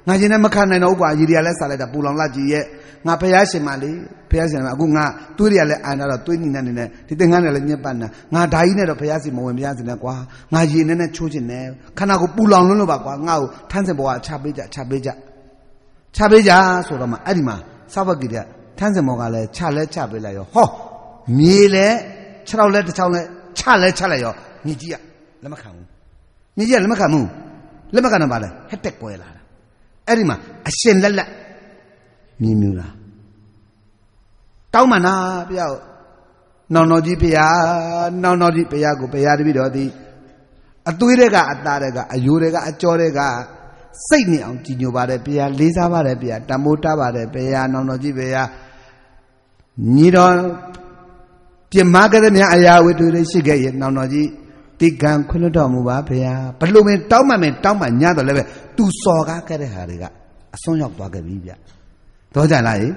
ငါရင်နဲ့မခံနိုင်တော့ဘူးကွာရေတွေကလည်းစားလိုက်တာပူလောင်လာကြီးရဲ့ငါဖះရှင်မလေးဖះရှင်မအခုငါသွေးတွေကလည်းအာနာတော့သွေးနိနေနေဒီသင်္ကန်းတွေလည်းညက်ပတ်နေငါဓာကြီးနဲ့တော့ဖះရှင်မဝင်ဖះရှင်နဲ့ကွာငါရေနဲ့နဲ့ချိုးချင်တယ်ခန္ဓာကိုပူလောင်လွန်းလို့ပါကွာငါ့ကိုထန်းစင်ဘောကချပေးကြချပေးကြချပေးကြဆိုတော့မှအဲ့ဒီမှာသဘကိတထန်းစင်ဘောကလည်းချလဲချပေးလိုက်ရောဟောမြေလဲခြေထောက်လဲတစ်ချောင်းလဲချလဲချလိုက်ရောမြေကြီးကလက်မခံဘူးမြေကြီးကလက်မခံဘူးလက်မခံတော့ပါလဲဟက်တက်ကွဲလာတာ အဲ့ဒီမှာအရှင်လက်လက်မြင်မြူလားတောင်းမှန်တာဘုရားနောင်တော်ကြီးဘုရားနောင်တော်ကြီးဘုရားကိုဘုရားတပည့်တော်သည်အသွေးတွေကအသားတွေကအယိုးတွေကအကြောတွေကစိတ်နေအောင်ကြည်ညိုပါတယ်ဘုရားလေးစားပါတယ်ဘုရားတမိုးတားပါတယ်ဘုရားနောင်တော်ကြီးဘုရားညီတော်ပြမကတဲ့မြအရာဝတ္ထုတွေရှိခဲ့ရဲ့နောင်တော်ကြီး တိကံခွင့်လွတ်တော်မူပါဘုရားဘလို့မင်းတောင်းမှမင်းတောင်းမှညတော့လည်းပဲသူစော်ကားခဲ့တဲ့ဟာတွေကအစွန်းရောက်သွားခဲ့ပြီဗျတော့ကြလားဟိ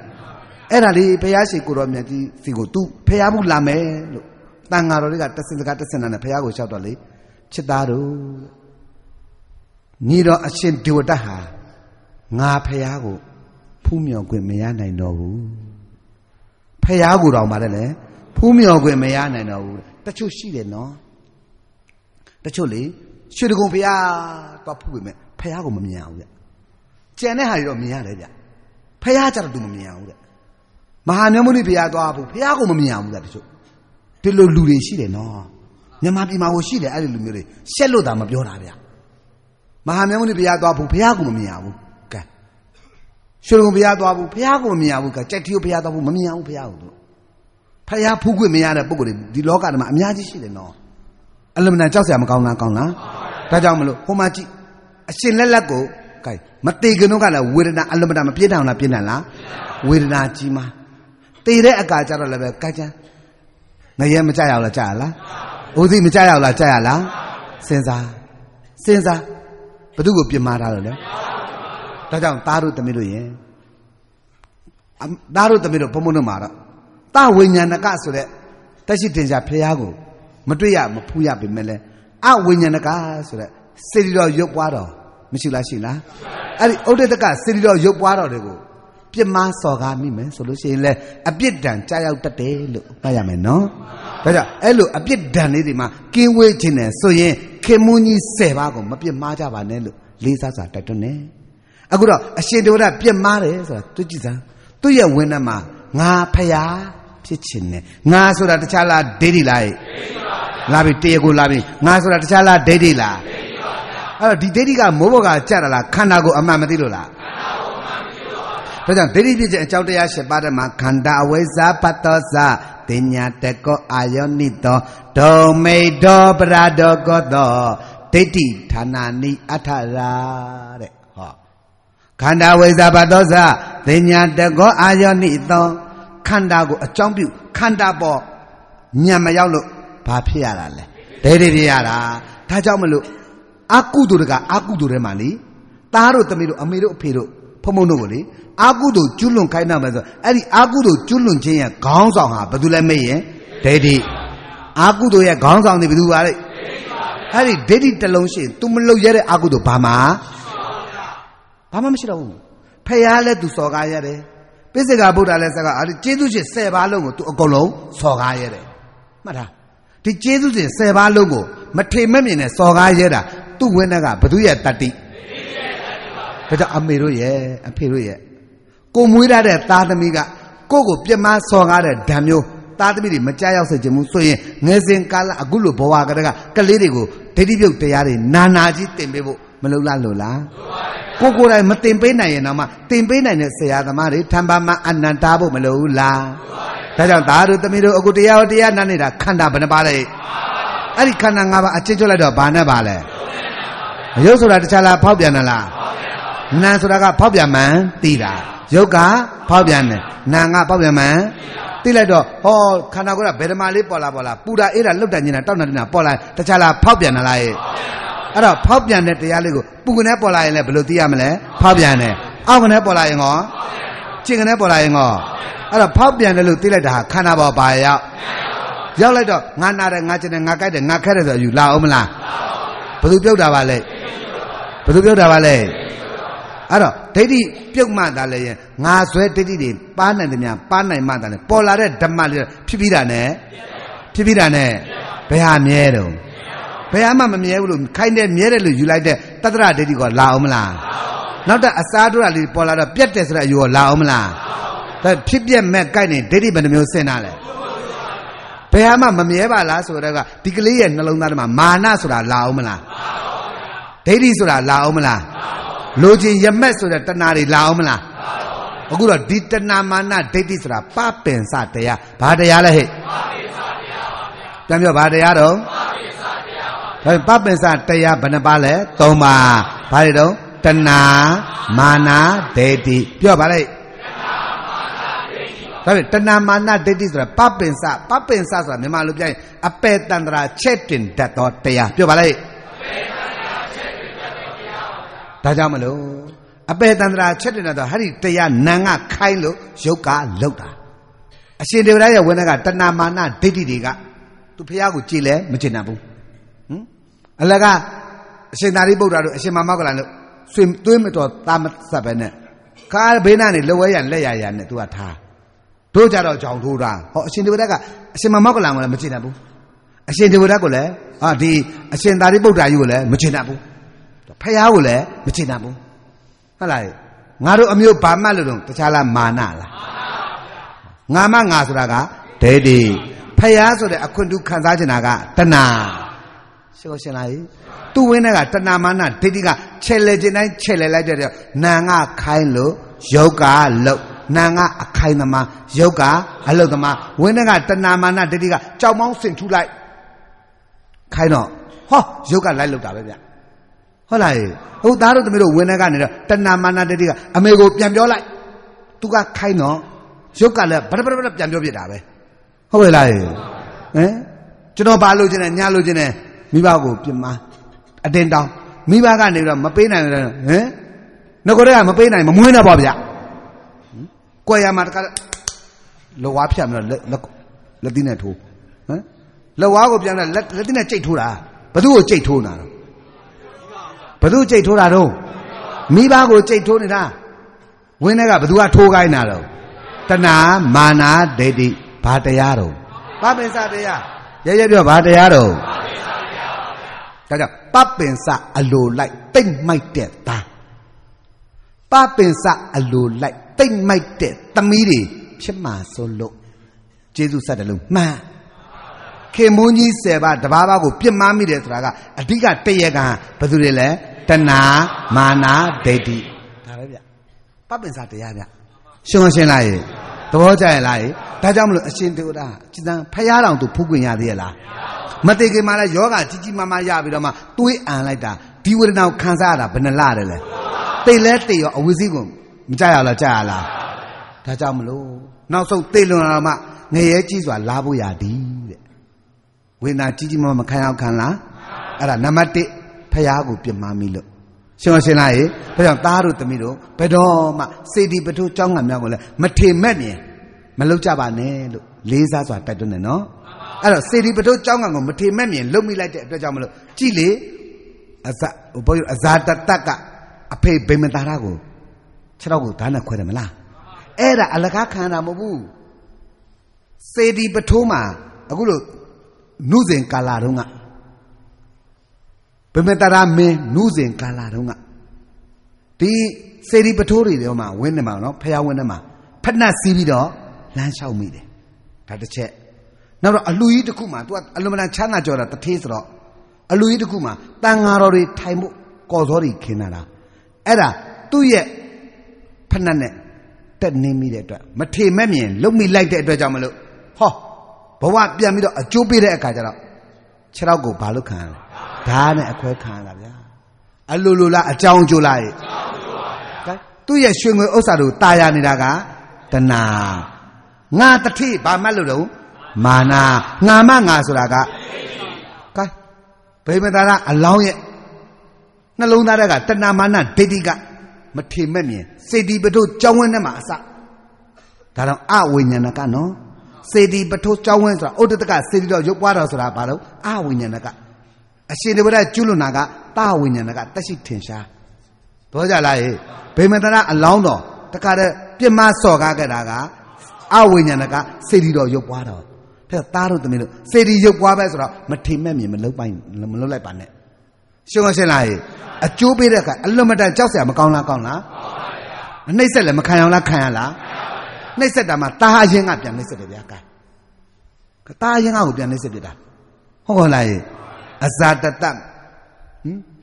အဲ့ဒါလေးဘုရားရှိခိုးတော်မြတ်ကြီးစီကို तू ဖះဘူးလာမယ်လို့တန်ဃာတော်တွေကတဆင်စကားတဆင်နာနဲ့ဘုရားကိုလျှောက်တော့လေချစ်သားတို့ညီတော်အရှင်ဒေဝတဟာငါဖះကိုဖူးမြော်ခွင့်မရနိုင်တော့ဘူးဖះကိုတောင်ပါတယ်လေဖူးမြော်ခွင့်မရနိုင်တော့ဘူးတချို့ရှိတယ်နော် တချို့လေရွှေတကုံဖះတော့ဖူးပြီမဲ့ဖះကိုမမြင်အောင်ဗျကြံတဲ့ဟာတွေတော့မြင်ရတယ်ဗျဖះကြတော့ तू မမြင်အောင်ဗျမဟာမြတ်မုနိဘုရားသွားဖို့ဘုရားကိုမမြင်အောင်ဗျတချို့ဒီလိုလူတွေရှိတယ်နော်မြန်မာပြည်မှာဟိုရှိတယ်အဲ့ဒီလူမျိုးတွေရှက်လို့တာမပြောတာဗျမဟာမြတ်မုနိဘုရားသွားဖို့ဘုရားကိုမမြင်အောင်ကဲရွှေကုံဘုရားသွားဖို့ဘုရားကိုမမြင်အောင်ကကြက်တီကိုဘုရားသွားဖို့မမြင်အောင်ဘုရားကိုတို့ဖះဖူးခွင့်မရတဲ့ပုံကိုယ်တွေဒီလောကထဲမှာအများကြီးရှိတယ်နော် အလမနာကြောက်စရာမကောင်းလားကောင်းလားဒါကြောင့်မလို့ဟိုမှာကြည့်အရှင်လက်လက်ကိုကဲမတေကနုကလည်းဝေဒနာအလမနာမပြင်းထန်လားပြင်းထန်လားဝေဒနာကြီးမှာတည်တဲ့အခါကျတော့လည်းပဲကကြမ်းငရဲမကြရအောင်လားကြရလားဦးသိမကြရအောင်လားကြရလားစဉ်းစားစဉ်းစားဘသူကိုပြင်မာတာလို့လဲဒါကြောင့်သားတို့သမီးတို့ယင်သားတို့သမီးတို့ဘုံဘုံတို့မှာတော့တဝိညာဏကဆိုတဲ့တက်ရှိတင်ကြဖះကို မတွေ့ရမဖူးရပေမဲ့လဲအဝိညာဏကဆိုတဲ့စေတီတော်ရုပ်ပွားတော်မရှိလားရှိလားအဲ့ဒီဥဒိတကစေတီတော်ရုပ်ပွားတော်တွေကိုပြစ်မှားစော်ကားမိမယ်ဆိုလို့ရှိရင်လဲအပြစ်ဒဏ်ကြာရောက်တတ်တယ်လို့မှတ်ရမယ်နော်ဒါကြောင့်အဲ့လိုအပြစ်ဒဏ်လေးတွေမှာကင်းဝေးခြင်းနဲ့ဆိုရင်ခင်မွန်းကြီး10ပါးကိုမပြစ်မှားကြပါနဲ့လို့လေးစားစွာတိုက်တွန်းနေအခုတော့အရှင်ဒေဝရပြစ်မှားတယ်ဆိုတာသူကြည့်စမ်းသူ့ရဲ့ဝင်းထဲမှာငါဖျားဖြစ်ခြင်းနဲ့ငါဆိုတာတခြားလားဒိဋ္ဌိလား လာပြီတရားကိုလာပြီငါဆိုတာတခြားလားဒိဋ္ဌိလားအဲ့တော့ဒီဒိဋ္ဌိကမိုးဘောကကြတာလားခန္ဓာကိုအမှန်မသိလို့လားဒါကြောင့်ဒိဋ္ဌိဖြစ်ခြင်းအကြောင်းတရား၈ပါးတည်းမှာခန္ဓာအဝိဇ္ဇာပတ္တောဇတင်ညာတကောအာယောနိတောဒုံမိတောပရာဒောကောတောဒိဋ္ဌိဌာနာနိအထရာတဲ့ဟောခန္ဓာဝိဇ္ဇာပတ္တောဇတင်ညာတကောအာယောနိတောခန္ဓာကိုအကြောင်းပြုခန္ဓာပေါ်ညံမရောက်လို့ ဘာဖြစ်ရတာလဲဒိဋ္ဌိဖြစ်ရတာဒါကြောင့်မလို့အကုသိုလ်တကအကုသိုလ်ထဲမှာလေသားတို့သမီးတို့အမေတို့အဖေတို့ဖုံဖုံတို့ကိုလေအာကုသိုလ်ကျွလွန်ခိုင်းတာမယ်ဆိုအဲ့ဒီအာကုသိုလ်ကျွလွန်ခြင်းရဲ့ခေါင်းဆောင်ဟာဘယ်သူလဲမေ့ရင်ဒိဋ္ဌိအာကုသိုလ်ရဲ့ခေါင်းဆောင်တွေဘယ်သူပါလဲအဲ့ဒီဒိဋ္ဌိတစ်လုံးရှိရင် तू မလုပ်ရတဲ့အာကုသိုလ်ဘာမှဘာမှမရှိတော့ဘူးဖះလဲ तू စော်ကားရတယ်ပိစိကဗုဒ္ဓလည်းစကားအဲ့ဒီကျေးဇူးရှင်10ပါးလုံးကို तू အကုန်လုံးစော်ကားရတယ်မှတ်ထား ဒီကျေးဇူးရှင်10ပါးလုံးကိုမထေမဲ့မြင်နဲ့စော်ကားရတာသူ့ဝင်းကဘသူရဲ့တတ္တိဒါကြောင့်အမေတို့ရဲ့အဖေတို့ရဲ့ကိုမွေးရတဲ့သားသမီးကကိုကိုပြမစော်ကားတဲ့ဓာတ်မျိုးသားသမီးတွေမကြောက်ရောက်စေချင်ဘူးဆိုရင်ငယ်စဉ်ကာလအခုလိုဘဝကတည်းကကလေးတွေကိုဒိဋ္ဌိပြုတ်တရားတွေနာနာကြီးတင်ပေးဖို့မလုပ်လားလို့လားကိုကိုယ်တိုင်မတင်ပေးနိုင်ရင်တော့မှတင်ပေးနိုင်တဲ့ဆရာသမားတွေထံပါမအနန္တာဖို့မလုပ်ဘူးလား ဒါကြောင့်သားတို့သမီးတို့အခုတရားဟောတရားနာနေတာခန္ဓာဘယ်နှပါလဲအဲ့ဒီခန္ဓာ၅ပါးအချင်းချုပ်လိုက်တော့ဘာနဲ့ပါလဲရုပ်ဆိုတာတခြားလားဖောက်ပြန်တယ်လားနာဆိုတာကဖောက်ပြန်မှန်သိတာရုပ်ကဖောက်ပြန်တယ်နာကဖောက်ပြန်မှန်သိလိုက်တော့ဟောခန္ဓာကိုယ်ကဘယ်ဓမ္မလေးပေါ်လာပေါ်လာပူတာအေးတာလှုပ်တာညင်တာတောက်တာနေတာပေါ်လာတခြားလားဖောက်ပြန်တယ်လားအဲ့တော့ဖောက်ပြန်တဲ့တရားလေးကိုပူကနေပေါ်လာရင်လည်းဘယ်လိုသိရမလဲဖောက်ပြန်တယ်အောက်ကနေပေါ်လာရင်ရောကျင်ကနေပေါ်လာရင်ရော အဲ့တော့ဖောက်ပြန်တယ်လို့သိလိုက်တာဟာခန္ဓာပေါ်ပါရောက်ရောက်လိုက်တော့ငါနာတယ်ငါကျင်တယ်ငါကြိုက်တယ်ငါခက်တယ်ဆိုယူလာအောင်မလားဘယ်သူပြုတ်တာပါလဲဘယ်သူပြုတ်တာပါလဲအဲ့တော့ဒိဋ္ဌိပြုတ်မှသာလဲရင်ငါဆွဲဒိဋ္ဌိတွေပါနိုင်တယ်များပါနိုင်မှသာလဲပေါ်လာတဲ့ဓမ္မလေးဖြစ်ပြီးတာနဲ့ဖြစ်ပြီးတာနဲ့ဘယ်ဟာမြဲတော့ဘယ်ဟာမှမမြဲဘူးလို့ခိုင်းတယ်မြဲတယ်လို့ယူလိုက်တဲ့တတ္တရဒိဋ္ဌိကလာအောင်မလားနောက်တဲ့အစားတို့လေးပေါ်လာတော့ပြက်တယ်ဆိုတဲ့အယူကလာအောင်မလား ဒါဖြစ်ပြက်မဲ့ကြိုက်နေဒိဋ္ဌိဘယ်နှမျိုးဆင်တာလဲဘယ်ဟာမှမမြဲပါလားဆိုတော့ကဒီကလေးရဲ့နှလုံးသားထဲမှာမာနဆိုတာလာအောင်မလားဒိဋ္ဌိဆိုတာလာအောင်မလားလိုချင်ရမက်ဆိုတဲ့တဏှာတွေလာအောင်မလားအခုတော့ဒီတဏှာမာနဒိဋ္ဌိဆိုတာပပင်စတရားဘာတရားလဲဟဲ့ပပင်စတရားပါဗျာပြန်ပြောဘာတရားတော့ပပင်စတရားဘယ်နှပါလဲ၃ပါးဘာတွေတော့တဏှာမာနဒိဋ္ဌိပြောပါလိုက် ဒါပေမဲ့တဏမာနဒိဋ္ဌိဆိုတာပပင်စပပင်စဆိုတာမြန်မာလိုပြရင်အပေတန္တရာချက်တင်တတ်သောတရားပြောပါလိုက်ဒါကြောင့်မလို့အပေတန္တရာချက်တင်တတ်သောဟာဒီတရားနံကခိုင်းလို့ယုတ်ကလောက်တာအရှင်ဒေဝရရဲ့ဝိနည်းကတဏမာနဒိဋ္ဌိတွေကသူဖះကိုကြည်လဲမကျင်တတ်ဘူးဟင်အလကအရှင်သာရိပုတ္တရာတို့အရှင်မမောကလန်တို့ဆွေသွေးမတော်သားမဆက်ပဲနဲ့ခါဘေးနားနေလဝဲရလက်ရရနဲ့သူကထား တို့ကြတော့ကြောင်ထိုးတာဟောအရှင်ဒေဝရကအရှင်မမောကလန်ကိုလည်းမကျင်တတ်ဘူးအရှင်ဒေဝရကိုလည်းဟာဒီအရှင်သာရိပုတ္တရာကြီးကိုလည်းမကျင်တတ်ဘူးဖះကိုလည်းမကျင်တတ်ဘူးဟုတ်လားငါတို့အမျိုးဘာမှလို့တော့တခြားလားမာနလားငါမငါဆိုတာကဒိဋ္ဌိဖះဆိုတဲ့အခွင့်တူခံစားချင်တာကတဏှာရှင်းရှင်းလားသူ့ဝင်းတဲ့ကတဏှာမာနဒိဋ္ဌိကခြေလေခြင်းတိုင်းခြေလေလိုက်တဲ့နာငါခိုင်းလို့ယောဂလုတ် နာငါအခိုင်သမားယောဂအလုတ်သမားဝင်းတဲ့ကတဏှာမာနဒိဋ္ဌိကကြောက်မောင်းဆင်ထူလိုက်ခိုင်းတော့ဟောယောဂလိုက်လုတ်တာပဲဗျဟုတ်လားဟုတ်သားတို့သမီးတို့ဝင်းတဲ့ကနေတော့တဏှာမာနဒိဋ္ဌိကအမေကိုပြန်ပြောလိုက်သူကခိုင်းတော့ယောဂလည်းဗရဗရဗရပြန်ပြောပြတာပဲဟုတ်ရဲ့လားဟမ်ကျွန်တော်ဘာလို့ခြင်းနဲ့ညာလို့ခြင်းနဲ့မိဘကိုပြမအတင်းတောင်းမိဘကနေတော့မပေးနိုင်တယ်ဟမ်ငကိုတွေကမပေးနိုင်မမွေးနဲ့ပေါ့ဗျ ကွယ်ရမှာတခါလောဝါဖြတ်ပြီးတော့လက်လက်သီးနဲ့ထိုးဟမ်လောဝါကိုပြန်လက်လက်သီးနဲ့ကြိတ်ထိုးတာဘသူ့ကိုကြိတ်ထိုးနေတာတော့ဘသူ့ကြိတ်ထိုးတာတော့မိဘကိုကြိတ်ထိုးနေတာဝင်းတွေကဘသူကထိုးခိုင်းတာတော့တဏှာမာနာဒိဋ္ဌိဘာတရားတော့ဘာပင်စတရားရဲရဲပြောဘာတရားတော့ဒါကြောင့်ပပင်စအလိုလိုက်တိတ်မိုက်တဲ့သားပပင်စအလိုလိုက် တိတ်မိုက်တဲ့သမီးတွေဖြစ်မှာဆိုလို့ကျေးဇူးဆက်တယ်လို့မှန်ခင်မွန်းကြီး၁၀ပါးတဘာဘာကိုပြစ်မှားမိတယ်ဆိုတာကအဓိကတရကံဘယ်သူတွေလဲတဏှာမာနာဒိဋ္ဌိဒါပဲဗျပပင်စတရားဗျရှင်းရှင်းလားရေသဘောကျရဲ့လားရေဒါကြောင့်မလို့အရှင်တေဝတာจิตံဖျားတော်သူဖူးခွင့်ရသေးရဲ့လားမသိခင်မှာလဲယောဂကြီးကြီးမားမားရပြီးတော့မှတွေးအံလိုက်တာဒီဝေဒနာကိုခံစားရတာဘယ်နှလတယ်လဲတိတ်လဲတိတ်ရောအဝိဇ္ဇိကို မကြရလားကြရလားဒါကြောင့်မလို့နောက်ဆုံးတိတ်လွန်လာမှငရဲကြီးစွာလာဖို့ရသည်တဲ့ဝေဒနာကြီးကြီးမားမားမခံအောင်ခံလားအဲ့ဒါနံပါတ်1ဖျားကိုပြမမိလို့ရှင်မရှင်လားရေဒါကြောင့်သားတို့သမီးတို့ဘယ်တော့မှစေတီပထုเจ้าငံများကိုလည်းမထေမဲ့မြင်မလုပ်ကြပါနဲ့လို့လေးစားစွာတိုက်တွန်းတယ်နော်အဲ့တော့စေတီပထုเจ้าငံကိုမထေမဲ့မြင်လုပ်မိလိုက်တဲ့အတွက်ကြောင့်မလို့ကြည်လေအဇဘိုးအဇာတတတ်ကအဖေဗိမတာရကို ခြေတော့ကိုဓာတ်နဲ့ခွဲတယ်မလားအဲ့ဒါအလကားခံတာမဟုတ်ဘူးစေတီပထုမှာအခုလို့နုစဉ်ကာလာတုန်းကဗိမတာရမင်းနုစဉ်ကာလာတုန်းကဒီစေတီပထိုးတွေတော့မှဝင်းနေမှာနော်ဖះဝင်းနေမှာဖက်နှက်စီးပြီးတော့လမ်းလျှောက်မိတယ်ဒါတစ်ချက်နောက်တော့အလူကြီးတစ်ခုမှာ तू အလုံးမတန်ချမ်းသာကြော်တာတထေးဆိုတော့အလူကြီးတစ်ခုမှာတန်ဃာတော်တွေထိုင်ဖို့ကော်စောတွေခင်းလာတာအဲ့ဒါသူ့ရဲ့ ဖက်နှက်နဲ့တက်နေမိတဲ့အတွက်မထေမဲ့မြင်လုံမိလိုက်တဲ့အတွက်ကြောင့်မလို့ဟောဘဝပြန်ပြီးတော့အကျိုးပေးတဲ့အခါကျတော့ခြေတော့ကိုဘာလို့ခံရလဲဓာတ်နဲ့အခွဲခံရတာဗျာအလိုလိုလားအကြောင်းကျိုးလားရဲ့ကဲသူ့ရဲ့ရွှေငွေဥစ္စာတို့ตายရနေတာကတဏှာငါတတိဘာမှတ်လို့တော့မာနာငါမငါဆိုတာကကဲဗိမသာရအလောင်းရဲ့နှလုံးသားကတဏှာမာနဒိဋ္ဌိက မထေမဲ့မြင်စေတီပထုကြောင်းဝင်းထဲမှာအစဒါတော့အဝိညာဏကနော်စေတီပထုကြောင်းဝင်းဆိုတာဥဒ္ဒတကစေတီတော်ရုပ်ပွားတော်ဆိုတာဘာလို့အဝိညာဏကအရှင်တပည့်ကျุလွန်နာကတဝိညာဏကတက်ရှိထင်ရှားတော့ကြလားဟေဗိမန္တရအလောင်းတော်တခါတည်းပြမစော်ကားခဲ့တာကအဝိညာဏကစေတီတော်ရုပ်ပွားတော်တဲ့သားတို့သမီးတို့စေတီရုပ်ပွားပဲဆိုတော့မထိမဲ့မြင်မလုံးပိုင်မလုံးလိုက်ပါနဲ့ရှုံးရှင်းလားဟေ အကျိုးပေးတဲ့အခါအလွန်မတန်ကြောက်စရာမကောင်းလားကောင်းလားကောင်းပါဗျာနှိမ့်ဆက်လည်းမခံအောင်လားခံရလားနှိမ့်ဆက်တာမှတာဟာရင်ကပြန်နှိမ့်ဆက်တယ်ဗျာကဲတာဟာရင်ကကိုပြန်နှိမ့်ဆက်ပြတာဟုတ်ကောလားဟေအဇာတတဟင်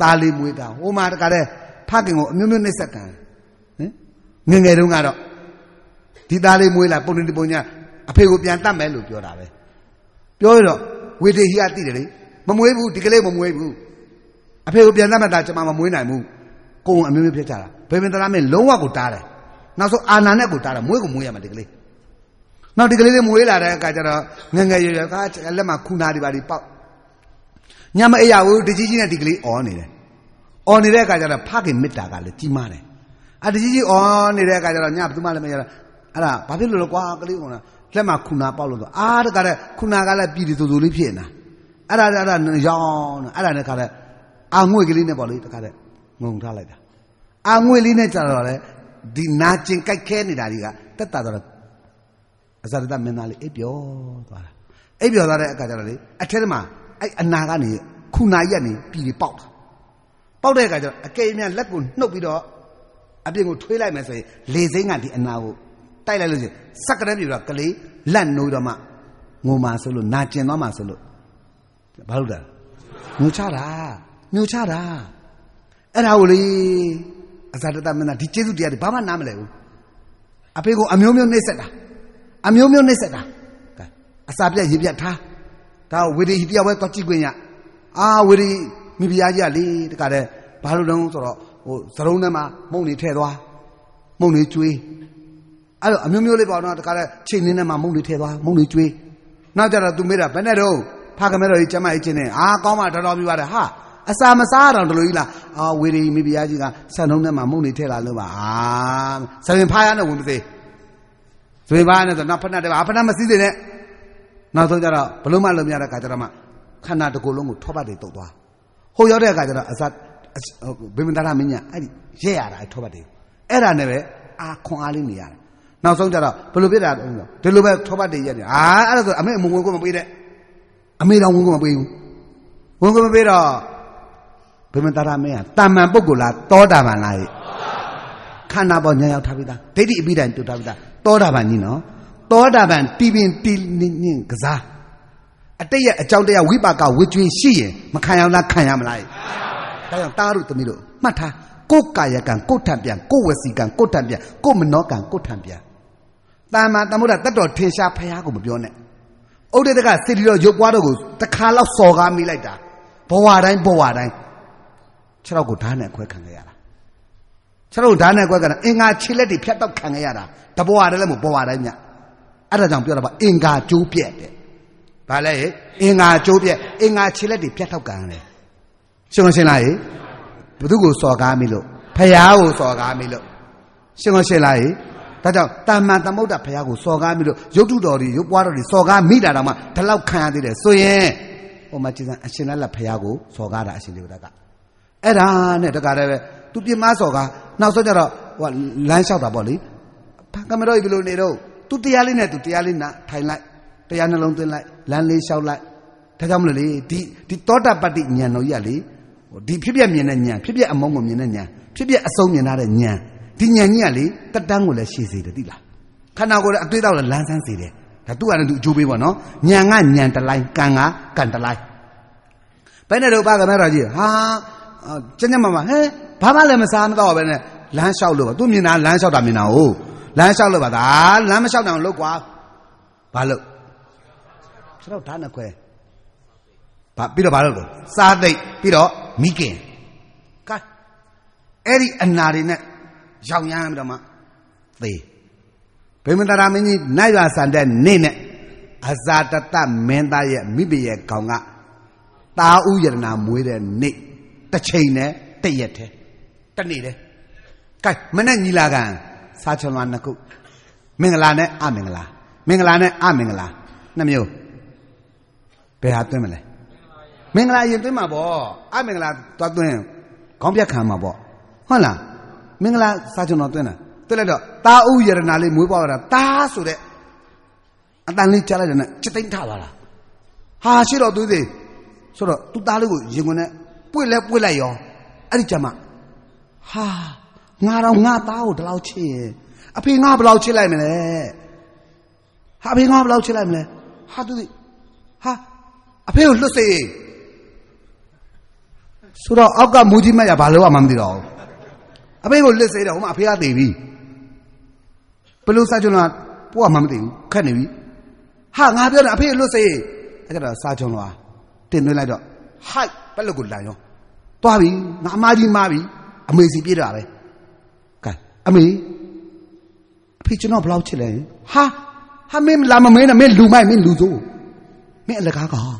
တာလေးမွေးတာဟိုမှာတခါတည်းဖခင်ကိုအမျိုးမျိုးနှိမ့်ဆက်ကန်ဟင်ငငယ်တုန်းကတော့ဒီသားလေးမွေးလာပုံနေပုံညာအဖေကိုပြန်တတ်မယ်လို့ပြောတာပဲပြောရတော့ဝေဒေဟိကတိတယ်လေမမွေးဘူးဒီကလေးမမွေးဘူး အဖေကိုပြန်တတ်မှတာကျွန်မမမွေးနိုင်ဘူးကိုုံအမျိုးမျိုးဖြစ်ကြတာဘယ်ပင်တရားမင်းလုံးဝကိုတားတယ်နောက်ဆုံးအာနာနဲ့ကိုတားတယ်မွေးကိုမွေးရမှာဒီကလေးနောက်ဒီကလေးလေးမွေးလာတဲ့အခါကျတော့ငငယ်ရွယ်ရွယ်ကလက်မှာခုနာတွေပါတွေပေါက်ညမအေးရဘူးတကြီးကြီးနဲ့ဒီကလေးအော်နေတယ်အော်နေတဲ့အခါကျတော့ဖခင်မေတ္တာကလည်းကြီးမားတယ်အတကြီးကြီးအော်နေတဲ့အခါကျတော့ညဘသူမှလည်းမရတော့အဲ့ဒါဘာဖြစ်လို့လဲကွာကလေးကောင်လားလက်မှာခုနာပေါက်လို့ဆိုအားတကလည်းခုနာကလည်းပြည်သူစုလေးဖြစ်နေတာအဲ့ဒါအဲ့ဒါရောင်းအဲ့ဒါနဲ့ခါလည်း အာငွေကလေးနဲ့ပေါ့လေတခါတဲ့ငုံထားလိုက်တာအာငွေလေးနဲ့ကြတော့လေဒီနာကျင်ကြိုက်ခဲနေတာတွေကတက်တာတော့အဇာတမင်းသားလေးအိပ်ပျော်သွားတာအိပ်ပျော်သွားတဲ့အခါကျတော့လေအထက်မှာအဲ့အနာကနေခုနာရက်နေပြည်ပြီးပေါက်တာပေါက်တဲ့အခါကျတော့အကယ်၍လက်ကိုနှုတ်ပြီးတော့အပြင်ကိုထွေးလိုက်မယ်ဆိုရင်လေစိမ့်ကဒီအနာကိုတိုက်လိုက်လို့ရှိရင်စက်ကတဲ့ပြေတော့ကလေးလက်နိုးတော့မှငိုမှဆိုလို့နာကျင်သွားမှဆိုလို့ဘာလို့လဲညှို့ချတာ ညှို့ချတာအဲ့ဒါကိုလေအဇာတတမင်းသားဒီကျေးဇူးတရားတွေဘာမှနားမလဲဘူးအဖေကအမျိုးမျိုးနှိမ့်ဆက်တာအမျိုးမျိုးနှိမ့်ဆက်တာအစာပြက်ရေပြက်ထားဒါဝေဒီတယောက်ပဲသွားကြည့်ခွင့်ရအာဝေဒီမိဖုရားကြီးကလေတခါတည်းဘာလို့လဲဆိုတော့ဟိုသရုံးထဲမှာမုံနေထဲသွားမုံနေကျွေးအဲ့တော့အမျိုးမျိုးလေးပေါ့နော်တခါတည်းချိန်နေထဲမှာမုံနေထဲသွားမုံနေကျွေးနောက်ကြတော့သူမေးတာဘယ်နဲ့တော့ဖခင်မဲတော်ကြီးကျမကြီးချင်းနေအာကောင်းမှတော်တော်ပြပါတယ်ဟာ အစာမစားတော့တလို့ကြီးလားအာဝေဒီမိဖုရားကြီးကဆန်ထုံးထဲမှာမုံနေထဲလာလို့ပါအာဆရင်ဖားရနဲ့ဝင်မသေးဆိုရင်ဘာနဲ့ဆိုနောက်ဖက်နဲ့တပါဖက်နဲ့မစည်းသေးနဲ့နောက်ဆုံးကျတော့ဘလို့မှလုံးမရတဲ့ခါကျတော့မှခန္ဓာတစ်ခုလုံးကိုထောပတ်တွေတုတ်သွားဟိုရောက်တဲ့အခါကျတော့အစဘိမန္တရမင်းညာအဲ့ဒီရဲရတာထောပတ်တွေအဲ့ဒါနဲ့ပဲအာခွန်အားလေးနေရတယ်နောက်ဆုံးကျတော့ဘလို့ဖြစ်တာဒီလိုပဲထောပတ်တွေရက်နေအာအဲ့ဒါဆိုအမေအမဝင်ကိုမပေးတဲ့အမေတော်ဝင်ကိုမပေးဘူးဝင်ကိုမပေးတော့ ဘိမန္တရမင်းကတာမန်ပုဂ္ဂိုလ်လားတောတာပန်လားခန္ဓာပေါ်ညာရောက်ထားပြီးသားဒိဋ္ဌိအပိတိုင်းတူထားပြီးသားတောတာပန်ကြီးနော်သောတာပန်တီးပင်တီးနင်းနင်းကစားအတိတ်ရဲ့အကြောင်းတရားဝိပါကဝိကျွေးရှိရင်မခံရလားခံရမလားဒါကြောင့်တာရုသမီးတို့မှတ်ထားကိုယ်ကာယကံကိုယ်ထံပြန်ကိုယ်ဝစီကံကိုယ်ထံပြန်ကိုယ်မနောကံကိုယ်ထံပြန်တာမန်တမုဒ္ဒတတ်တော်ထင်ရှားဖရားကိုမပြောနဲ့ဥဒိတကစေတီတော်ရုပ်ပွားတော်ကိုတခါလောက်စော်ကားမိလိုက်တာဘဝတိုင်းဘဝတိုင်း ခြေထောက်ကိုဓာတ်နဲ့ခွဲခံခဲ့ရတာခြေထောက်ဓာတ်နဲ့ခွဲခံတာအင်္ဂါခြေလက်တွေဖြတ်တော့ခံခဲ့ရတာတဘဝတည်းလည်းမဘဝတိုင်းမြတ်အဲ့ဒါကြောင့်ပြောတာပါအင်္ဂါကျိုးပြက်တဲ့ဘာလဲအင်္ဂါကျိုးပြက်အင်္ဂါခြေလက်တွေပြတ်ထောက်ကန်တယ်ရှင်းမရှင်းလားဟေဘု து ကိုစော်ကားမိလို့ဖယားကိုစော်ကားမိလို့ရှင်းမရှင်းလားဟေဒါကြောင့်တာမန်သမုဒ္ဒဖယားကိုစော်ကားမိလို့ရုပ်တုတော်တွေရုပ်ပွားတော်တွေစော်ကားမိတာတော့မှဒီလောက်ခံရသေးတယ်ဆိုရင်ဟိုမှာကြည်စံအရှင်လက်လက်ဖယားကိုစော်ကားတာအရှင်လေးက အဲ့ဒါနဲ့တကားတည်းပဲသူပြင်းမစော်ကားနောက်ဆုံးကျတော့ဟိုလမ်းလျှောက်တာပေါ့လေကမတော်ဘယ်လိုနေတော့သူတရားလေးနဲ့သူတရားလေးနာထိုင်လိုက်တရားနှလုံးသွင်းလိုက်လမ်းလေးလျှောက်လိုက်ဒါကြောင့်မလို့လေဒီဒီသောတာပတ္တိဉာဏ်တော်ကြီးကလေဒီဖြစ်ပြမြင်တဲ့ဉာဏ်ဖြစ်ပြအမုန်းကိုမြင်တဲ့ဉာဏ်ဖြစ်ဖြစ်အဆုံးမြင်ထားတဲ့ဉာဏ်ဒီဉာဏ်ကြီးကလေတက်တန်းကိုလည်းရှည်စေတယ်သိလားခန္ဓာကိုယ်ရဲ့အသွေးတောက်လည်းလန်းဆန်းစေတယ်ဒါသူ့ဟာနဲ့သူအကျိုးပေးပေါ့နော်ဉာဏ်ကဉာဏ်တလိုင်းကံကကံတလိုင်းဘယ်နဲ့တော့ပါကမဲတော်ကြီးဟာ ကျဉ်းကျဉ်းမမဟဲဘာမှလည်းမစားမတော့ပဲနဲ့လမ်းလျှောက်လို့ပါသူမြင်တာလမ်းလျှောက်တာမြင်တာဟုတ်လမ်းလျှောက်လို့ပါဒါလမ်းမလျှောက်နိုင်အောင်လုပ်ကွာဘာလို့ခြေတော့ဓာတ်နှစ်ခွဲဘာပြီးတော့ဘာလို့လဲစားသိပ်ပြီးတော့မိခင်ကဲအဲ့ဒီအနာတွေနဲ့ရောင်ရမ်းပြီးတော့မှသေဗိမန္တရာမင်းကြီးနိုင်ရွာဆန်တဲ့နေ့နဲ့အဇာတတမင်းသားရဲ့မိဘရဲ့ကောင်ကတာဥယရနာမွေးတဲ့နေ့ တစ်ချိန်နဲ့တရက်တည်းတနေ့တည်းကဲမနဲ့ညီလာခံစားချွန်လွားနှစ်ခုမင်္ဂလာနဲ့အမင်္ဂလာမင်္ဂလာနဲ့အမင်္ဂလာနှစ်မျိုးဘယ်ဟာသွင်းမလဲမင်္ဂလာရင်သွင်းမှာပေါ့အမင်္ဂလာသွားသွင်းခေါင်းပြက်ခံမှာပေါ့ဟုတ်လားမင်္ဂလာစားချွန်တော်သွင်းတာသွင်းလိုက်တော့တာဥယရနာလေးမွေးပွားတာတာဆိုတဲ့အတန်လေးကြားလိုက်တယ်နဲ့ချစ်သိမ့်ထပါလားဟာရှိတော့သွေးသေးဆိုတော့သူ့သားလေးကိုရင်ခွန်းနဲ့ ပွေ့လဲပွေ့လိုက်ရောအဲ့ဒီကြမှာဟာငါတော့ငါသားကိုဒီလောက်ချစ်ရင်အဖေငါဘယ်လောက်ချစ်လိုက်မလဲဟာအဖေငါဘယ်လောက်ချစ်လိုက်မလဲဟာသူဟာအဖေကိုလွတ်စေဆိုတော့အောက်ကမူကြီးမက်ရဘာလို့မှမသိတော့ဘူးအဖေကိုလွတ်စေတော့ဟိုမှာအဖေကတည်ပြီဘယ်လိုစားကြလားပို့ကမှမသိဘူးခက်နေပြီဟာငါပြောတာအဖေလွတ်စေအဲ့ကြတော့စားကြလားတင်သွင်းလိုက်တော့ဟိုက်ပက်လက်ကိုလန်ရော သွားပြီငါအမကြီးမားပြီအမေစီပြေးတာပဲကဲအမေအဖေကျွန်တော်ဘယ်လောက်ချစ်လဲဟာဟာမင်းလာမမင်းနဲ့မင်းလူမိုက်မင်းလူစိုးမင်းအလကားကောင်ဟမ်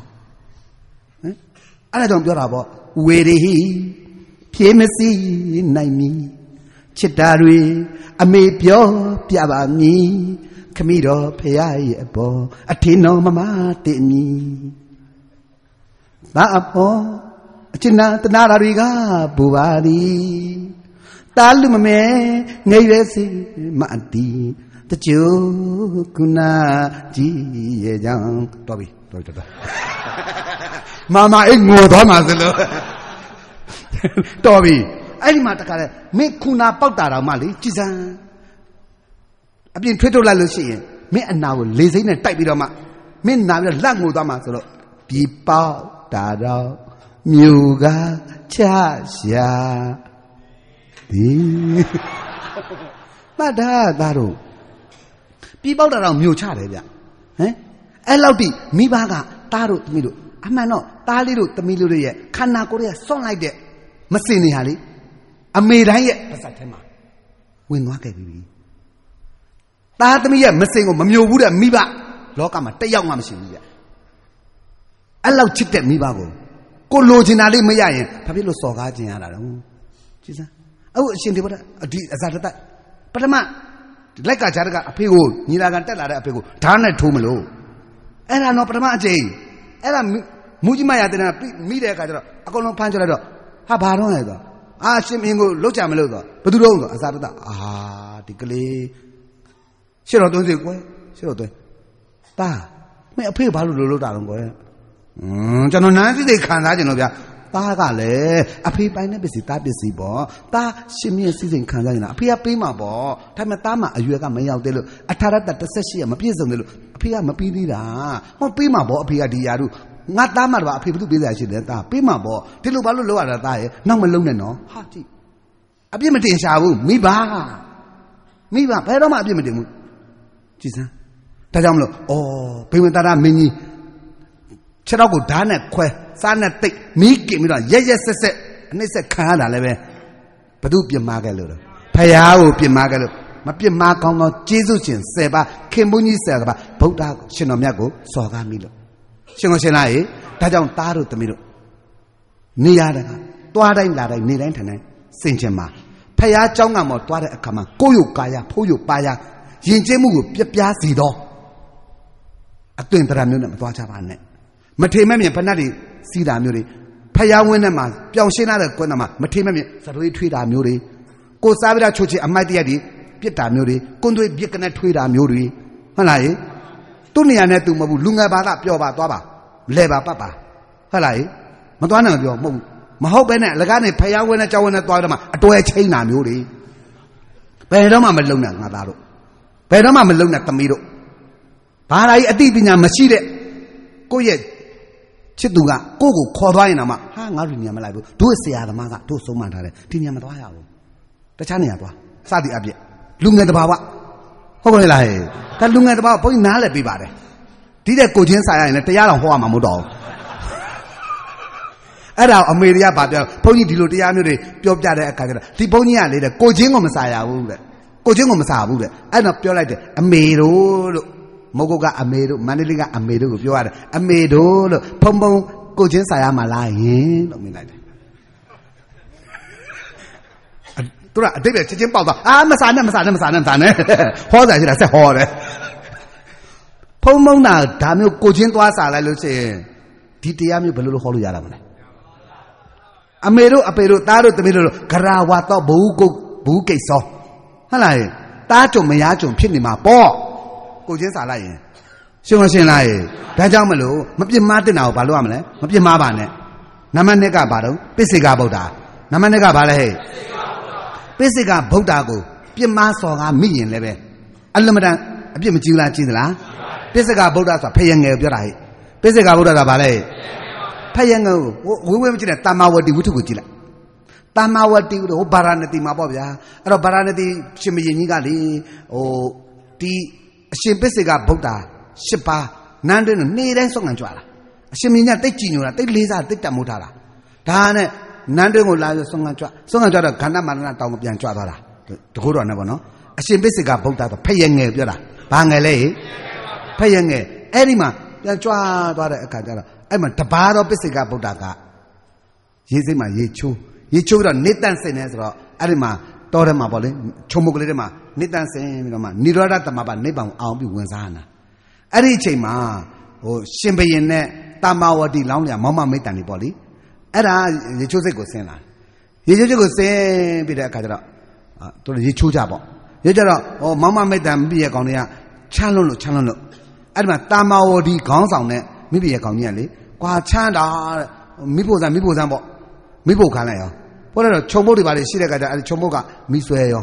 အဲ့ဒါကြောင့်ပြောတာပေါ့ဝေရီဖြေမစီနိုင်မီချစ်တာတွေအမေပြောပြပါမည်ခမိတော်ဖရာရဲ့အပေါ်အထင်းတော်မမတည်မည်သာအပေါ် အချစ်နာတနာရာတွေကပူပါသည်တာလူမမဲငယ်ရွယ်စီမအတီတကြိုကုနာကြီးရဲ့ကြောင့်တော်ပြီတော်တော်တော်မာမအိတ်ငိုသွားမှာစလို့တော်ပြီအဲ့ဒီမှာတခါလဲမင်းခုနာပေါက်တာတော့မှလေကြည်စံအပြင်ထွေးထုတ်လိုက်လို့ရှိရင်မင်းအနာကိုလေစိမ့်နဲ့တိုက်ပြီးတော့မှမင်းနာပြီးတော့လက်ငိုသွားမှာဆိုတော့ဒီပေါက်တာတော့ မြို့ကချရှာဒီမှတ်တာသားတို့ပြီးပေါက်တာတော့မြို့ချတယ်ဗျဟမ်အဲ့လောက်တိမိဘကသားတို့သမီးတို့အမှန်တော့သားလေးတို့သမီးလေးတို့ရဲ့ခန္ဓာကိုယ်ရဲ့စွန့်လိုက်တဲ့မစင်နေဟာလေအမေတိုင်းရဲ့ပါစက်ထဲမှာဝင်သွားခဲ့ပြီသားသမီးရဲ့မစင်ကိုမမျိုးဘူးတဲ့မိဘလောကမှာတယောက်မှမရှိဘူးဗျအဲ့လောက်ချစ်တဲ့မိဘကို ကိုလိုချင်တာလေးမရရင်ဘာဖြစ်လို့စော်ကားခြင်းရတာတော့ကြည်စမ်းအခုအရှင်ဒီဘုရားဒီအဇာတတပထမလက်ကကြားကအဖေကိုညီလာခံတက်လာတဲ့အဖေကိုဓာတ်နဲ့ထိုးမလို့အဲ့ဒါတော့ပထမအကျိန်အဲ့ဒါမူကြီးမရတဲ့နာမိတဲ့အခါကျတော့အကုန်လုံးဖမ်းချလိုက်တော့ဟာဘာတော့လဲတော့အာရှင်မင်းကိုလုတ်ကြမလို့တော့ဘယ်သူတော့ဆိုအဇာတတအာဒီကလေးရှစ်တော်သွင်းစီကွယ်ရှစ်တော်သွင်းတာမင်းအဖေဘာလို့လို့လုတ်တာတော့ကွယ် อืมကျွန်တော်နန်းစိစိခံစားကြင်လို့ဗျာသားကလည်းအဖေပိုင်တဲ့ပစ္စည်းသားပစ္စည်းပေါ့သားရှင်မြင့်စိစိခံစားကြင်တာအဖေကပေးမှာပေါ့ဒါပေမဲ့သားမှာအရွယ်ကမရောက်သေးလို့အထာရတ18ရမပြည့်စုံသေးလို့အဖေကမပြီးသေးတာဟောပေးမှာပေါ့အဖေကဒီယာတို့ငါသားမှာတော့အဖေဘုသူပေးစရာရှိတယ်သားပေးမှာပေါ့ဒီလိုဘာလို့လောက်ရတာသားရဲ့နောက်မလုံးနဲ့နော်ဟာကြည့်အပြစ်မတင်ရှာဘူးမိဘမိဘဘယ်တော့မှအပြစ်မတင်ဘူးကြည်စမ်းဒါကြောင့်မလို့ဩဘိမတာရမင်းကြီး ခြေတော့ကိုဓာတ်နဲ့ခွဲစားနဲ့တိတ်မီးกินပြီးတော့ရက်ရက်ဆက်ဆက်အနစ်ဆက်ခံရတာလည်းပဲဘသူပြစ်မှားခဲ့လို့ဖယားကိုပြစ်မှားခဲ့လို့မပြစ်မှားကောင်းသောကျေးဇူးရှင်၁၀ပါးခင်ဘုန်းကြီး၁၀ပါးဗုဒ္ဓရှင်တော်မြတ်ကိုစော်ကားမိလို့ရှင်ကိုရှင်လာရေဒါကြောင့်သားတို့သမီးတို့နေရတာကတွားတိုင်းလာတိုင်းနေတိုင်းထိုင်တိုင်းစင်ချင်မှာဖယားเจ้าကမောတွားတဲ့အခါမှာကိုယ်ယုကာယဖိုးယုပါယယဉ်ကျေးမှုကိုပြပြစီတော့အသွင်တရမျိုးနဲ့မသွားကြပါနဲ့ မထေမဲ့မြင်ဖဏတ်တွေစီးတာမျိုးတွေဖယားဝင်းထဲမှာပျောင်ရှင်းလာတဲ့ကွန်းသားမှာမထေမဲ့မြင်သတွေးထွေးတာမျိုးတွေကိုစားပြတာချိုချင်အမိုက်တရက်တွေပြစ်တာမျိုးတွေကွန်းသွေးပြစ်ကနေထွေးတာမျိုးတွေဟုတ်လားရေသူ့နေရာနဲ့သူမဟုတ်ဘူးလူငယ်ပါကပျော်ပါသွားပါလဲပါပတ်ပါဟုတ်လားရေမသွားနိုင်မပြောမဟုတ်ဘူးမဟုတ်ပဲနဲ့အလကားနဲ့ဖျားဝဲနဲ့ကြောင်းဝဲနဲ့သွားတော့မှအတွဲချင်းတာမျိုးတွေဘယ်တော့မှမလုံနဲ့ငါသားတို့ဘယ်တော့မှမလုံနဲ့သမီးတို့ဘာသာကြီးအသိပညာမရှိတဲ့ကိုယ့်ရဲ့ ချစ်သူကကိုယ့်ကိုခေါ်သွားရင်တော့မှဟာငါတို့ညံမလိုက်ဘူးတို့ဆရာသမားကတို့ဆုံးမထားတယ်ဒီညံမသွားရဘူးတခြားနေရာသွားစသည်အပြည့်လူငယ်တဘာဝဟုတ်ကဲ့လားဟဲ့ဒါလူငယ်တဘာဝဘုန်းကြီးနားလည်းပြပါတယ်ဒီတဲ့ကိုချင်းစာရရင်လည်းတရားတော်ဟောရမှာမဟုတ်တော့ဘူးအဲ့ဒါအမေရိကဗာပြောဘုန်းကြီးဒီလိုတရားမျိုးတွေပြောပြတဲ့အခါကျတော့ဒီဘုန်းကြီးကလေတဲ့ကိုချင်းကိုမစာရဘူးတဲ့ကိုချင်းကိုမစာဘူးတဲ့အဲ့တော့ပြောလိုက်တယ်အမေတို့လို့ မဟုတ်ကအမေတို့မန္တလေးကအမေတို့ကိုပြောရတယ်အမေတို့လို့ဖုံဖုံကိုချင်းစာရမှာလားယင်လို့မြင်လိုက်တယ်သူကအတိတ်ပဲချက်ချင်းပေါက်သွားအာမစာနဲ့မစာနဲ့မစာနဲ့မစာနဲ့ဟောတာရှိတာဆက်ဟောတယ်ဖုံဖုံတာဒါမျိုးကိုချင်းသွားစာလိုက်လို့ရှိရင်ဒီတရားမျိုးဘယ်လိုလုပ်ဟောလို့ရတာမလဲအမေတို့အပေတို့သားတို့သမီးတို့ဂရာဝါတော့ဘူးကုတ်ဘူးကိတ်စောဟုတ်လားတားကြုံမရကြုံဖြစ်နေမှာပေါ့ ကိုချင်းစာလိုက်ရင်ရှင်းမရှင်းလားဒါကြောင့်မလို့မပြစ်မှားတင်တာကိုဘာလို့ရမလဲမပြစ်မှားပါနဲ့နံပါတ်1ကဘာတော့ပစ္စေကဗုဒ္ဓနံပါတ်2ကဘာလဲဟဲ့ပစ္စေကဗုဒ္ဓကိုပြစ်မှားစော်ကားမိရင်လည်းပဲအလမတန်အပြစ်မကြည့်လားကြည့်သလားပစ္စေကဗုဒ္ဓဆိုတာဖယငယ်ပြောတာဟဲ့ပစ္စေကဗုဒ္ဓကဘာလဲဖယငယ်ကိုဝေးဝေးမကြည့်နဲ့တာမဝတိဝိထုကိုကြည့်လိုက်တာမဝတိဟိုဗာရာဏတိမှာပေါ့ဗျာအဲ့တော့ဗာရာဏတိရှင်မရင်ကြီးကလေဟိုဒီ အရှင်ပစ္စေကဗုဒ္ဓ၈ပါးနန်းတွင်းနေတိုင်းဆုံးခံကြွလာအရှင်မင်းကတိတ်ကြည်ညိုတာတိတ်လေးစားတိတ်တတ်မိုးထားတာဒါနဲ့နန်းတွင်းကိုလာပြီးဆုံးခံကြွဆုံးခံကြွတော့ခန္ဓာမာနတောင်ပြန်ကြွသွားတာတကူတော့နဲ့ပေါ့နော်အရှင်ပစ္စေကဗုဒ္ဓဆိုဖယငယ်ပြောတာဘာငယ်လဲဖယငယ်အဲ့ဒီမှာပြန်ကြွသွားတဲ့အခါကျတော့အဲ့မှာတပါးတော့ပစ္စေကဗုဒ္ဓကရေးစိတ်မှာရေချိုးရေချိုးတော့နေတန့်စင်နေဆိုတော့အဲ့ဒီမှာ တောထဲမှာပေါ့လေခြုံမုတ်ကလေးထဲမှာနေတန့်စင်ပြီးတော့မှនិရောဓတမပါနိဗ္ဗာန်အောင်ပြီးဝင်စားနာအဲ့ဒီအချိန်မှာဟိုရှင်ဘရင်နဲ့တာမဝတိလောင်းလျာမောင်မမိတ်တန်နေပေါ့လေအဲ့ဒါရေချိုးစိတ်ကိုဆင်းလာရေချိုးစိတ်ကိုဆင်းပြီးတဲ့အခါကျတော့သူတို့ရေချိုးကြပေါ့ရေကြတော့ဟိုမောင်မမိတ်တန်မိရဲ့ကောင်တွေကချမ်းလွန်းလို့ချမ်းလွန်းလို့အဲ့ဒီမှာတာမဝတိခေါင်းဆောင်နဲ့မိပြရဲ့ကောင်ကြီးကလေကွာချမ်းတာမိဖို့စံမိဖို့စံပေါ့မိဖို့ခံလိုက်ရော ဘောတော့ခြုံပုတ်တွေပါလေရှိတဲ့ကကြအဲ့ခြုံပုတ်ကမိဆွဲရော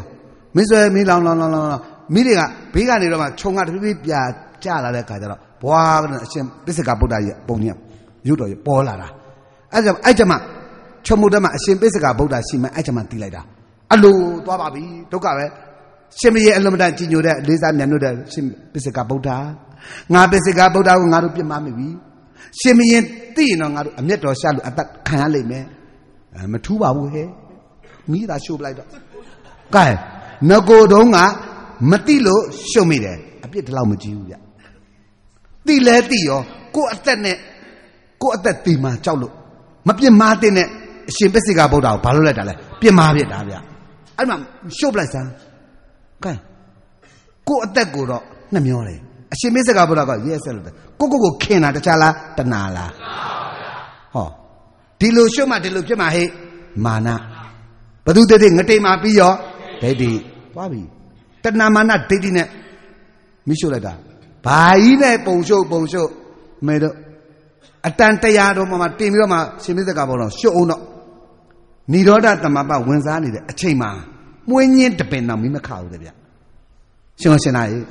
မိဆွဲမိလောင်လောင်လောင်လောင်မိတွေကဘေးကနေတော့မှခြုံကတဖြည်းဖြည်းပြကျလာတဲ့ခါကျတော့ဘွားကအရှင်ပစ္စကဗုဒ္ဓရဲ့ပုံကြီးရုပ်တော်ရပေါ်လာတာအဲ့ကြောင့်အဲ့ကြမှာခြုံပုတ်တက်မှာအရှင်ပစ္စကဗုဒ္ဓရှိမှအဲ့ကြမှာတီးလိုက်တာအလိုသွားပါပြီဒုက္ခပဲရှင်မရဲ့အလမတန်ကြည်ညိုတဲ့လေးစားမြန်လို့တဲ့ရှင်ပစ္စကဗုဒ္ဓငါပစ္စကဗုဒ္ဓကိုငါတို့ပြစ်မှားမိပြီရှင်မရင်သိရင်တော့ငါတို့အမျက်တော်ရှာလို့အသက်ခံရလိမ့်မယ်အဲ မထူးပါဘူးဟဲ့မိသားရှို့ပလိုက်တော့ကဲငကိုတုံးကမတိလို့ရှုံမိတယ်အပြစ်တလောက်မကြည့်ဘူးဗျတိလဲတိရောကို့အသက်နဲ့ကို့အသက်တီမှာကြောက်လို့မပြစ်မှားတဲ့အရှင်ပစ္စေကဗုဒ္ဓကိုဘာလို့လိုက်တာလဲပြစ်မှားပြစ်တာဗျအဲ့မှာရှုပ်ပလိုက်စမ်းကဲကို့အသက်ကိုတော့နှမျောတယ်အရှင်ပစ္စေကဗုဒ္ဓကရဲဆက်လို့ကိုကိုကိုခင်တာတခြားလားတဏှာလားဟော ဒီလိုရှုမှဒီလိုဖြစ်မှာဟဲ့မာနဘသူတည်းငတိမာပြီးရောဒိဋ္ဌိသွားပြီတဏမာနဒိဋ္ဌိနဲ့မိရှုလိုက်တာဘာကြီးနဲ့ပုံရှုပ်ပုံရှုပ်မဲတော့အတန်တရားတော်မှာတင်ပြီးတော့မှရှင်မစ္စကဘောတော့ရှုပ်အောင်တော့និရောဓတမပဝင်စားနေတဲ့အချိန်မှာမွေးညင်းတပင်တော့မိမခဘူးတဲ့ဗျရှင်တော်ရှင်သားကြီး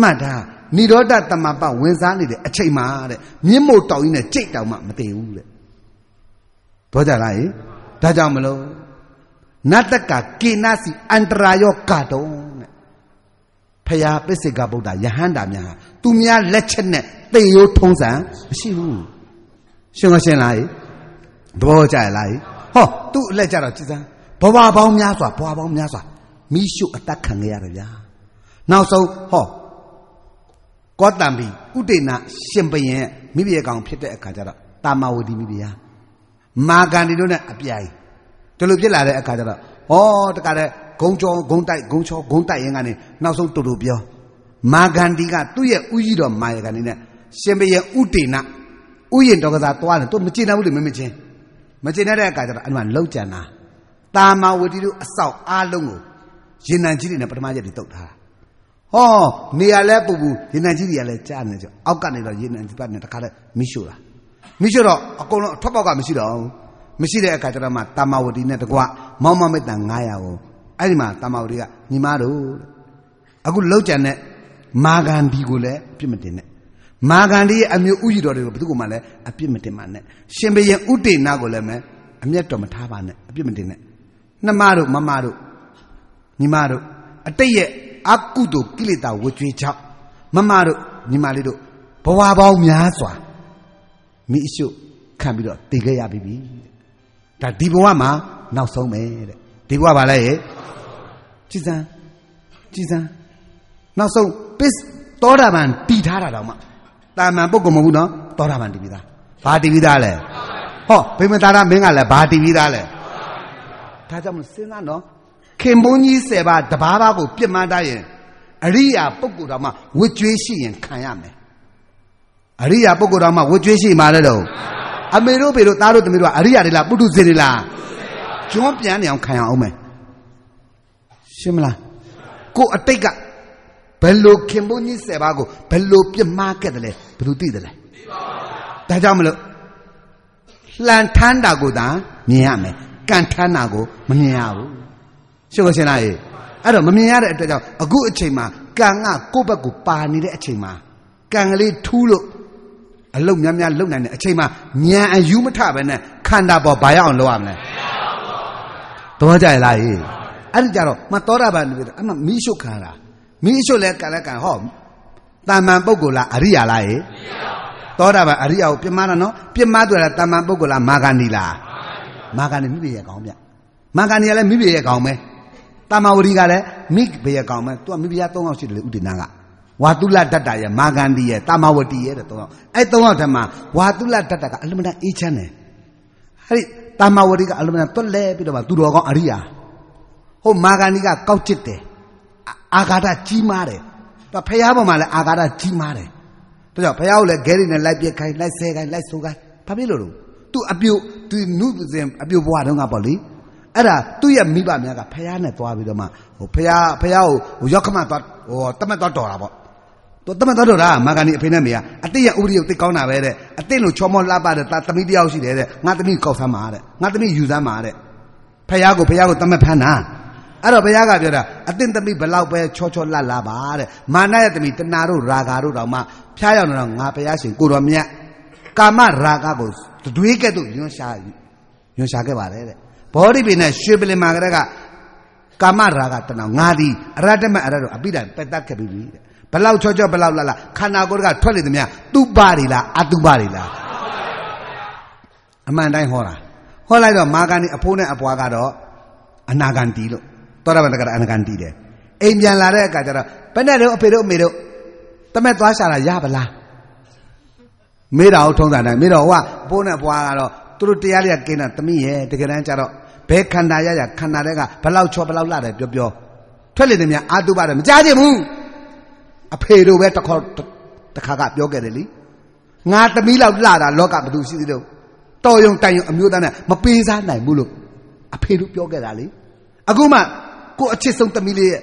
မှတ်တာនិရောဓတမပဝင်စားနေတဲ့အချိန်မှာတဲ့မြင့်မို့တောက်ကြီးနဲ့ကြိတ်တောင်မှမတည်ဘူးတဲ့ ဘောကြလားဟင်ဒါကြောင့်မလို့နတ္တကကေနစီအန္တရာယောကတုံတဲ့ဖယားပစ္စေကဗုဒ္ဓယဟန္တာများဟာသူများလက်ချက်နဲ့သေရိုးထုံးစံမရှိဘူးရှင်ကရှင်လားသဘောကျရလားဟောသူ့အလက်ကြတော့ကြည်စမ်းဘဝပေါင်းများစွာဘဝပေါင်းများစွာမိရှုအသက်ခံရရတယ်ဗျာနောက်ဆုံးဟောကောတံဘီဥဒိဏရှင်ဘရင်မိဘကောင်ဖြစ်တဲ့အခါကျတော့တာမဝတီမိဖုရား မာဂန္ဒီတို့နဲ့အပြိုင်ဒီလိုဖြစ်လာတဲ့အခါကျတော့ဟောတခါတည်းဂုံချောဂုံတိုက်ဂုံချောဂုံတိုက်ရင်ကနေနောက်ဆုံးတူတူပြောမာဂန္ဒီကသူ့ရဲ့ဥကြီးတော်မာယကန်နေနဲ့ရှင်ဘရင်ဥတေနဥယျင်တော်ကစားသွားတယ်သူမကျင်တတ်ဘူးလေမမချင်းမကျင်တတ်တဲ့အခါကျတော့အဲ့မှာလောက်ကြံတာတာမာဝတီတို့အဆောက်အားလုံးကိုရင်နံကြီးတွေနဲ့ပထမရက်တွေတုတ်ထားတာဟောနေရာလဲပူပူရင်နံကြီးတွေကလည်းကြားနေကြအောက်ကနေတော့ရင်နံကြီးပတ်နေတခါလဲမိရှို့တာ မိရှို့တော့အကုန်လုံးအထွက်ပေါက်ကမရှိတော့ဘူးမရှိတဲ့အခါကျတော့မှတာမဝတီနဲ့တကွမောင်မမေတ္တာ900ကိုအဲ့ဒီမှာတာမဝတီကညီမတို့တဲ့အခုလောက်ကြံတဲ့မာဂန္ဒီကိုလည်းအပြစ်မတင်နဲ့မာဂန္ဒီရဲ့အမျိုးဥယျတော်တွေကိုဘယ်သူကမှလည်းအပြစ်မတင်ပါနဲ့ရှင်ဘရင်ဥတေနာကိုလည်းမဲအမျက်တော်မထားပါနဲ့အပြစ်မတင်နဲ့နှမတို့မမတို့ညီမတို့အတိတ်ရဲ့အကုသိုလ်ကိလေသာဝကြွေးချောက်မမတို့ညီမလေးတို့ဘဝပေါင်းများစွာ မိအရှုခံပြီးတော့တည်ခဲ့ရပြီပြီဒါဒီဘဝမှာနောက်ဆုံးပဲတဲ့ဒီဘဝပါလဲရဲ့ကြည်စမ်းကြည်စမ်းနောက်ဆုံးပစ္စသောတာပန်တည်ထားတာတော့မှတာမန်ပုဂ္ဂိုလ်မဟုတ်ဘူးနော်သောတာပန်တည်ပြီးသားဘာတည်ပြီးသားလဲဟောဘိမသာရမင်းကလည်းဘာတည်ပြီးသားလဲဒါကြောင့်မစဉ်းစားနော်ခင်မုန်းကြီး၁၀ပါးတဘာဘာကိုပြစ်မှန်းတတ်ရင်အရိယာပုဂ္ဂိုလ်တော်မှဝှကြွေးရှိရင်ခံရမယ် အရိယာပုဂ္ဂိုလ်တော်မှဝှကြွေးရှိမှလည်းတော့အမေတို့ဖေတို့သားတို့သမီးတို့ကအရိယာတွေလားပုထုဇဉ်တွေလားကျွန်းပြန်နေအောင်ခံရအောင်မယ်ရှင်းမလားကိုအတိတ်ကဘယ်လိုခင်မုန်းကြီး၁၀ပါးကိုဘယ်လိုပြစ်မှားခဲ့တယ်လဲဘယ်သူသိတယ်လဲဒါကြောင့်မလို့လှန်ထမ်းတာကိုသာမြင်ရမယ်ကန်ထမ်းတာကိုမမြင်ရဘူးရှင်းလို့ရှင်းလားအေးအဲ့တော့မမြင်ရတဲ့အတွက်ကြောင့်အခုအချိန်မှာကံကကိုယ့်ဘက်ကိုပါနေတဲ့အချိန်မှာကံကလေးထူးလို့ အလုတ်များများလုတ်နိုင်တဲ့အချိန်မှာညံအယူမထပဲနဲ့ခန္ဓာပေါ်ဘာရအောင်လုပ်ရမလဲတော့ကြရလားအေးအဲ့ဒီကြတော့မတော်တာပါလို့အမှမီးရှုခံတာမီးရှုလဲကံလဲကံဟောတာမန်ပုဂ္ဂိုလ်လားအရိယာလားအေးသောတာပန်အရိယာကိုပြမတာနော်ပြမတွေ့လားတာမန်ပုဂ္ဂိုလ်လားမာဂန္ဒီလားမာဂန္ဒီမိဘရဲ့ကောင်းဗျမာဂန္ဒီကလည်းမိဘရဲ့ကောင်းပဲတာမဝရီကလည်းမိဘရဲ့ကောင်းပဲသူကမိဘရဲ့၃ယောက်ရှိတယ်လေဥဒိနာက ဝါတုလတတ္တရဲ့မာဂန္ဒီရဲ့တာမဝတီရဲ့တဲ့၃ယောက်အဲ့၃ယောက်ထဲမှာဝါတုလတတ္တကအလမတန်အေးချမ်းတယ်အဲ့ဒီတာမဝရီကအလမတန်တွက်လဲပြီးတော့မှသူတော်ကောင်းအရိယာဟိုမာဂန္ဒီကကောက်ကျစ်တယ်အာဃာတကြီးမားတယ်သူဖះပေါ်မှာလည်းအာဃာတကြီးမားတယ်ဒါကြောင့်ဖះကိုလည်းဂဲရီနဲ့လိုက်ပြက်ခိုင်းလိုက်ဆဲခိုင်းလိုက်ဆိုခိုင်းဘာဖြစ်လို့လို့သူအပြိုသူနုစဉ်အပြိုဘွားတုန်းကပေါ့လေအဲ့ဒါသူ့ရဲ့မိဘများကဖះနဲ့သွားပြီးတော့မှဟိုဖះဖះကိုဟိုရောက်ခမသွားဟိုတမက်သွားတော်တာပေါ့ သူတမက်သွားတော်တာမာဂန်ဒီအဖေနဲ့မေကအတိရဲ့ဥပဒေကိုသိကောင်းတာပဲတဲ့အတိလို့ချောမောလှပတဲ့တာသမီးတယောက်ရှိတယ်တဲ့ငါသမီးကောက်ဆမ်းပါတဲ့ငါသမီးယူဆမ်းပါတဲ့ဖះကိုဖះကိုတမက်ဖမ်းတာအဲ့တော့ဘုရားကပြောတာအတင်းသမီးဘလောက်ပဲချောချောလှလှပါတဲ့မာနရဲ့သမီးတဏှာတို့ရာဂါတို့တောင်မှဖျားရောက်နေတော့ငါဘုရားရှင်ကိုတော်မြတ်ကာမရာဂကိုတွေးကဲ့သို့ညွှန်ရှာညွှန်ရှာခဲ့ပါတယ်တဲ့ဘောဓိပိနဲ့ရွှေပလင်မာကတဲ့ကကာမရာဂတဏှာငါသည်အရတ္တမအရတ္တအပိဒံပက်တတ်ခဲ့ပြီတဲ့ ဘလောက်ချောချောဘလောက်လှလှခန္ဓာကိုယ်ကထွက်လေသမျှသူပတွေလားအတုပတွေလားအမှန်တိုင်းဟောတာဟောလိုက်တော့မာဂန်ဒီအဖိုးနဲ့အပွားကတော့အနာဂန်တီလို့သောရဘန္တကအနကန်တီးတယ်အိမ်ပြန်လာတဲ့အခါကျတော့ဘယ်နဲ့တော့အဖေတို့အမေတို့တမက်သွားရှာတာရပါလားမေးတာကိုထုံးတာတိုင်းမေးတော့ဟိုကဘိုးနဲ့ဘွားကတော့သူတို့တရားလေးကกินတာတမိရဲ့တကယ်တမ်းကျတော့ဘယ်ခန္ဓာရရခန္ဓာတွေကဘလောက်ချောဘလောက်လှတယ်ပြောပြောထွက်လေတယ်များအာတုပါတယ်မကြားချင်ဘူး အဖေတို့ပဲတခေါတခါကပြောခဲ့တယ်လीငါသမီးလောက်လှတာလောကဘသူရှိသေးတော့တော်ယုံတိုင်ယုံအမျိုးသားနဲ့မပေးစားနိုင်ဘူးလို့အဖေတို့ပြောခဲ့တာလေအခုမှကိုအချစ်ဆုံးသမီးလေးရဲ့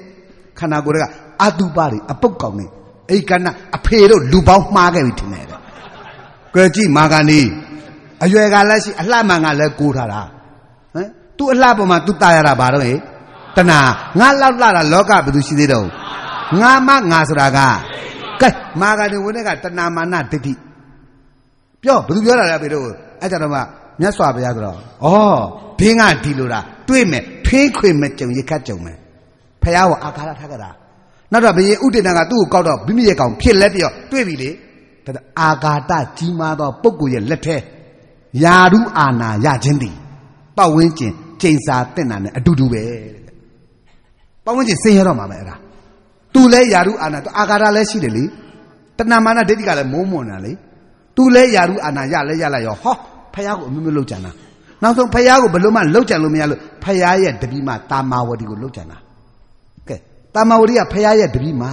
ခန္ဓာကိုယ်ကအာတုပတွေအပုတ်ကောင်နေအဲ့ကဏအဖေတို့လူပေါင်းမှားခဲ့ပြီထင်တယ်တဲ့ကြွယ်ကြည့်မာကန်နီအရွယ်ကလည်းရှိအလှမှန်ကလည်းကိုးထားတာဟမ်သူအလှပေါ်မှာသူตายရတာဘာတော့ဟဲ့တဏငါလောက်လာတာလောကဘယ်သူရှိသေးတော့ ငါမငါဆိုတာကကဲမာကန်နီဝင်တဲ့ကတဏမာနဒိဋ္ဌိပြောဘယ်သူပြောတာလဲအဖေတို့အဲ့ကြတော့မှမြတ်စွာဘုရားဆိုတော့ဩဘင်းကဒီလိုတာတွေးမယ်ဖေးခွေမဲ့ကြုံရခတ်ကြုံမယ်ဖះကိုအာဃာတထားကြတာနောက်တော့ဘယင်ဥဒိဏကသူ့ကိုကောက်တော့မိမိရဲ့ကောင်ဖြစ်လက်ပြောတွေ့ပြီလေဒါအာဃာတကြီးမားသောပုဂ္ဂိုလ်ရဲ့လက်ထဲယာရုအာနာရခြင်းသည်ပတ်ဝန်းကျင်ကျိန်စာတက်တာနဲ့အတူတူပဲပတ်ဝန်းကျင်ဆင်းရဲတော့မှာပဲအဲ့ဒါ သူလဲယာရုအာနာသူအာဃာတလည်းရှိတယ်လေတဏမာနဒိဋ္ဌိကလည်းမိုးမွန်တာလေသူလဲယာရုအာနာရလဲရလိုက်ရောဟောဖះကိုအမျိုးမျိုးလောက်ကြံတာနောက်ဆုံးဖះကိုဘယ်လို့မှလောက်ကြံလို့မရလို့ဖះရဲ့တပိမတာမာဝတီကိုလောက်ကြံတာကဲတာမာဝတီကဖះရဲ့တပိမ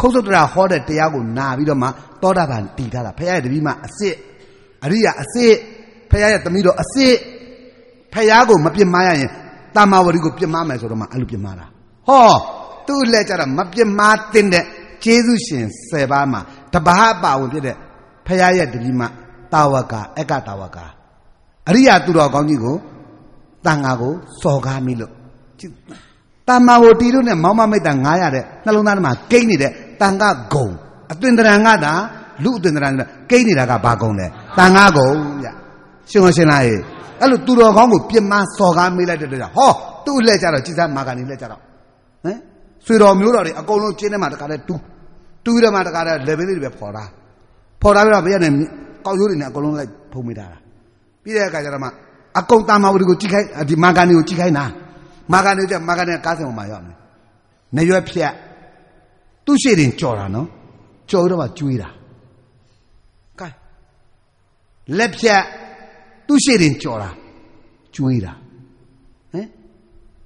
ခုတ်သုတ္တရာဟောတဲ့တရားကိုနာပြီးတော့မှသောတာပန်တည်ထားတာဖះရဲ့တပိမအစစ်အရိယာအစစ်ဖះရဲ့တမိတော်အစစ်ဖះကိုမပြစ်မှားရရင်တာမာဝတီကိုပြစ်မှားမယ်ဆိုတော့မှအဲ့လိုပြစ်မှားတာဟော သူ့လက်ကြတော့မပြစ်မှားတဲ့ကျေးဇူးရှင်၁၀ပါးမှာတပါးအပါဝင်ဖြစ်တဲ့ဖះရဲ့တပိမတာဝကအက္ကတာဝကအရိယာသူတော်ကောင်းကြီးကိုတန်ဃာကိုစော်ကားမိလို့တမ္မာဝတီတို့နဲ့မောင်မမိတ်တန်900တဲ့နှလုံးသားထဲမှာကိန်းနေတဲ့တန်ဃာဂုံအသွင်တရံကသာလူအသွင်တရံကကိန်းနေတာကဘာဂုံလဲတန်ဃာဂုံဗျရှင်မရှင်လားဟဲ့အဲ့လိုသူတော်ကောင်းကိုပြစ်မှားစော်ကားမိလိုက်တဲ့အတွက်ဟောသူ့လက်ကြတော့ကြည်စားမာကနေလက်ကြတော့ဟမ် ဆွေတော်မျိုးတော်တွေအကုန်လုံးကျင်းထဲမှာတခါတည်းတူးတူးထဲမှာတခါတည်း level လေးတွေပဲဖော်တာဖော်တာပြီးတော့ဘေးကနေကောက်ရိုးတွေနဲ့အကုန်လုံးလိုက်ဖုံးမိတာပြီးတဲ့အခါကျတော့မှအကုန်တာမာဝတီကိုကြည့်ခိုင်းဒီမာကန်တွေကိုကြည့်ခိုင်းတာမာကန်တွေကျမာကန်တွေကားစင်ပေါ်မှာရောက်နေနေရွက်ဖြက်သူ့ရှေ့တင်ကြော်တာနော်ကြော်တော့မှကျွေးတာကဲလက်ဖြက်သူ့ရှေ့တင်ကြော်တာကျွေးတာဟမ်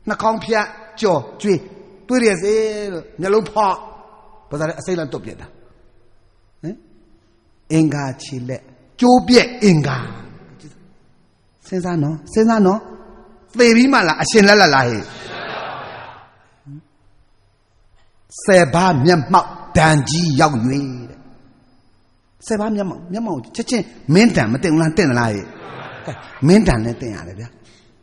နှာခေါင်းဖြက်ကြော်ကျွေး တွေးရစေလို့မျက်လုံးဖောက်ဘာသာလဲအစိမ့်လန့်တုတ်ပြက်တာဟမ်အင်္ဂါခြေလက်ကျိုးပြက်အင်္ဂါစဉ်းစားနော်စဉ်းစားနော်သေပြီးမှလားအရှင်လက်လက်လားဟဲ့ဆယ်ပါးမျက်မှောက်ဒဏ်ကြီးရောက်၍တဲ့ဆယ်ပါးမျက်မှောက်မျက်မှောက်ချက်ချင်းမင်းတန်မတင်ဘူးလားတင်သလားဟဲ့ကဲမင်းတန်နဲ့တင်ရတယ်ဗျာ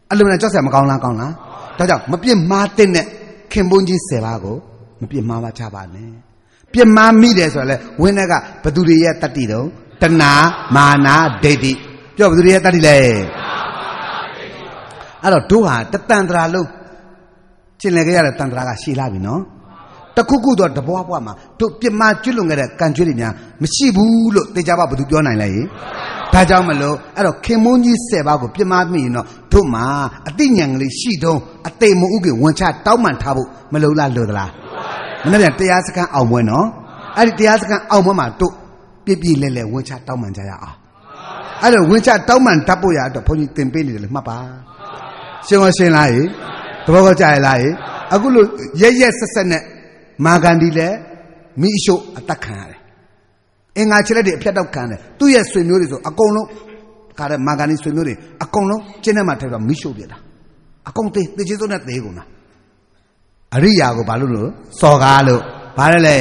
အဲ့လိုနဲ့ကြောက်ဆရာမကောင်းလားကောင်းလားဒါကြောင့်မပြစ်မှားတဲ့နဲ့ ခင်ပွန်းကြီးဆယ်ပါးကိုမပြစ်မှားပါချပါနဲ့ပြစ်မှားမိတယ်ဆိုတော့လေဝင်းတဲ့ကဘသူတွေရဲ့တတ္တိတော့တဏမာနာဒိဋ္ဌိပြောဘသူတွေရဲ့တတ္တိလဲအဲ့တော့တို့ဟာတတန်တရာလုံးကျင်လည်ခဲ့ရတဲ့တန်တရာကရှည်လာပြီနော်တခုခုတော့တဘွားဘွားမှာတို့ပြစ်မှားကျွလွန်ခဲ့တဲ့ကံကြွေးတွေများမရှိဘူးလို့တေချာပါဘသူပြောနိုင်လဲ ဒါကြောင့်မလို့အဲ့တော့ခင်မွန်းကြီး၁၀ပါးကိုပြစ်မှားမိရင်တော့တို့မှာအတိညာဏ်ကလေးရှိတုံးအတိတ်မဟုတ်ကဝန်ချတောင်းပန်ထားဖို့မလိုလားလိုသလားမနေ့ကတရားစခန်းအောင်ပွဲနော်အဲ့ဒီတရားစခန်းအောင်ပွဲမှာတို့ပြည့်ပြည့်လဲလဲဝန်ချတောင်းပန်ကြရအောင်အဲ့တော့ဝန်ချတောင်းပန်တတ်ဖို့ရတော့ဘုန်းကြီးသင်ပေးနေတယ်လေမှတ်ပါရှင်းမရှင်းလားဟေသဘောကောကြရလားဟေအခုလို့ရက်ရက်ဆက်ဆက်နဲ့မာဂန္ဒီလည်းမိအရှုအသက်ခံရတယ် အင်္ဂါခြေလက်တွေအဖြတ်တော့ခံတယ်သူ့ရဲ့ဆွေမျိုးတွေဆိုအကုန်လုံးခါတဲ့မာဂန္ဒီဆွေမျိုးတွေအကုန်လုံးကျင်းထဲမှာထည့်တော့မိရှုပြတာအကုန်သေးသေချေစိုးနဲ့သေးကုန်တာအရိယာကိုဘာလို့လို့စော်ကားလို့ဘာလဲလဲ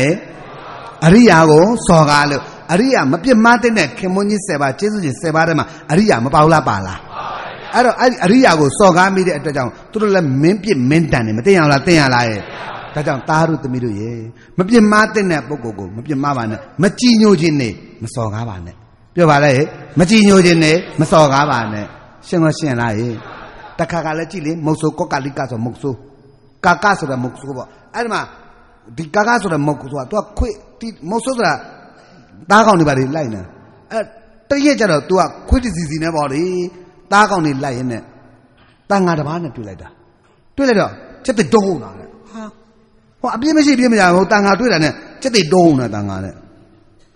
အရိယာကိုစော်ကားလို့အရိယာမပြစ်မှားတဲ့ခင်မွန်းကြီး7ပါးကျေးဇူးရှင်7ပါးထဲမှာအရိယာမပေါလားပါလားအဲ့တော့အဲ့ဒီအရိယာကိုစော်ကားမိတဲ့အတွက်ကြောင့်သူတို့လည်းမင်းပြစ်မင်းတန်နေမသိရလားသိရလားရဲ့ ဒါကြောင့်သားတို့သမီးတို့ရေမပြစ်မှားတဲ့ပုဂ္ဂိုလ်ကိုမပြစ်မှားပါနဲ့မကြည်ညိုခြင်းနဲ့မစော်ကားပါနဲ့ပြောပါလေမကြည်ညိုခြင်းနဲ့မစော်ကားပါနဲ့ရှင်းတော့ရှင်းလားရေတခါကလည်းကြည့်လေမုတ်ဆိုးကောက်ကလိကဆိုမုတ်ဆိုးကာကဆိုတဲ့မုတ်ဆိုးပေါ့အဲ့ဒီမှာဒီကာကဆိုတဲ့မုတ်ဆိုးကသူကခွေဒီမုတ်ဆိုးဆိုတာသားကောင်တွေပါလေလိုက်နေအဲတရက်ကျတော့ तू ကခွေးတစီစီနဲ့ပေါ့လေသားကောင်တွေလိုက်ရင်းနဲ့တန်ငါတစ်ပါးနဲ့တွေ့လိုက်တာတွေ့လိုက်တော့ချက်တတုံးလာတယ် ဟောအပြစ်မရှိပြစ်မရဘူးတန်ခါတွေ့တာနဲ့စက်သိတုံးနေတာတန်ခါနဲ့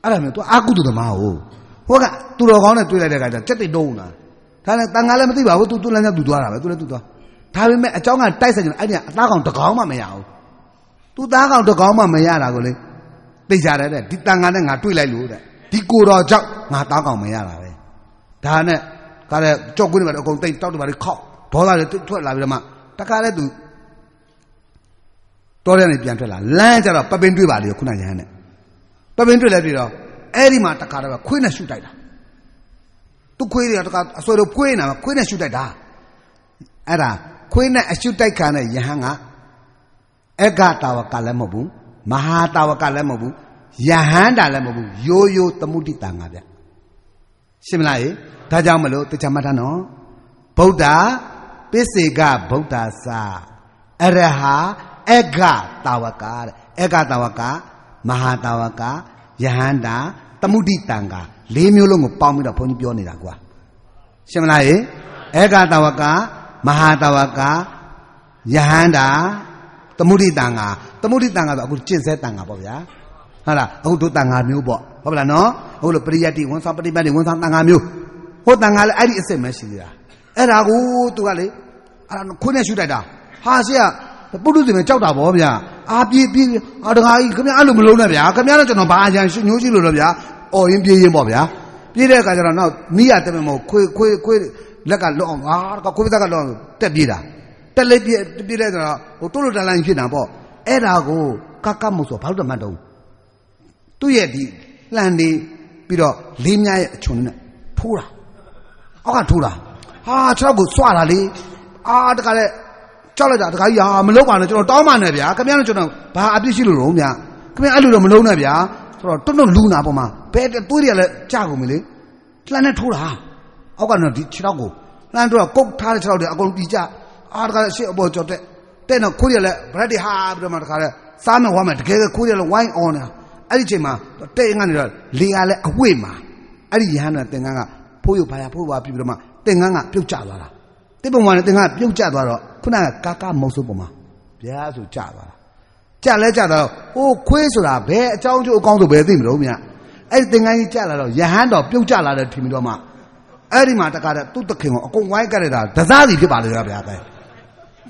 အဲ့ဒါမျိုးသူအာကုတုသမားကိုဟောကသူတော်ကောင်းနဲ့တွေ့လိုက်တဲ့ခါကျစက်သိတုံးတာဒါနဲ့တန်ခါလည်းမသိပါဘူးသူသူ့လမ်းကြောင်းသူသွားတာပဲသူလည်းသူသွားဒါပေမဲ့အเจ้าကတိုက်ဆိုင်ကြတယ်အဲ့ဒီအသားကောင်တကောင်မှမရဘူးသူသားကောင်တကောင်မှမရတာကိုလေသိကြတယ်တဲ့ဒီတန်ခါနဲ့ငါတွေ့လိုက်လို့တဲ့ဒီကိုတော်ကြောင့်ငါသားကောင်မရတာပဲဒါနဲ့ကလည်းကြောက်ကွင်းတွေပါအကုန်တိတ်တောက်တွေပါခောက်ဒေါသတွေထွက်လာပြီးတော့မှတခါလဲသူ တော်တဲ့နေပြန်ထွက်လာလမ်းကျတော့ပပင်းတွေ့ပါလေခုနရဟန်းနဲ့ပပင်းတွေ့လဲပြီးတော့အဲ့ဒီမှာတခါတော့ခွေးနဲ့ရှူတိုက်တာသူခွေးတွေကတခါအစွဲတော့ခွေးနေတာခွေးနဲ့ရှူတိုက်တာအဲ့ဒါခွေးနဲ့အရှူတိုက်ခံတဲ့ယဟန်ကအက္ကတာဝကလည်းမဟုတ်ဘူးမဟာတာဝကလည်းမဟုတ်ဘူးယဟန်တာလည်းမဟုတ်ဘူးရိုးရိုးသမုဒိတန်ငါဗျရှင်းမလားဟေဒါကြောင့်မလို့တရားမှတ်ထားနော်ဗုဒ္ဓပစ္စေကဗုဒ္ဓစာအရဟ အက္ခတာဝကတဲ့အက္ခတာဝကမဟာတာဝကယဟန္တာသမုဒိတံကလေးမျိုးလုံးကိုပေါင်းပြီးတော့ဘုန်းကြီးပြောနေတာကွာရှင်းမလားဟေအက္ခတာဝကမဟာတာဝကယဟန္တာသမုဒိတံကသမုဒိတံကဆိုအခုကျင့်စေတံကပေါ့ဗျာဟုတ်လားအခုတို့တန်ဃာမျိုးပေါ့ဟုတ်ပါလားနော်အခုလိုပရိယတ်တိဝန်ဆောင်ပฏิပတ်တိဝန်ဆောင်တန်ဃာမျိုးဟိုတန်ဃာလည်းအဲ့ဒီအစ်စ်ပဲရှိသေးတာအဲ့ဒါကိုသူကလေအဲ့ဒါခွင်းနဲ့ရှူတိုက်တာဟာရှေ့က ပုထုဇဉ်ပဲကြောက်တာဗောဗျာအာပြေးပြေးအာတခါကြီးခင်ဗျာအဲ့လိုမလုံးနဲ့ဗျာခင်ဗျားတော့ကျွန်တော်ဘာအရန်ညှိုးကြည့်လို့တော့ဗျာအော်ရင်ပြေးရင်ပေါ့ဗျာပြေးတဲ့အခါကျတော့နောက်နီးရတက်မယ်မဟုတ်ခွေးခွေးခွေးလက်ကလွတ်အောင်အာကခွေးသက်ကလွတ်အောင်တက်ပြေးတာတက်လေးပြေးပြေးတဲ့ဆိုတော့ဟိုတိုးလိုတန်လိုင်းဖြစ်တာပေါ့အဲ့ဒါကိုကကမှုဆိုဘာလို့တမတ်တော့သူ့ရဲ့ဒီလှန်နေပြီးတော့လေးမြရဲ့အချွန်နဲ့ထိုးတာအောက်ကထိုးတာဟာခြေထောက်ကိုစွတာလေအာတခါလေ ကြောက်လိုက်တာတခါကြီးဟာမလုံးပါနဲ့ကျွန်တော်တောင်းပါနဲ့ဗျာခင်ဗျားတို့ကျွန်တော်ဘာအပြစ်ရှိလို့လုံးဗျာခင်ဗျားအဲ့လိုတော့မလုံးနဲ့ဗျာဆိုတော့တွတ်တွတ်လူနာပေါ်မှာဘယ်သွေးတွေကလည်းကြာကုန်ပြီလေလှမ်းနဲ့ထိုးတာအောက်ကတော့ဒီခြေထောက်ကိုလှမ်းထိုးတော့ကုတ်ထားတဲ့ခြေထောက်တွေအကုန်ပြီးကြအာတခါလေရှေ့အပေါ်ကြော်တက်တဲ့တော့ခိုးရလည်းဗရက်တွေဟာပြီးတော့မှတခါလေစားမယ်ဝါမယ်တကယ်ခိုးရလည်းဝိုင်းအောင်နေတာအဲ့ဒီချိန်မှာတဲ့ငါနေတော့လေကလည်းအဝိတ်မှာအဲ့ဒီရဟန်းကတင်ကန်းကဖိုးရဖာရဖိုးပါပြီးပြီးတော့မှတင်ကန်းကပြုတ်ကျသွားတာ တိပုံမှာလည်းတင်ကန်းပြုတ်ကျသွားတော့ခုနကကာကာမုတ်ဆိုးပုံမှာဗျာဆိုကျသွားတာကျလဲကျတော့ဟိုခွေးဆိုတာဘယ်အကြောင်းကျိုးအကောင်းဆိုဘယ်သိမလို့မြတ်အဲ့ဒီတင်ကန်းကြီးကျလာတော့ရဟန်းတော်ပြုတ်ကျလာတဲ့ထင်ပြီးတော့မှအဲ့ဒီမှာတခါတည်းသူ့တခင်ကိုအကုန်ဝိုင်းကြရတာဒဇာစီဖြစ်ပါလေဗျာဗျာကဲ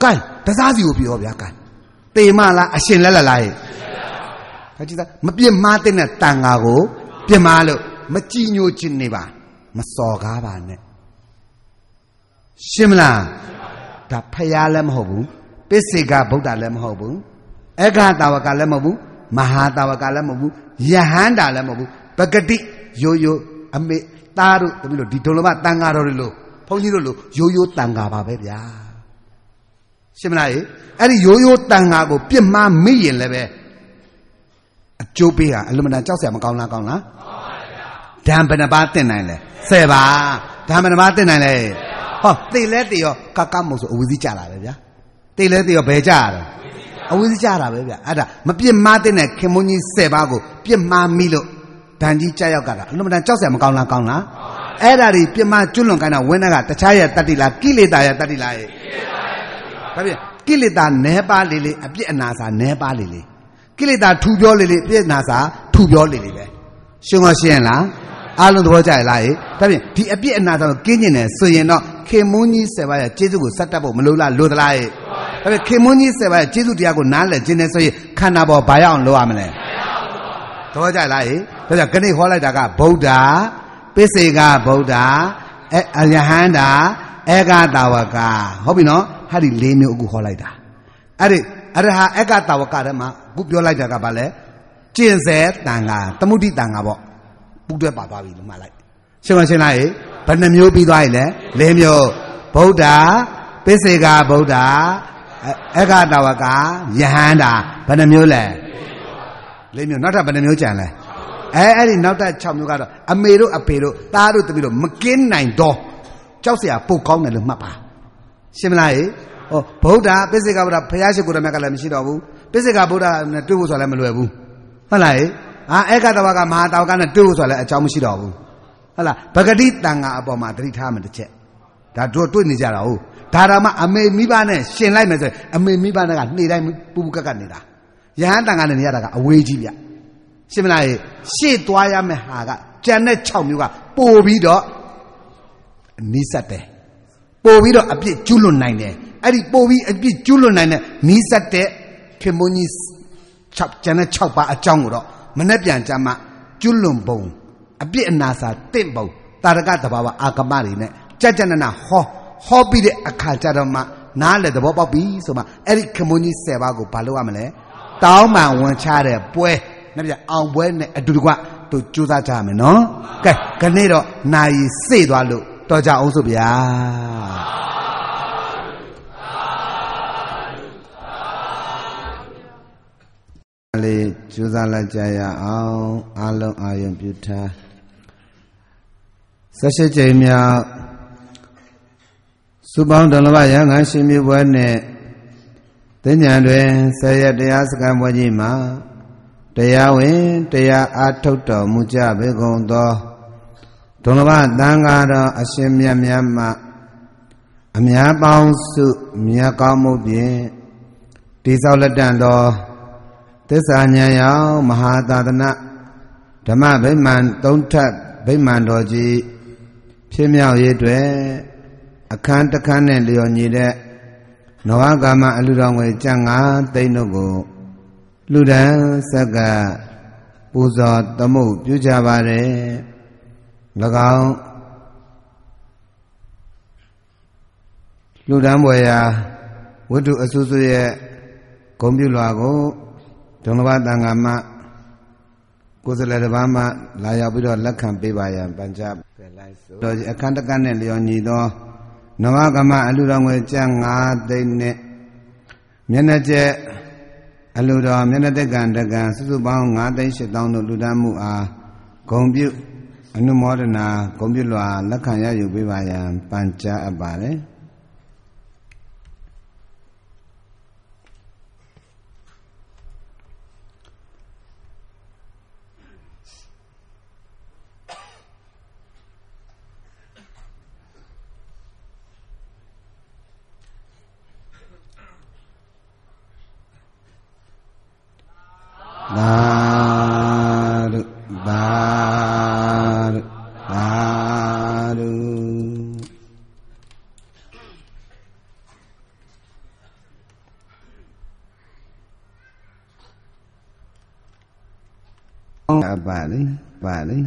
ကဲဒဇာစီကိုပြောဗျာကဲတေမလားအရှင်လက်လက်လားဟဲ့ခါကြည့်သားမပြစ်မှားတဲ့တန်ဃာကိုပြစ်မှားလို့မကြည်ညိုခြင်းနေပါမစော်ကားပါနဲ့ ရှင်းမလားဒါဖယားလည်းမဟုတ်ဘူးပစ္စေကဗုဒ္ဓလည်းမဟုတ်ဘူးအက္ခတာဝကလည်းမဟုတ်ဘူးမဟာတာဝကလည်းမဟုတ်ဘူးယဟန္တာလည်းမဟုတ်ဘူးပဂတိရိုးရိုးအမေသားတို့တမီးတို့ဒီဒုလမတန်ဃာတော်တွေလို့ဘုန်းကြီးတို့လို့ရိုးရိုးတန်ဃာပါပဲဗျာရှင်းမလားဟဲ့အဲ့ဒီရိုးရိုးတန်ဃာကိုပြစ်မှားမိရင်လည်းပဲအကျိုးပေးဟာအလွန်မတန်ကြောက်စရာမကောင်းလားကောင်းလားဒံဘယ်နှပါတင်နိုင်လဲ10ပါဒံဘယ်နှပါတင်နိုင်လဲ ဟောသိလဲသိရောကကမို့ဆိုအဝီစီကြလာပဲဗျာသိလဲသိရောဘယ်ကြရလဲအဝီစီကြတာပဲဗျာအဲ့ဒါမပြစ်မှားတဲ့ခင်မုန်းကြီး10ပါးကိုပြစ်မှားမိလို့ဒံကြီးကြောက်ရောက်ကြတာအလုံးမတန်ကြောက်စရာမကောင်းလားကောင်းလားအဲ့ဒါတွေပြစ်မှားကျွလွန်ခိုင်းတာဝင်းကတခြားရဲ့တတ္တိလားကိလေသာရဲ့တတ္တိလားရဲ့ဒါပြန်ကိလေသာနဲပါလေလေအပြစ်အနာစာနဲပါလေလေကိလေသာထူပြောလေလေအပြစ်အနာစာထူပြောလေလေပဲရှုံးရရှင်းလားအားလုံးသဘောကျရလားဟဲ့ဒါဖြင့်ဒီအပြစ်အနာတော့ကင်းကျင်တယ်ဆိုရင်တော့ ခင်မွန်းကြီး7ပါးရဲ့ကျေးဇူးကိုစက်တက်ဖို့မလိုလားလိုသလားဟဲ့ဒါဖြင့်ခင်မွန်းကြီး7ပါးရဲ့ကျေးဇူးတရားကိုနားလည်ခြင်းနဲ့ဆိုရင်ခန္ဓာပေါ်ဘာရအောင်လုပ်ရမလဲသဘောကျလားဟဲ့ဒါကြောင့်ခဏိဟောလိုက်တာကဗုဒ္ဓပိစေကဗုဒ္ဓအဲအယဟန္တာဧကတာဝကဟုတ်ပြီနော်ဟာဒီ၄မျိုးအခုဟောလိုက်တာအဲ့ဒီအရဟဧကတာဝကထဲမှာအခုပြောလိုက်တာကဘာလဲကျင့်စေတန်ဃာတမှုတိတန်ဃာပေါ့ပူတွဲပါသွားပြီလို့မှတ်လိုက်ရှင်းမရှင်းလားဟဲ့ ဘယ်နှမျိုးပြီးသွားပြီလဲ၄မျိုးဗုဒ္ဓပိစေကဗုဒ္ဓဧကတာဝကယဟန္တာဘယ်နှမျိုးလဲ၄မျိုးနောက်ထပ်ဘယ်နှမျိုးကြံလဲအဲအဲ့ဒီနောက်ထပ်6မျိုးကတော့အမေတို့အဖေတို့သားတို့တပည့်တို့မကင်းနိုင်တော့ကြောက်เสียပုတ်ကောင်းတယ်လို့မှတ်ပါရှင်းမလားဟဲ့ဟောဗုဒ္ဓပိစိကဗုဒ္ဓဘုရားရှိခိုးရမြတ်ကလည်းမရှိတော့ဘူးပိစိကဗုဒ္ဓနဲ့တွေ့ဖို့ဆိုလည်းမလွယ်ဘူးဟုတ်လားဟဲ့အာဧကတဝကမဟာတဝကနဲ့တွေ့ဖို့ဆိုလည်းအကြောင်းမရှိတော့ဘူး ဟုတ်လားဗဂတိတန်ဃာအပေါ်မှာတတိထားမှတစ်ချက်ဒါတို့တွေ့နေကြတာဟုတ်ဒါရမအမေမိဘနဲ့ရှင်လိုက်မယ်ဆိုရင်အမေမိဘနဲ့ကနှိမ့်တိုင်းပူပူကက်ကက်နေတာယဟန်တန်ဃာနဲ့နေရတာကအဝေးကြီးဗျရှင်းမလားရှေ့သွားရမယ့်ဟာကကြံတဲ့6မျိုးကပို့ပြီးတော့နီးစပ်တယ်ပို့ပြီးတော့အပြစ်ကျွလွန်နိုင်တယ်အဲ့ဒီပို့ပြီးအပြစ်ကျွလွန်နိုင်တဲ့နီးစပ်တဲ့ခင်မွန်းကြီး6ကျန်တဲ့6ပါအကြောင်းကိုတော့မနဲ့ပြန်ကြမှာကျွလွန်ပုံ အပြစ်အနာစာတင့်ပုံတာရကတဘာဝအာကမတွေနဲ့ကြကြနနာဟောဟောပြီးတဲ့အခါကျတော့မှနားလေသဘောပေါက်ပြီဆိုမှအဲ့ဒီခင်မွန်းကြီး10ပါးကိုဘာလုပ်ရမလဲတောင်းပန်ဝင်ချတဲ့ပွဲနှစ်ပြအောင်ပွဲနဲ့အတူတကွတို့ကြိုးစားကြရမယ်နော်ကဲခနေ့တော့နာယီစေ့သွားလို့တော်ကြအောင်ဆိုဗျာလေးကြိုးစားလိုက်ကြရအောင်အလုံးအာယုံပြုထား ဆက်ရှိချိန်မြောက်စုပေါင်းတော်လဘရဟန်းရှင်မြေပွဲနဲ့တင်ညာတွင်ဆရတရားစကံပွဲကြီးမှာတရားဝင်တရားအားထုတ်တော်မူကြပေကုန်သောဒုလဘသံဃာတော်အရှင်မြတ်မြတ်မှအများပေါင်းစုမြတ်ကောင်းမှုဖြင့်တိဆောက်လက်တန်တော်သစ္စာဉာဏ်ရောက်မဟာသာသနာဓမ္မဗိမာန်သုံးထပ်ဗိမာန်တော်ကြီး ဖြစ်မြောက်ရေးအတွက်အခန်းတစ်ခန်းနဲ့လျော်ညီတဲ့နောဟကာမအလူတော်ငွေကျပ်9သိန်းတို့ကိုလူဒန်းဆက်ကပူဇော်သမုတ်ပြုကြပါတယ်၎င်းလူဒန်းဘွယ်ရာဝတ္ထုအဆူဆူရဲ့ဂုံပြုလွာကိုဒုံလဘတန်ဃာမကိုယ်စလဲတစ်ပါးမှလာရောက်ပြီးတော့လက်ခံပေးပါရန်ပန်ကြ ပဲလိုက်ဆိုတော့အခန်းတကနဲ့လျော်ညီသောနဝကမအလူတော်ငွေကျပ်9သိန်းနဲ့မျက်နှာကျက်အလူတော်မျက်နှာတက်ကံတကံစုစုပေါင်း9သိန်း8000တို့လူဒန်းမှုအားဂုံပြုအနုမောဒနာဂုံပြုလွှာလက်ခံရယူပေးပါရန်ပန်ကြားအပ်ပါတ သာဓုသာဓုသာဓုအပါလေပါလေ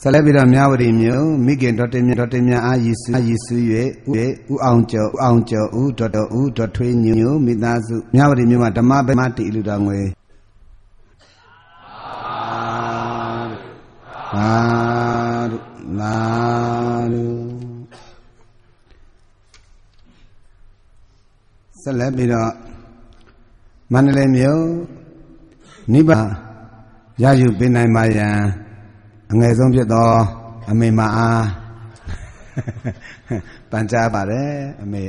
ဆက်လက်ပြီးတော့မြဝတီမြို့မိခင်ဒေါက်တာမြဒေါက်တာမြအာရည်စုအာရည်စု၍ဥအောင်ကျော်ဥအောင်ကျော်ဥဒေါက်တာဥဒေါက်ထွေးညိုမိသားစုမြဝတီမြို့မှာဓမ္မဗမတိလူတော်ငွေ သာဓုသာဓုဆက်လက်ပြီးတော့မန္တလေးမြို့နိဗ္ဗာန်ရယူပေးနိုင်ပါရန်အငယ်ဆုံးဖြစ်သောအမေမအားပန်ကြားပါတယ်အမေ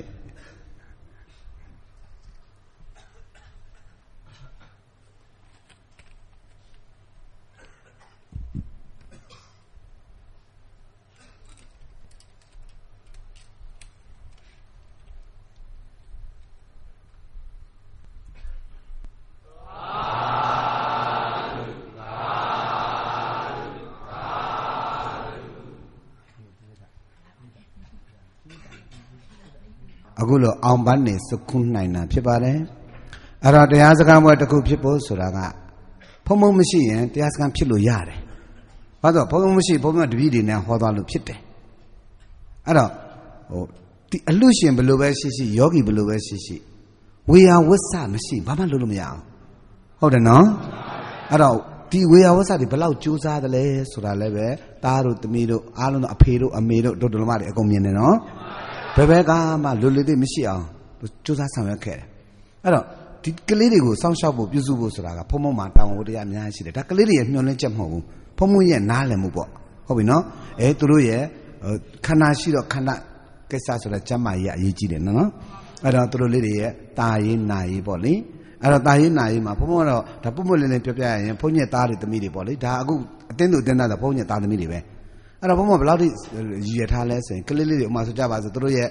အခုလိုအောင်ပန်းနေစုခုနိုင်တာဖြစ်ပါတယ်အဲ့တော့တရားစကားပွဲတစ်ခုဖြစ်ဖို့ဆိုတာကဖုံဖုံမရှိရင်တရားစကားဖြစ်လို့ရတယ်ဘာလို့ဖုံဖုံမရှိဘုံဘတပည့်တွေနဲ့ဟောသွားလို့ဖြစ်တယ်အဲ့တော့ဟိုဒီအလူရှင်ဘယ်လိုပဲရှိရှိယောဂီဘယ်လိုပဲရှိရှိဝေယဝစ္စမရှိဘာမှလုပ်လို့မရအောင်ဟုတ်တယ်နော်အဲ့တော့ဒီဝေယဝစ္စတွေဘယ်လောက်ကြိုးစားသလဲဆိုတာလည်းပဲသားတို့သမီးတို့အားလုံးတို့အဖေတို့အမေတို့တို့တို့မတွေအကုန်မြင်တယ်နော် ဘယ်ဘက်ကမှလွတ်လွတ်သေးမရှိအောင်ကြိုးစားဆောင်ရွက်ခဲ့တယ်အဲ့တော့ဒီကလေးတွေကိုစောင့်ရှောက်ဖို့ပြုစုဖို့ဆိုတာကဖုံဖုံမှာတောင်းဝတရားအများကြီးရှိတယ်ဒါကလေးတွေရဲ့မျှော်လင့်ချက်မဟုတ်ဘူးဖုံဖုံရဲ့နားလည်မှုပေါ့ဟုတ်ပြီနော်အဲသူတို့ရဲ့ခန္ဓာရှိတော့ခန္ဓာကိစ္စဆိုတော့ကျမ်းမာရေးအရေးကြီးတယ်နော်အဲ့တော့သူတို့လေးတွေရဲ့တာရေးနာရေးပေါ့လေအဲ့တော့တာရေးနာရေးမှာဘုံဘုံကတော့ဒါပုံပွင့်လင်းလင်းပြောပြရရင်ဘုန်းကြီးသားတွေသမီးတွေပေါ့လေဒါအခုအတင်းသူအတင်းသားဆိုဘုန်းကြီးသားသမီးတွေပဲ အဲ့တော့ဘုံဘုံဘယ်လောက်ထိရည်ရထားလဲဆိုရင်ကလေးလေးတွေဥမာဆိုကြပါစို့သူတို့ရဲ့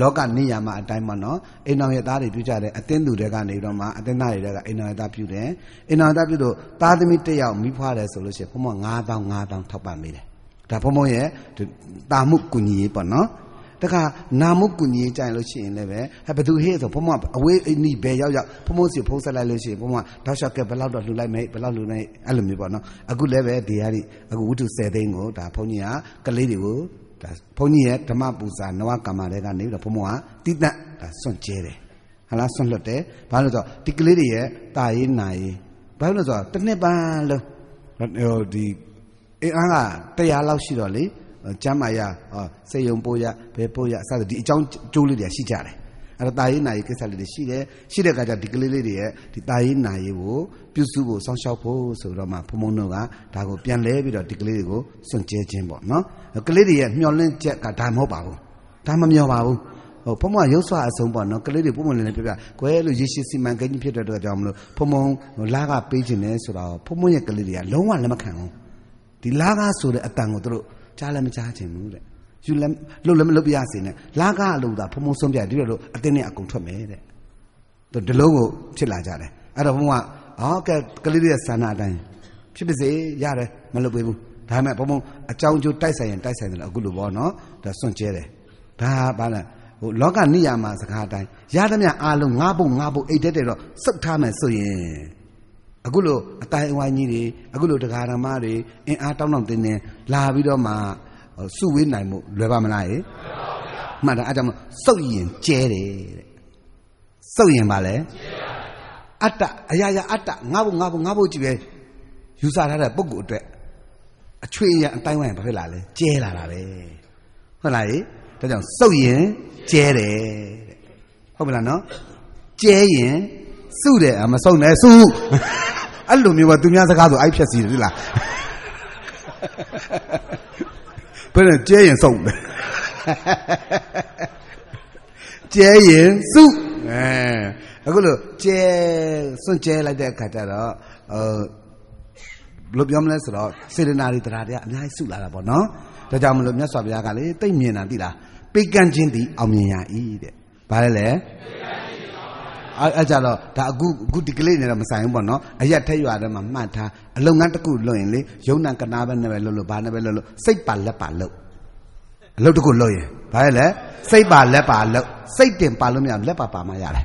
လောကနေရမှာအတိုင်းပေါ့နော်အိမ်တော်ရဲ့သားတွေပြုကြတယ်အတင်းသူတွေကနေတော့မှအတင်းသားတွေကအအိမ်တော်ရဲ့သားပြုတယ်အိမ်တော်ရဲ့သားပြုတော့သားသမီးတစ်ယောက်မိဖွားတယ်ဆိုလို့ရှိရင်ဘုံဘုံ9000 9000ထောက်ပံ့မိတယ်ဒါဘုံဘုံရဲ့တာမှုကုညီရေးပေါ့နော် တခါနာမှုကုညီကြရင်လို့ရှိရင်လည်းပဲဟဲ့ဘသူဟေးဆိုဘုံဘအဝေးအနီးဘယ်ရောက်ရောက်ဘုံဘစီဖုံးဆက်လိုက်လို့ရှိရင်ဘုံဘတောက်လျှောက်ကဘယ်လောက်တော့လှူလိုက်မယ်ဘယ်လောက်လှူလိုက်အဲ့လိုမျိုးပေါ့နော်အခုလည်းပဲဒီဟာဒီအခုဝတ္ထု10သိန်းကိုဒါဘုန်းကြီးကကလေးတွေကိုဒါဘုန်းကြီးရဲ့ဓမ္မပူဇာနဝကမ္မတွေကနေပြီးတော့ဘုံဘကတိတတ်ဒါစွန့်ကျဲတယ်ဟာလားစွန့်လွတ်တယ်ဘာလို့ဆိုတော့ဒီကလေးတွေရဲ့တာရေးနာရေးဘာလို့ဆိုတော့တစ်နှစ်ပန်းလုံးဟိုဒီအင်းအားကတရားလောက်ရှိတော့လေ ကျမ်းမာရစေယုံပို့ရဘယ်ပို့ရစသဖြင့်ဒီအကြောင်းကျိုးလေးတွေရှိကြတယ်အဲ့တော့တာရေးနာရေးကိစ္စလေးတွေရှိတယ်ရှိတဲ့အခါကျဒီကလေးလေးတွေရဲ့ဒီတာရေးနာရေးကိုပြုစုဖို့စောင့်ရှောက်ဖို့ဆိုတော့မှဘုံဘုံတို့ကဒါကိုပြန်လဲပြီးတော့ဒီကလေးတွေကိုစွန့်ကြဲခြင်းပေါ့နော်ကလေးတွေရဲ့မျောလင့်ချက်ကဒါမဟုတ်ပါဘူးဒါမမျောပါဘူးဟိုဖုံမရုပ်ဆွအဆုံးပေါ့နော်ကလေးတွေပုံမှန်လည်းပြပြကွဲလို့ရေရှိစီမံကိန်းဖြစ်တဲ့အတွက်ကြောင့်မလို့ဖုံမုံလာကပေးခြင်းလဲဆိုတော့ဖုံမုံရဲ့ကလေးတွေကလုံးဝလက်မခံဘူးဒီလာကဆိုတဲ့အတန်ကိုတို့ ကြားလည်းမကြားချင်ဘူးတဲ့ယူလည်းလှုပ်လည်းမလှုပ်ပြရစေနဲ့လာကအလုပ်သာဖုံဖုံဆုံးပြဒီလိုလို့အတင်းနဲ့အကုန်ထွက်မယ်တဲ့သူဒီလိုကိုဖြစ်လာကြတယ်အဲ့တော့ဘုံကအော်ကဲကလေးရဲ့ဆန္ဒအတိုင်းဖြစ်ပါစေရတယ်မလုပ်ပေးဘူးဒါပေမဲ့ဘုံဘုံအကြောင်းကျိုးတိုက်ဆိုင်ရင်တိုက်ဆိုင်တယ်အခုလိုပေါ့နော်ဒါစွန့်ကျဲတယ်ဒါဘာလဲဟိုလောကနိယာမစကားအတိုင်းရသမျှအားလုံးငါးဘုံငါးဘုံအိတ်တဲ့တဲ့တော့စုတ်ထားမယ်ဆိုရင် အခုလိုအတိုင်းအဝိုင်းကြီးတွေအခုလိုတရားဓမ္မတွေအင်အားတောင်းတောင်းတင်းတင်းလာပြီးတော့မှစုဝေးနိုင်မှုလွယ်ပါမလားဟဲ့မှန်တယ်အဲ့ကြောင့်စုတ်ရင်ကျဲတယ်တဲ့စုတ်ရင်ပါလေအတ္တအရာရာအတ္တငါ့ဘုငါ့ဘုငါ့ဘုကြည့်ပဲယူဆထားတဲ့ပုဂ္ဂိုလ်အတွက်အချွေရအတိုင်းဝိုင်းဘာဖြစ်လာလဲကျဲလာတာပဲဟုတ်လားဟဲ့ဒါကြောင့်စုပ်ရင်ကျဲတယ်တဲ့ဟုတ်ပြီလားနော်ကျဲရင်စုတယ်အမစုံနဲ့စု အဲ့လိုမျိုးကသူများစကားဆိုအိုက်ဖြက်စီတယ်ဒီလားဘယ်နဲ့ကျဲရင်စုံတယ်ကျဲရင်စုအဲအခုလို့ကျဲစွန့်ကျဲလိုက်တဲ့အခါကျတော့ဟိုဘယ်လိုပြောမလဲဆိုတော့စေတနာတွေတရားတွေကအများကြီးစုလာတာပေါ့နော်ဒါကြောင့်မလို့မြတ်စွာဘုရားကလေတိတ်မြင်တာသိလားပိတ်ကန့်ခြင်းသည်အောင်မြင်ရ၏တဲ့ဘာလဲလဲ အဲ့အဲ့ကြတော့ဒါအခုအခုဒီကလေးနဲ့တော့မဆိုင်ဘူးပေါ့နော်အရက်ထက်ရွာထဲမှာမှတ်ထားအလုံငန်းတစ်ခုလွတ်ရင်လေယုံနာကနာပဲနဲ့ပဲလွတ်လို့ဘာနဲ့ပဲလွတ်လို့စိတ်ပါလက်ပါလို့အလုပ်တစ်ခုလွတ်ရင်ဘာလဲလဲစိတ်ပါလက်ပါလို့စိတ်တင်ပါလို့မရလက်ပါပါမှရတယ်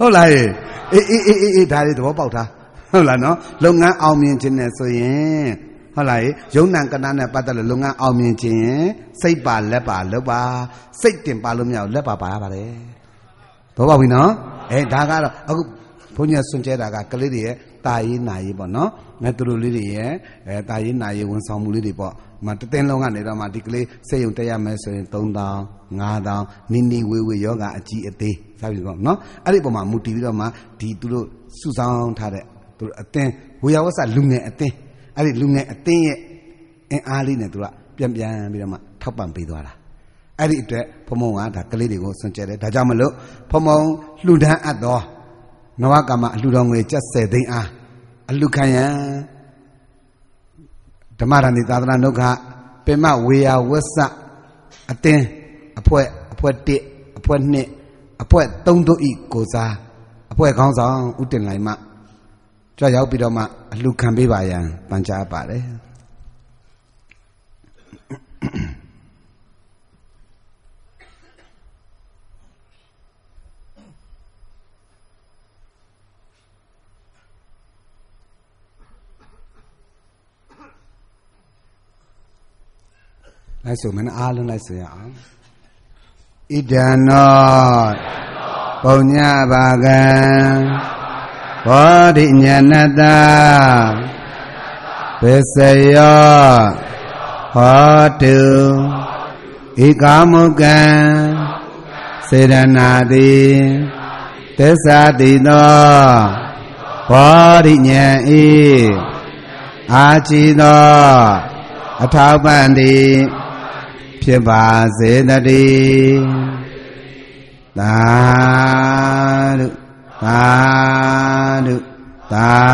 ဟုတ်လားအေးအေးအေးအေးအေးဒါလေးသဘောပေါက်ထားဟုတ်လားနော်လုပ်ငန်းအောင်မြင်ခြင်းနဲ့ဆိုရင်ဟုတ်လားယုံနံကနာနဲ့ပတ်သက်လို့လုပ်ငန်းအောင်မြင်ခြင်းစိတ်ပါလက်ပါလုပ်ပါစိတ်တင်ပါလို့မရလက်ပါပါရပါတယ် ဘောပေါက်ပြီနော်အဲဒါကတော့အခုဘုန်းကြီးဆွန်ကျဲတာကကလေးတွေရဲ့တာရေးနာရေးပေါ့နော်ငါတို့လေးတွေရဲ့အဲတာရေးနာရေးဝန်ဆောင်မှုလေးတွေပေါ့မတသိန်းလုံးကနေတော့မှဒီကလေးစိတ်ယုံတက်ရမယ်ဆိုရင်3000 5000နိနီဝေးဝေးယောဂအကြီးအသေးစပြီကောနော်အဲ့ဒီပုံမှာမူတည်ပြီးတော့မှဒီသူတို့စုဆောင်ထားတဲ့သူတို့အတင်းဝေယဝဆလူငယ်အတင်းအဲ့ဒီလူငယ်အတင်းရဲ့အင်အားလေးနဲ့သူကပြန်ပြန်ပြီးတော့မှထောက်ပံ့ပေးသွားတာ အဲ့ဒီအတွက်ဖမုံကဒါကလေးတွေကိုစွန့်ကြဲတယ်ဒါကြောင့်မလို့ဖမုံလှူဒန်းအပ်သောနဝကမအလှူတော်ငွေကျပ်10သိန်းအားအလှူခံရန်ဓမ္မရဏိသာသနာနှုတ်ခပင်မဝေယဝဆအတင်းအဖွဲ့အဖွဲ့1အဖွဲ့2အဖွဲ့3တို့ဤကိုစားအဖွဲ့ခေါင်းဆောင်ဥတင်လိုက်မှကြွရောက်ပြီးတော့မှအလှခံပေးပါရန်ပန်ကြားပါတယ် လိုက်ဆိုမင်းအားလုံးလိုက်ဆိုရအောင်ဣဒံနောပုံညပါကံဘောဓိညနတပစ္စယောဟောတုဧကာမုကံစေရနာတိသစ္စာတိသောဘောဓိညံဤအာချီသောအထောက်ပံ့သည် ဖြစ်ပါစေတည်းသာဓုသာဓုသာ